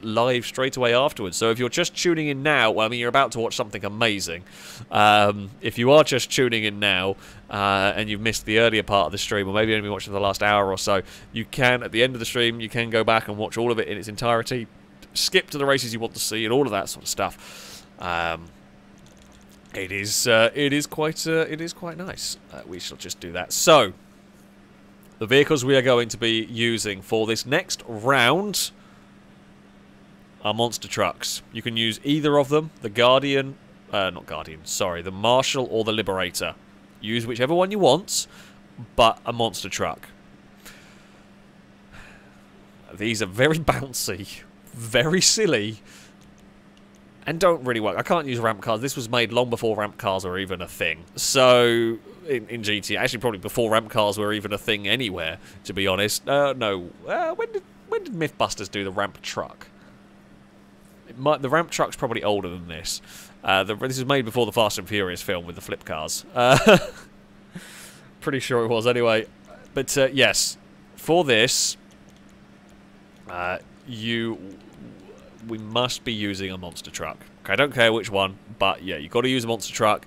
live straight away afterwards. So if you're just tuning in now, well, I mean, you're about to watch something amazing. Um, if you are just tuning in now uh, and you've missed the earlier part of the stream, or maybe only been watching the last hour or so, you can, at the end of the stream, you can go back and watch all of it in its entirety, skip to the races you want to see, and all of that sort of stuff. Um, it is uh, it is quite uh, it is quite nice. Uh, we shall just do that. So the vehicles we are going to be using for this next round are monster trucks. You can use either of them, the Guardian, uh, not Guardian, sorry, the Marshal or the Liberator. Use whichever one you want, but a monster truck. These are very *laughs* bouncy, very silly, and don't really work. I can't use ramp cars. This was made long before ramp cars were even a thing. So in, in GT. Actually, probably before ramp cars were even a thing anywhere, to be honest. Uh, no. Uh, when did when did Mythbusters do the ramp truck? Might, the ramp truck's probably older than this. Uh, the, this was made before the Fast and Furious film with the flip cars. Uh, *laughs* pretty sure it was anyway. But uh, yes, for this, uh, you we must be using a monster truck. Okay, I don't care which one, but yeah, you've got to use a monster truck.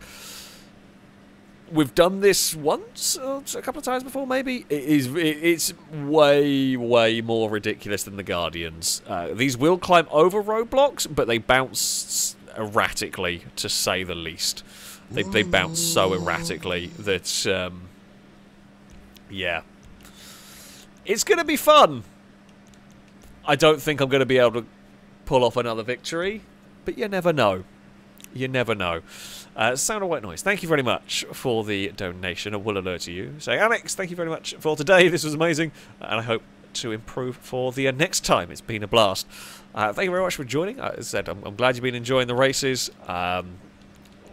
We've done this once, a couple of times before, maybe. It is. It's way, way more ridiculous than the Guardians. Uh, these will climb over roadblocks, but they bounce erratically, to say the least. They they bounce so erratically that, um, yeah, it's gonna be fun. I don't think I'm gonna be able to pull off another victory, but you never know. You never know. Uh, Sound of White Noise, thank you very much for the donation. I will alert to you. Say, Alex, thank you very much for today. This was amazing, and I hope to improve for the uh, next time. It's been a blast. Uh, thank you very much for joining. Uh, as I said, I'm, I'm, glad you've been enjoying the races. Um,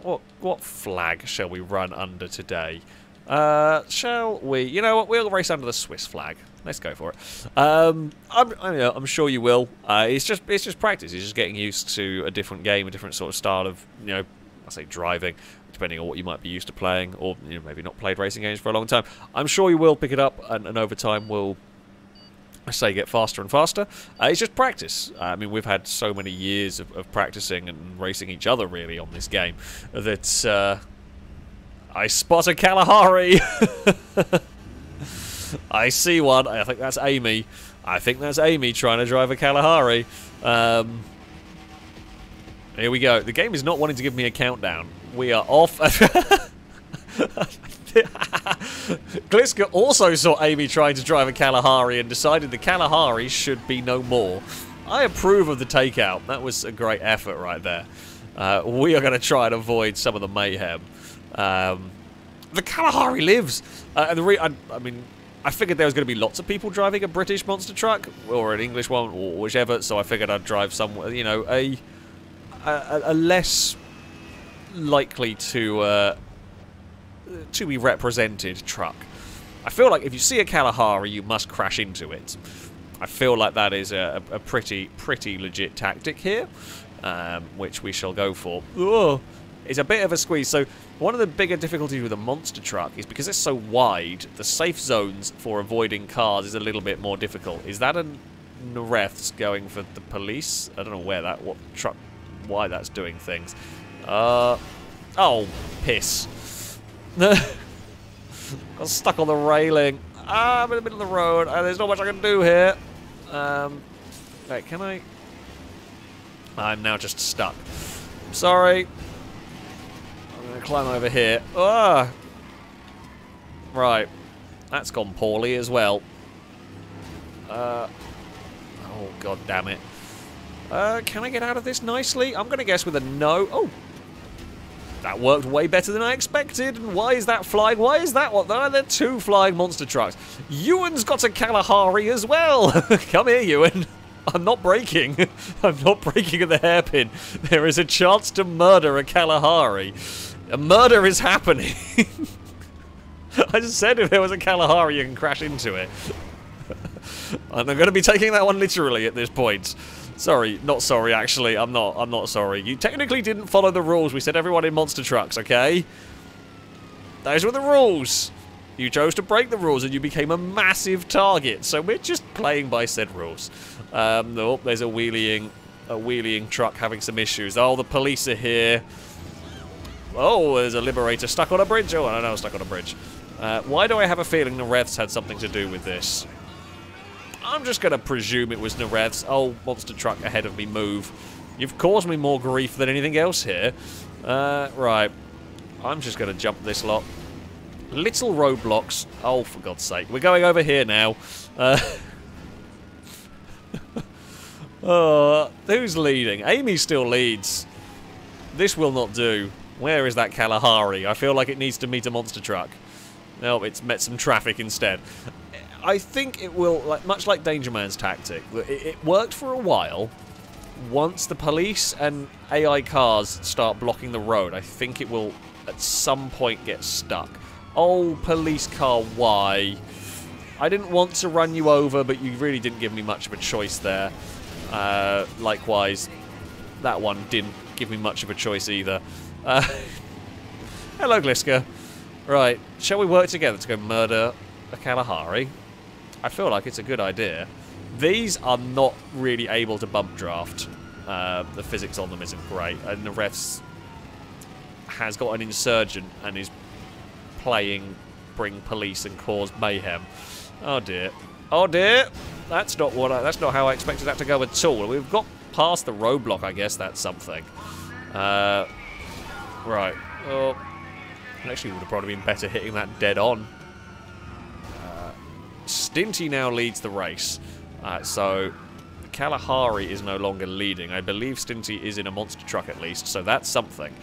what what flag shall we run under today? Uh, shall we? You know what? We'll race under the Swiss flag. Let's go for it. Um, I'm, I'm, I'm, sure you will. Uh, it's just it's just practice. It's just getting used to a different game, a different sort of style of you know, I say driving, depending on what you might be used to playing, or you know, maybe not played racing games for a long time. I'm sure you will pick it up, and, and over time will. I say get faster and faster. Uh, it's just practice. Uh, I mean, we've had so many years of, of, practicing and racing each other really on this game that uh, I spot a Kalahari. *laughs* I see one. I think that's Amy. I think that's Amy trying to drive a Kalahari. Um, here we go. The game is not wanting to give me a countdown. We are off. *laughs* Gliska also saw Amy trying to drive a Kalahari and decided the Kalahari should be no more. I approve of the takeout. That was a great effort right there. Uh, we are going to try and avoid some of the mayhem. Um, the Kalahari lives. Uh, and the I, I mean, I figured there was going to be lots of people driving a British monster truck or an English one or whichever, so I figured I'd drive somewhere, you know, a a, less likely to uh, to be represented truck. I feel like if you see a Kalahari, you must crash into it. I feel like that is a, a pretty pretty legit tactic here, um, which we shall go for. Ugh. It's a bit of a squeeze. So one of the bigger difficulties with a monster truck is because it's so wide, the safe zones for avoiding cars is a little bit more difficult. Is that a Nareth's going for the police? I don't know where that, what truck, why that's doing things. Uh, oh, piss. *laughs* Got stuck on the railing. Ah, I'm in the middle of the road, and there's not much I can do here. Um, wait, can I? I'm now just stuck. I'm sorry I'm gonna climb over here. Ah! Right. That's gone poorly as well. Uh, oh, god damn it. Uh, can I get out of this nicely? I'm going to guess with a no. Oh! That worked way better than I expected. And why is that flying? Why is that what? There are two flying monster trucks. Ewan's got a Kalahari as well. *laughs* Come here, Ewan. I'm not breaking. *laughs* I'm not breaking at the hairpin. There is a chance to murder a Kalahari. A murder is happening. *laughs* I just said if there was a Kalahari, you can crash into it. and I'm going to be taking that one literally at this point. Sorry, not sorry, actually. I'm not. I'm not sorry. You technically didn't follow the rules. We said everyone in monster trucks, okay? Those were the rules. You chose to break the rules and you became a massive target. So we're just playing by said rules. Um, oh, there's a wheeling, a wheeling truck having some issues. Oh, the police are here. Oh, there's a Liberator stuck on a bridge. Oh, I don't know, stuck on a bridge. Uh, why do I have a feeling Nareth's had something to do with this? I'm just going to presume it was Nareth's. Oh, monster truck ahead of me, move. You've caused me more grief than anything else here. Uh, right. I'm just going to jump this lot. Little roadblocks. Oh, for God's sake. We're going over here now. Uh, *laughs* uh, who's leading? Amy still leads. This will not do. Where is that Kalahari? I feel like it needs to meet a monster truck. No, it's met some traffic instead. I think it will, like much like Danger Man's tactic, it, it worked for a while. Once the police and AI cars start blocking the road, I think it will at some point get stuck. Oh, police car, why? I didn't want to run you over, but you really didn't give me much of a choice there. Uh, likewise, that one didn't give me much of a choice either. Uh, *laughs* hello, Gliska. Right, shall we work together to go murder a Kalahari? I feel like it's a good idea. These are not really able to bump draft. Uh, the physics on them isn't great, and Nareths has got an insurgent and is playing bring police and cause mayhem. Oh dear. Oh dear. That's not what I, that's not how I expected that to go at all. We've got past the roadblock, I guess that's something. Uh, right. Oh, actually would have probably been better hitting that dead on. Stinty now leads the race. Uh, so Kalahari is no longer leading. I believe Stinty is in a monster truck at least, so that's something.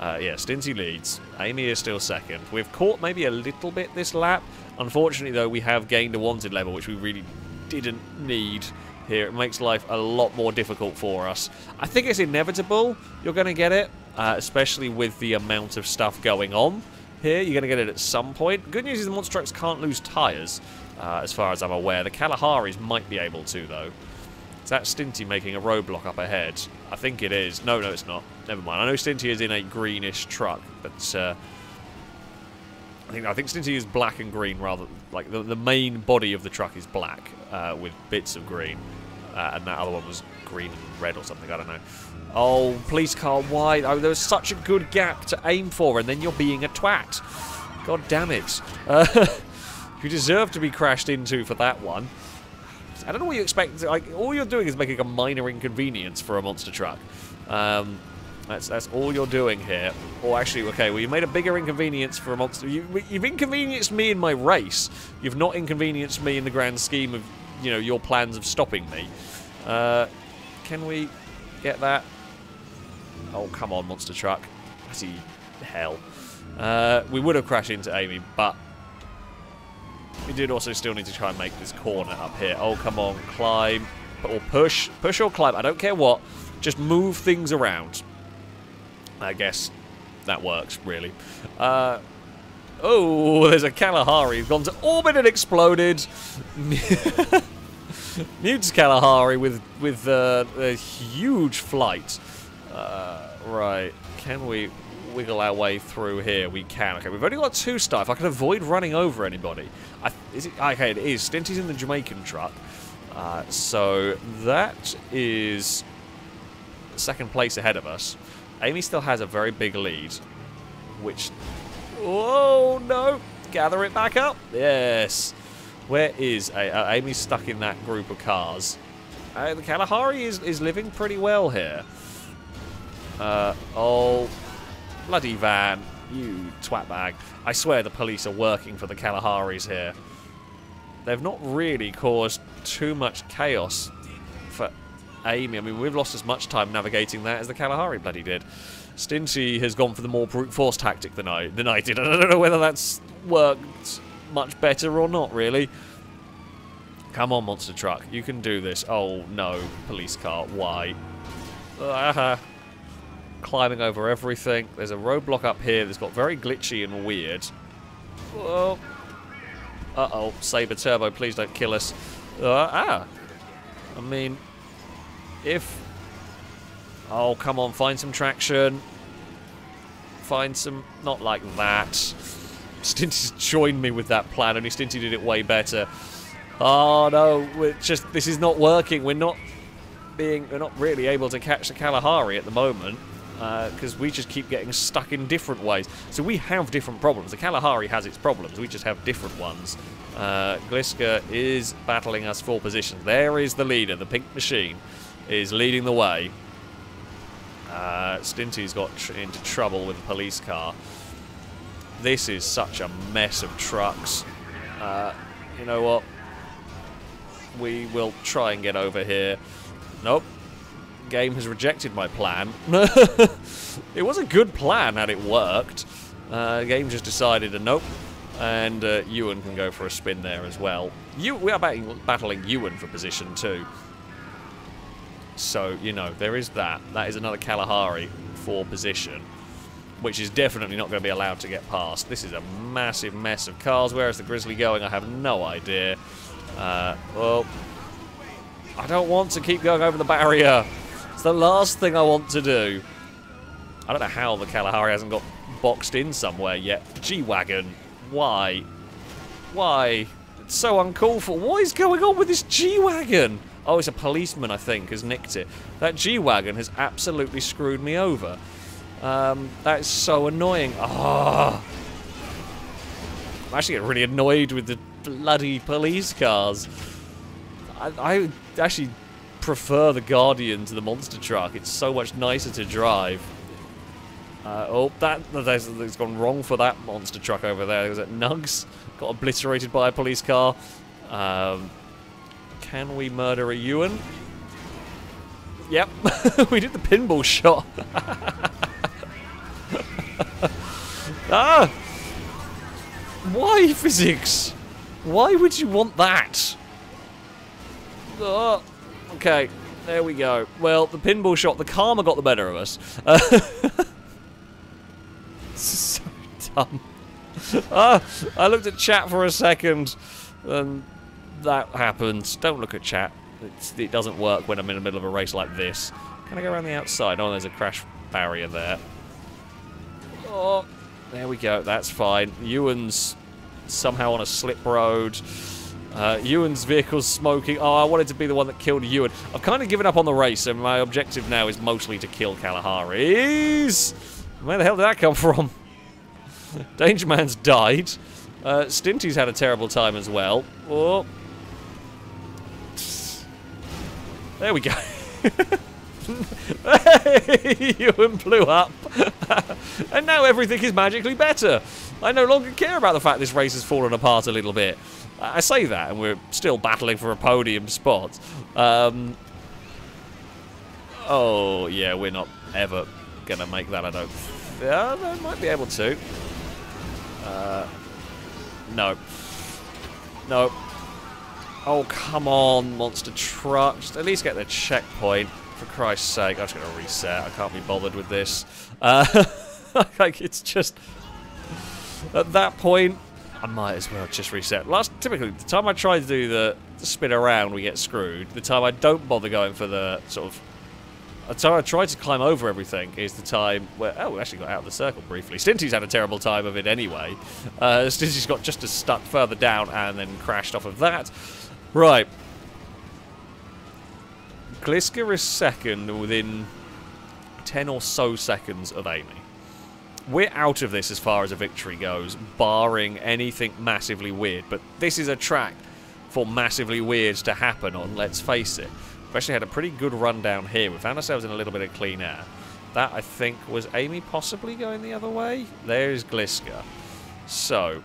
Uh, yeah, Stinty leads. Amy is still second. We've caught maybe a little bit this lap. Unfortunately, though, we have gained a wanted level, which we really didn't need here. It makes life a lot more difficult for us. I think it's inevitable you're going to get it, uh, especially with the amount of stuff going on here. You're going to get it at some point. Good news is the monster trucks can't lose tyres, uh, as far as I'm aware. The Kalaharis might be able to, though. Is that Stinty making a roadblock up ahead? I think it is. No, no, it's not. Never mind. I know Stinty is in a greenish truck, but uh, I think I think Stinty is black and green rather. Like the the main body of the truck is black uh, with bits of green, uh, and that other one was green and red or something. I don't know. Oh, police car Why? Oh, there was such a good gap to aim for, and then you're being a twat. God damn it. *laughs* You deserve to be crashed into for that one. I don't know what you expect. Like all you're doing is making a minor inconvenience for a monster truck. Um, that's that's all you're doing here. Or actually, okay, well you made a bigger inconvenience for a monster. You, you've inconvenienced me in my race. You've not inconvenienced me in the grand scheme of you know your plans of stopping me. Uh, can we get that? Oh come on, monster truck. Bloody hell. Uh, we would have crashed into Amy, but we did also still need to try and make this corner up here. Oh, come on, climb. Or push. Push or climb. I don't care what. Just move things around. I guess that works, really. Uh, oh, *laughs* there's a Kalahari. He's gone to orbit and exploded. *laughs* Mutes Kalahari with, with uh, a huge flight. Uh, right. Can we wiggle our way through here, we can. Okay, we've only got two star. If I can avoid running over anybody. Is it, okay, it is. Stinty's in the Jamaican truck. Uh, so that is second place ahead of us. Amy still has a very big lead, which... Oh, no! Gather it back up. Yes. Where is... Uh, Amy's stuck in that group of cars. Uh, the Kalahari is, is living pretty well here. Uh, oh, Bloody van. You twatbag. I swear the police are working for the Kalaharis here. They've not really caused too much chaos for Amy. I mean, we've lost as much time navigating that as the Kalahari bloody did. Stinty has gone for the more brute force tactic than I, than I did. I don't know whether that's worked much better or not, really. Come on, monster truck. You can do this. Oh, no. Police car. Why? Uh, climbing over everything. There's a roadblock up here that's got very glitchy and weird. Uh-oh. Sabre Turbo, please don't kill us. Uh, ah. I mean, if... Oh, come on, find some traction. Find some... Not like that. *laughs* Stinty's joined me with that plan, only Stinty did it way better. Oh, no. We're just... This is not working. We're not being... We're not really able to catch the Kalahari at the moment because uh, we just keep getting stuck in different ways. So we have different problems. The Kalahari has its problems. We just have different ones. Uh, Gliska is battling us for positions. There is the leader. The pink machine is leading the way. Uh, Stinty's got tr into trouble with the police car. This is such a mess of trucks. Uh, you know what? We will try and get over here. Nope, game has rejected my plan. *laughs* it was a good plan had it worked. Uh, the game just decided a nope. And uh, Ewan can go for a spin there as well. You, we are battling, battling Ewan for position too. So, you know, there is that. That is another Kalahari for position. which is definitely not going to be allowed to get past. This is a massive mess of cars. Where is the Grizzly going? I have no idea. Uh, well, I don't want to keep going over the barrier. The last thing I want to do. I don't know how the Kalahari hasn't got boxed in somewhere yet. G-Wagon. Why? Why? It's so uncalled for. What is going on with this G-Wagon? Oh, it's a policeman, I think, has nicked it. That G-Wagon has absolutely screwed me over. Um, that is so annoying. Ah. Oh. I'm actually getting really annoyed with the bloody police cars. I, I actually prefer the Guardian to the monster truck. It's so much nicer to drive. Uh, oh, that that's gone wrong for that monster truck over there. Was it Nugs? Got obliterated by a police car. Um, can we murder a Ewan? Yep, *laughs* we did the pinball shot. *laughs* ah! Why physics? Why would you want that? Oh, okay, there we go. Well, the pinball shot, the karma got the better of us. *laughs* Uh, so dumb. *laughs* ah, I looked at chat for a second, and that happened. Don't look at chat. It's, it doesn't work when I'm in the middle of a race like this. Can I go around the outside? Oh, there's a crash barrier there. Oh, there we go. That's fine. Ewan's somehow on a slip road. Uh, Ewan's vehicle's smoking. Oh, I wanted to be the one that killed Ewan. I've kind of given up on the race, and my objective now is mostly to kill Kalahari's. Where the hell did that come from? *laughs* Danger Man's died. Uh, Stinty's had a terrible time as well. Oh. There we go. *laughs* *laughs* Ewan blew up. *laughs* and now everything is magically better. I no longer care about the fact this race has fallen apart a little bit. I say that, and we're still battling for a podium spot. Um, oh, yeah, we're not ever going to make that, I don't... Yeah, I might be able to. Uh, no. No. Oh, come on, monster truck. At least get the checkpoint. For Christ's sake, I'm just going to reset. I can't be bothered with this. Uh, *laughs* like, it's just... At that point, I might as well just reset. Last, typically, the time I try to do the, spin around, we get screwed. The time I don't bother going for the sort of the time I try to climb over everything is the time where... Oh, we actually got out of the circle briefly. Stinty's had a terrible time of it anyway. Uh, Stinty's got just as stuck further down and then crashed off of that. Right. Gliska is second within 10 or so seconds of Amy. We're out of this as far as a victory goes, barring anything massively weird. But this is a track for massively weird to happen on, let's face it. We've actually had a pretty good run down here. We found ourselves in a little bit of clean air. That, I think, was Amy possibly going the other way. There's Gliska. So,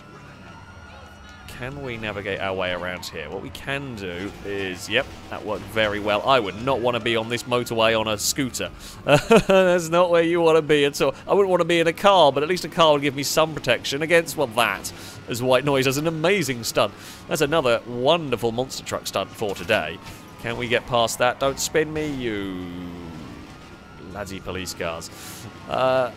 can we navigate our way around here? What we can do is, yep, that worked very well. I would not want to be on this motorway on a scooter. *laughs* That's not where you want to be at all. I wouldn't want to be in a car, but at least a car would give me some protection against, well, that, as White Noise does an amazing stunt. That's another wonderful monster truck stunt for today. Can we get past that? Don't spin me, you laddie police cars. Uh,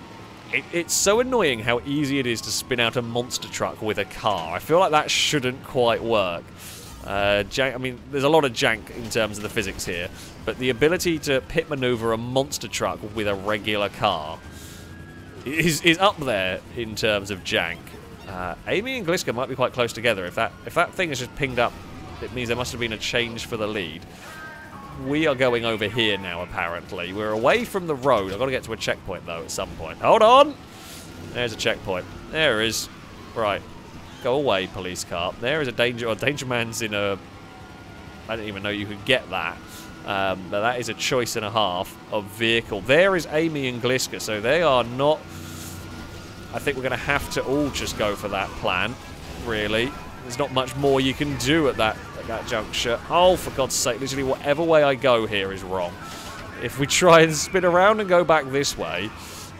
it, it's so annoying how easy it is to spin out a monster truck with a car. I feel like that shouldn't quite work. Uh, I mean, there's a lot of jank in terms of the physics here, but the ability to pit maneuver a monster truck with a regular car is, is up there in terms of jank. Uh, Amy and Gliska might be quite close together. If that if that thing is just pinged up, it means there must have been a change for the lead. We are going over here now, apparently. We're away from the road. I've got to get to a checkpoint, though, at some point. Hold on! There's a checkpoint. There is. Right. Go away, police car. There is a danger... Oh, danger man's in a... I didn't even know you could get that. Um, but that is a choice and a half of vehicle. There is Amy and Gliska, so they are not... I think we're going to have to all just go for that plan, really. There's not much more you can do at that at that juncture. Oh, for God's sake, literally whatever way I go here is wrong. If we try and spin around and go back this way,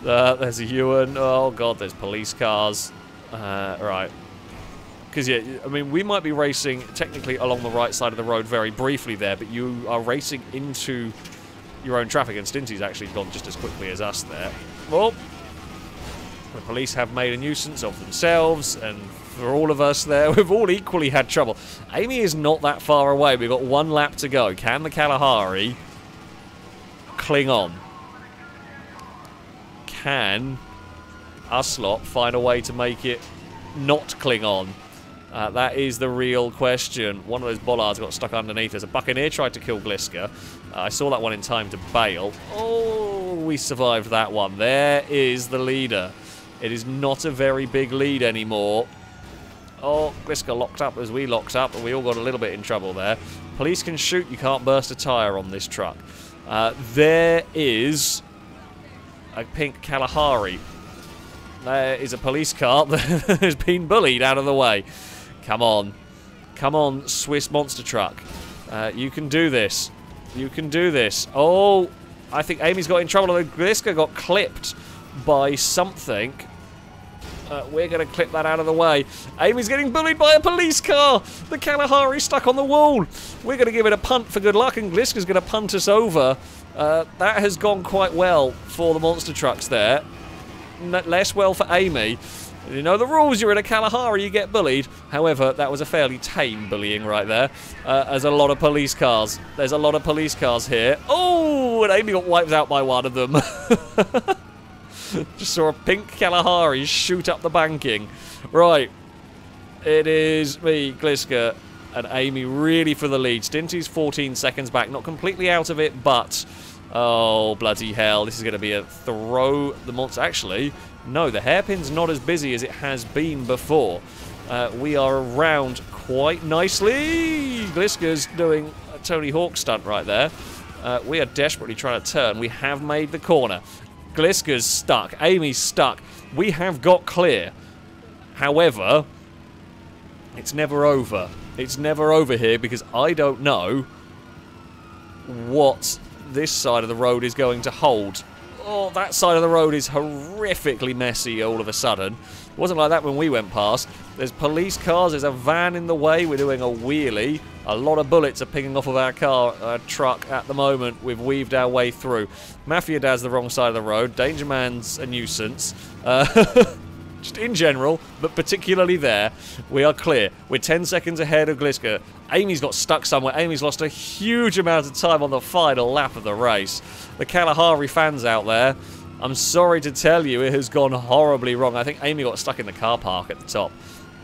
uh, there's a Ewan. Oh, God, there's police cars. Uh, right. Because, yeah, I mean, we might be racing technically along the right side of the road very briefly there, but you are racing into your own traffic, and Stinty's actually gone just as quickly as us there. Well, The police have made a nuisance of themselves, and for all of us there, *laughs* we've all equally had trouble. Amy is not that far away. We've got one lap to go. Can the Kalahari cling on? Can Uslop find a way to make it not cling on? Uh, that is the real question. One of those bollards got stuck underneath. There's a Buccaneer tried to kill Gliska. Uh, I saw that one in time to bail. Oh, we survived that one. There is the leader. It is not a very big lead anymore. Oh, Gliska locked up as we locked up, and we all got a little bit in trouble there. Police can shoot, you can't burst a tyre on this truck. Uh, there is a pink Kalahari. There is a police car *laughs* that has been bullied out of the way. Come on. Come on, Swiss monster truck. Uh, you can do this. You can do this. Oh, I think Amy's got in trouble. Gliska got clipped by something. Uh, we're going to clip that out of the way. Amy's getting bullied by a police car. The Kalahari stuck on the wall. We're going to give it a punt for good luck, and Gliska's going to punt us over. Uh, that has gone quite well for the monster trucks there. N less well for Amy. You know the rules, you're in a Kalahari, you get bullied. However, that was a fairly tame bullying right there. Uh, there's a lot of police cars. There's a lot of police cars here. Oh, and Amy got wiped out by one of them. *laughs* *laughs* Just saw a pink Kalahari shoot up the banking. Right. It is me, Gliska, and Amy really for the lead. Stinty's 14 seconds back. Not completely out of it, but... Oh, bloody hell. This is going to be a throw the monster. Actually, no, the hairpin's not as busy as it has been before. Uh, we are around quite nicely. Gliska's doing a Tony Hawk stunt right there. Uh, we are desperately trying to turn. We have made the corner. Gliska's stuck. Amy's stuck. We have got clear. However, it's never over. It's never over here because I don't know what this side of the road is going to hold. Oh, that side of the road is horrifically messy all of a sudden. It wasn't like that when we went past. There's police cars, there's a van in the way, we're doing a wheelie. A lot of bullets are pinging off of our car uh, truck at the moment. We've weaved our way through. Mafia Dad's the wrong side of the road. Danger Man's a nuisance. Uh, *laughs* just in general, but particularly there, we are clear. We're 10 seconds ahead of Gliska. Amy's got stuck somewhere. Amy's lost a huge amount of time on the final lap of the race. The Kalahari fans out there, I'm sorry to tell you, it has gone horribly wrong. I think Amy got stuck in the car park at the top,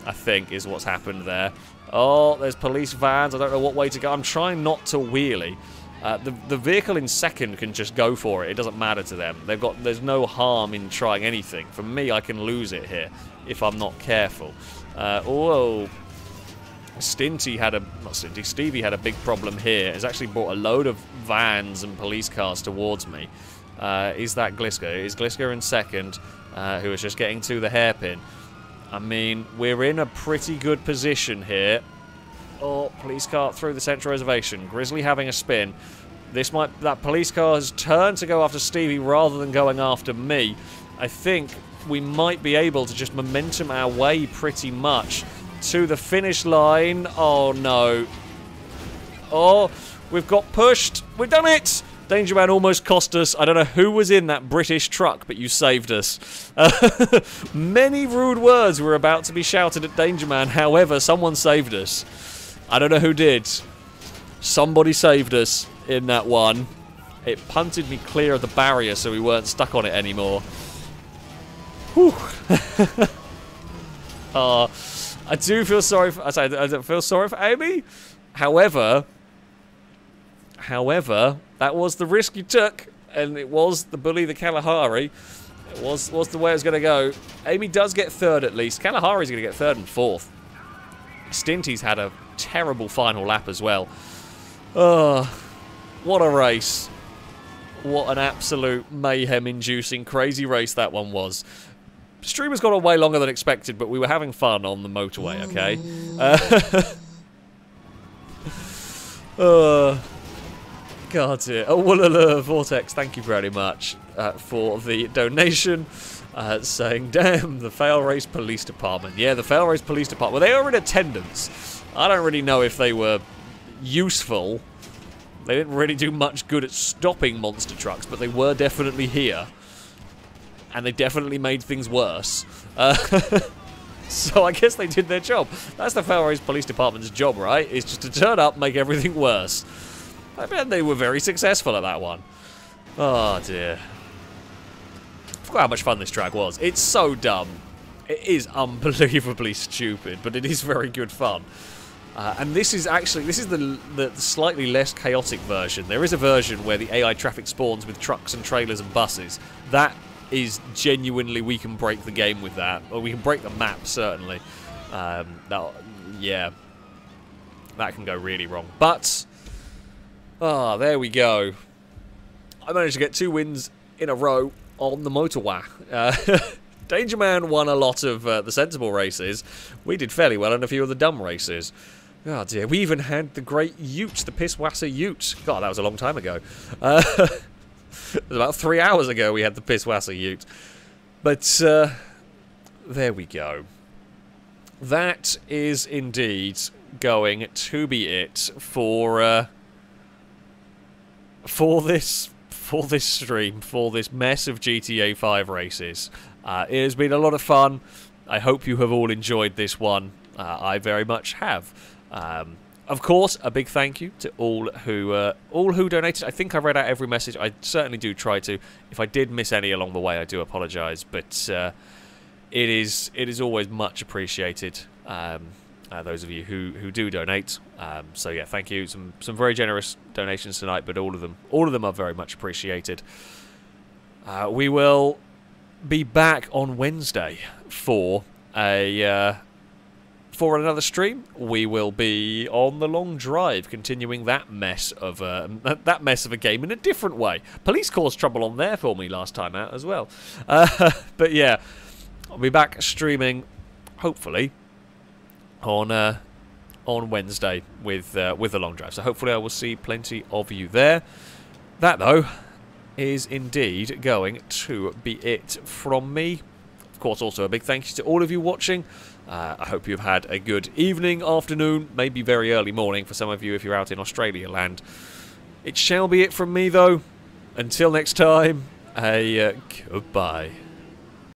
I think, is what's happened there. Oh, there's police vans. I don't know what way to go. I'm trying not to wheelie. Uh, the the vehicle in second can just go for it. It doesn't matter to them. They've got there's no harm in trying anything. For me, I can lose it here if I'm not careful. Uh, oh, Stinty had a not Stinty. Stevie had a big problem here. Has actually brought a load of vans and police cars towards me. Uh, is that Gliska? Is Gliska in second? Uh, who is just getting to the hairpin? I mean, we're in a pretty good position here. Oh, police car through the central reservation. Grizzly having a spin. This might that police car has turned to go after Stevie rather than going after me. I think we might be able to just momentum our way pretty much to the finish line. Oh no. Oh, we've got pushed. We've done it! Danger Man almost cost us. I don't know who was in that British truck, but you saved us. Uh, *laughs* many rude words were about to be shouted at Danger Man. However, someone saved us. I don't know who did. Somebody saved us in that one. It punted me clear of the barrier so we weren't stuck on it anymore. Whew. *laughs* uh, I do feel sorry for, I, say, I feel sorry for Amy. However, however, that was the risk you took, and it was the bully, the Kalahari. It was, was the way it was going to go. Amy does get third at least. Kalahari's going to get third and fourth. Stinty's had a terrible final lap as well. Oh, what a race. What an absolute mayhem-inducing crazy race that one was. Stream has got away longer than expected, but we were having fun on the motorway, okay? *laughs* Uh, *laughs* uh, Oh, Woolala Vortex, thank you very much uh, for the donation. Uh, saying, damn, the Fail Race Police Department. Yeah, the Fail Race Police Department. Well, they are in attendance. I don't really know if they were useful. They didn't really do much good at stopping monster trucks, but they were definitely here. and they definitely made things worse. Uh, *laughs* so I guess they did their job. That's the Fail Race Police Department's job, right? Is just to turn up, make everything worse. I bet they were very successful at that one. Oh dear. I forgot how much fun this track was. It's so dumb. It is unbelievably stupid, but it is very good fun. Uh, and this is actually this is the, the slightly less chaotic version. There is a version where the AI traffic spawns with trucks and trailers and buses. That is genuinely we can break the game with that, or we can break the map certainly. Um, that, yeah, that can go really wrong. But ah, there we go. I managed to get two wins in a row on the motorway. Uh, *laughs* Danger Man won a lot of uh, the sensible races. We did fairly well in a few of the dumb races. Oh dear, we even had the great Ute, the Pisswasser Ute. God, that was a long time ago. Uh, *laughs* it was about three hours ago we had the Pisswasser Ute. But, uh, there we go. That is indeed going to be it for, uh, for this, for this stream, for this mess of GTA 5 races. Uh, it has been a lot of fun. I hope you have all enjoyed this one. Uh, I very much have. Um, of course, a big thank you to all who uh, all who donated. I think I read out every message. I certainly do try to. If I did miss any along the way, I do apologise. But uh, it is it is always much appreciated. Um, uh, those of you who, who do donate. Um, so yeah, thank you. Some some very generous donations tonight, but all of them all of them are very much appreciated. Uh, we will be back on Wednesday for a uh, for another stream, we will be on the long drive, continuing that mess of a uh, *laughs* that mess of a game in a different way. Police caused trouble on there for me last time out as well. Uh, *laughs* but yeah, I'll be back streaming, hopefully, on uh, on Wednesday with uh, with the long drive. So hopefully, I will see plenty of you there. That though is indeed going to be it from me. Of course, also a big thank you to all of you watching. Uh, I hope you've had a good evening, afternoon, maybe very early morning for some of you if you're out in Australia land. It shall be it from me, though. Until next time, a uh, goodbye.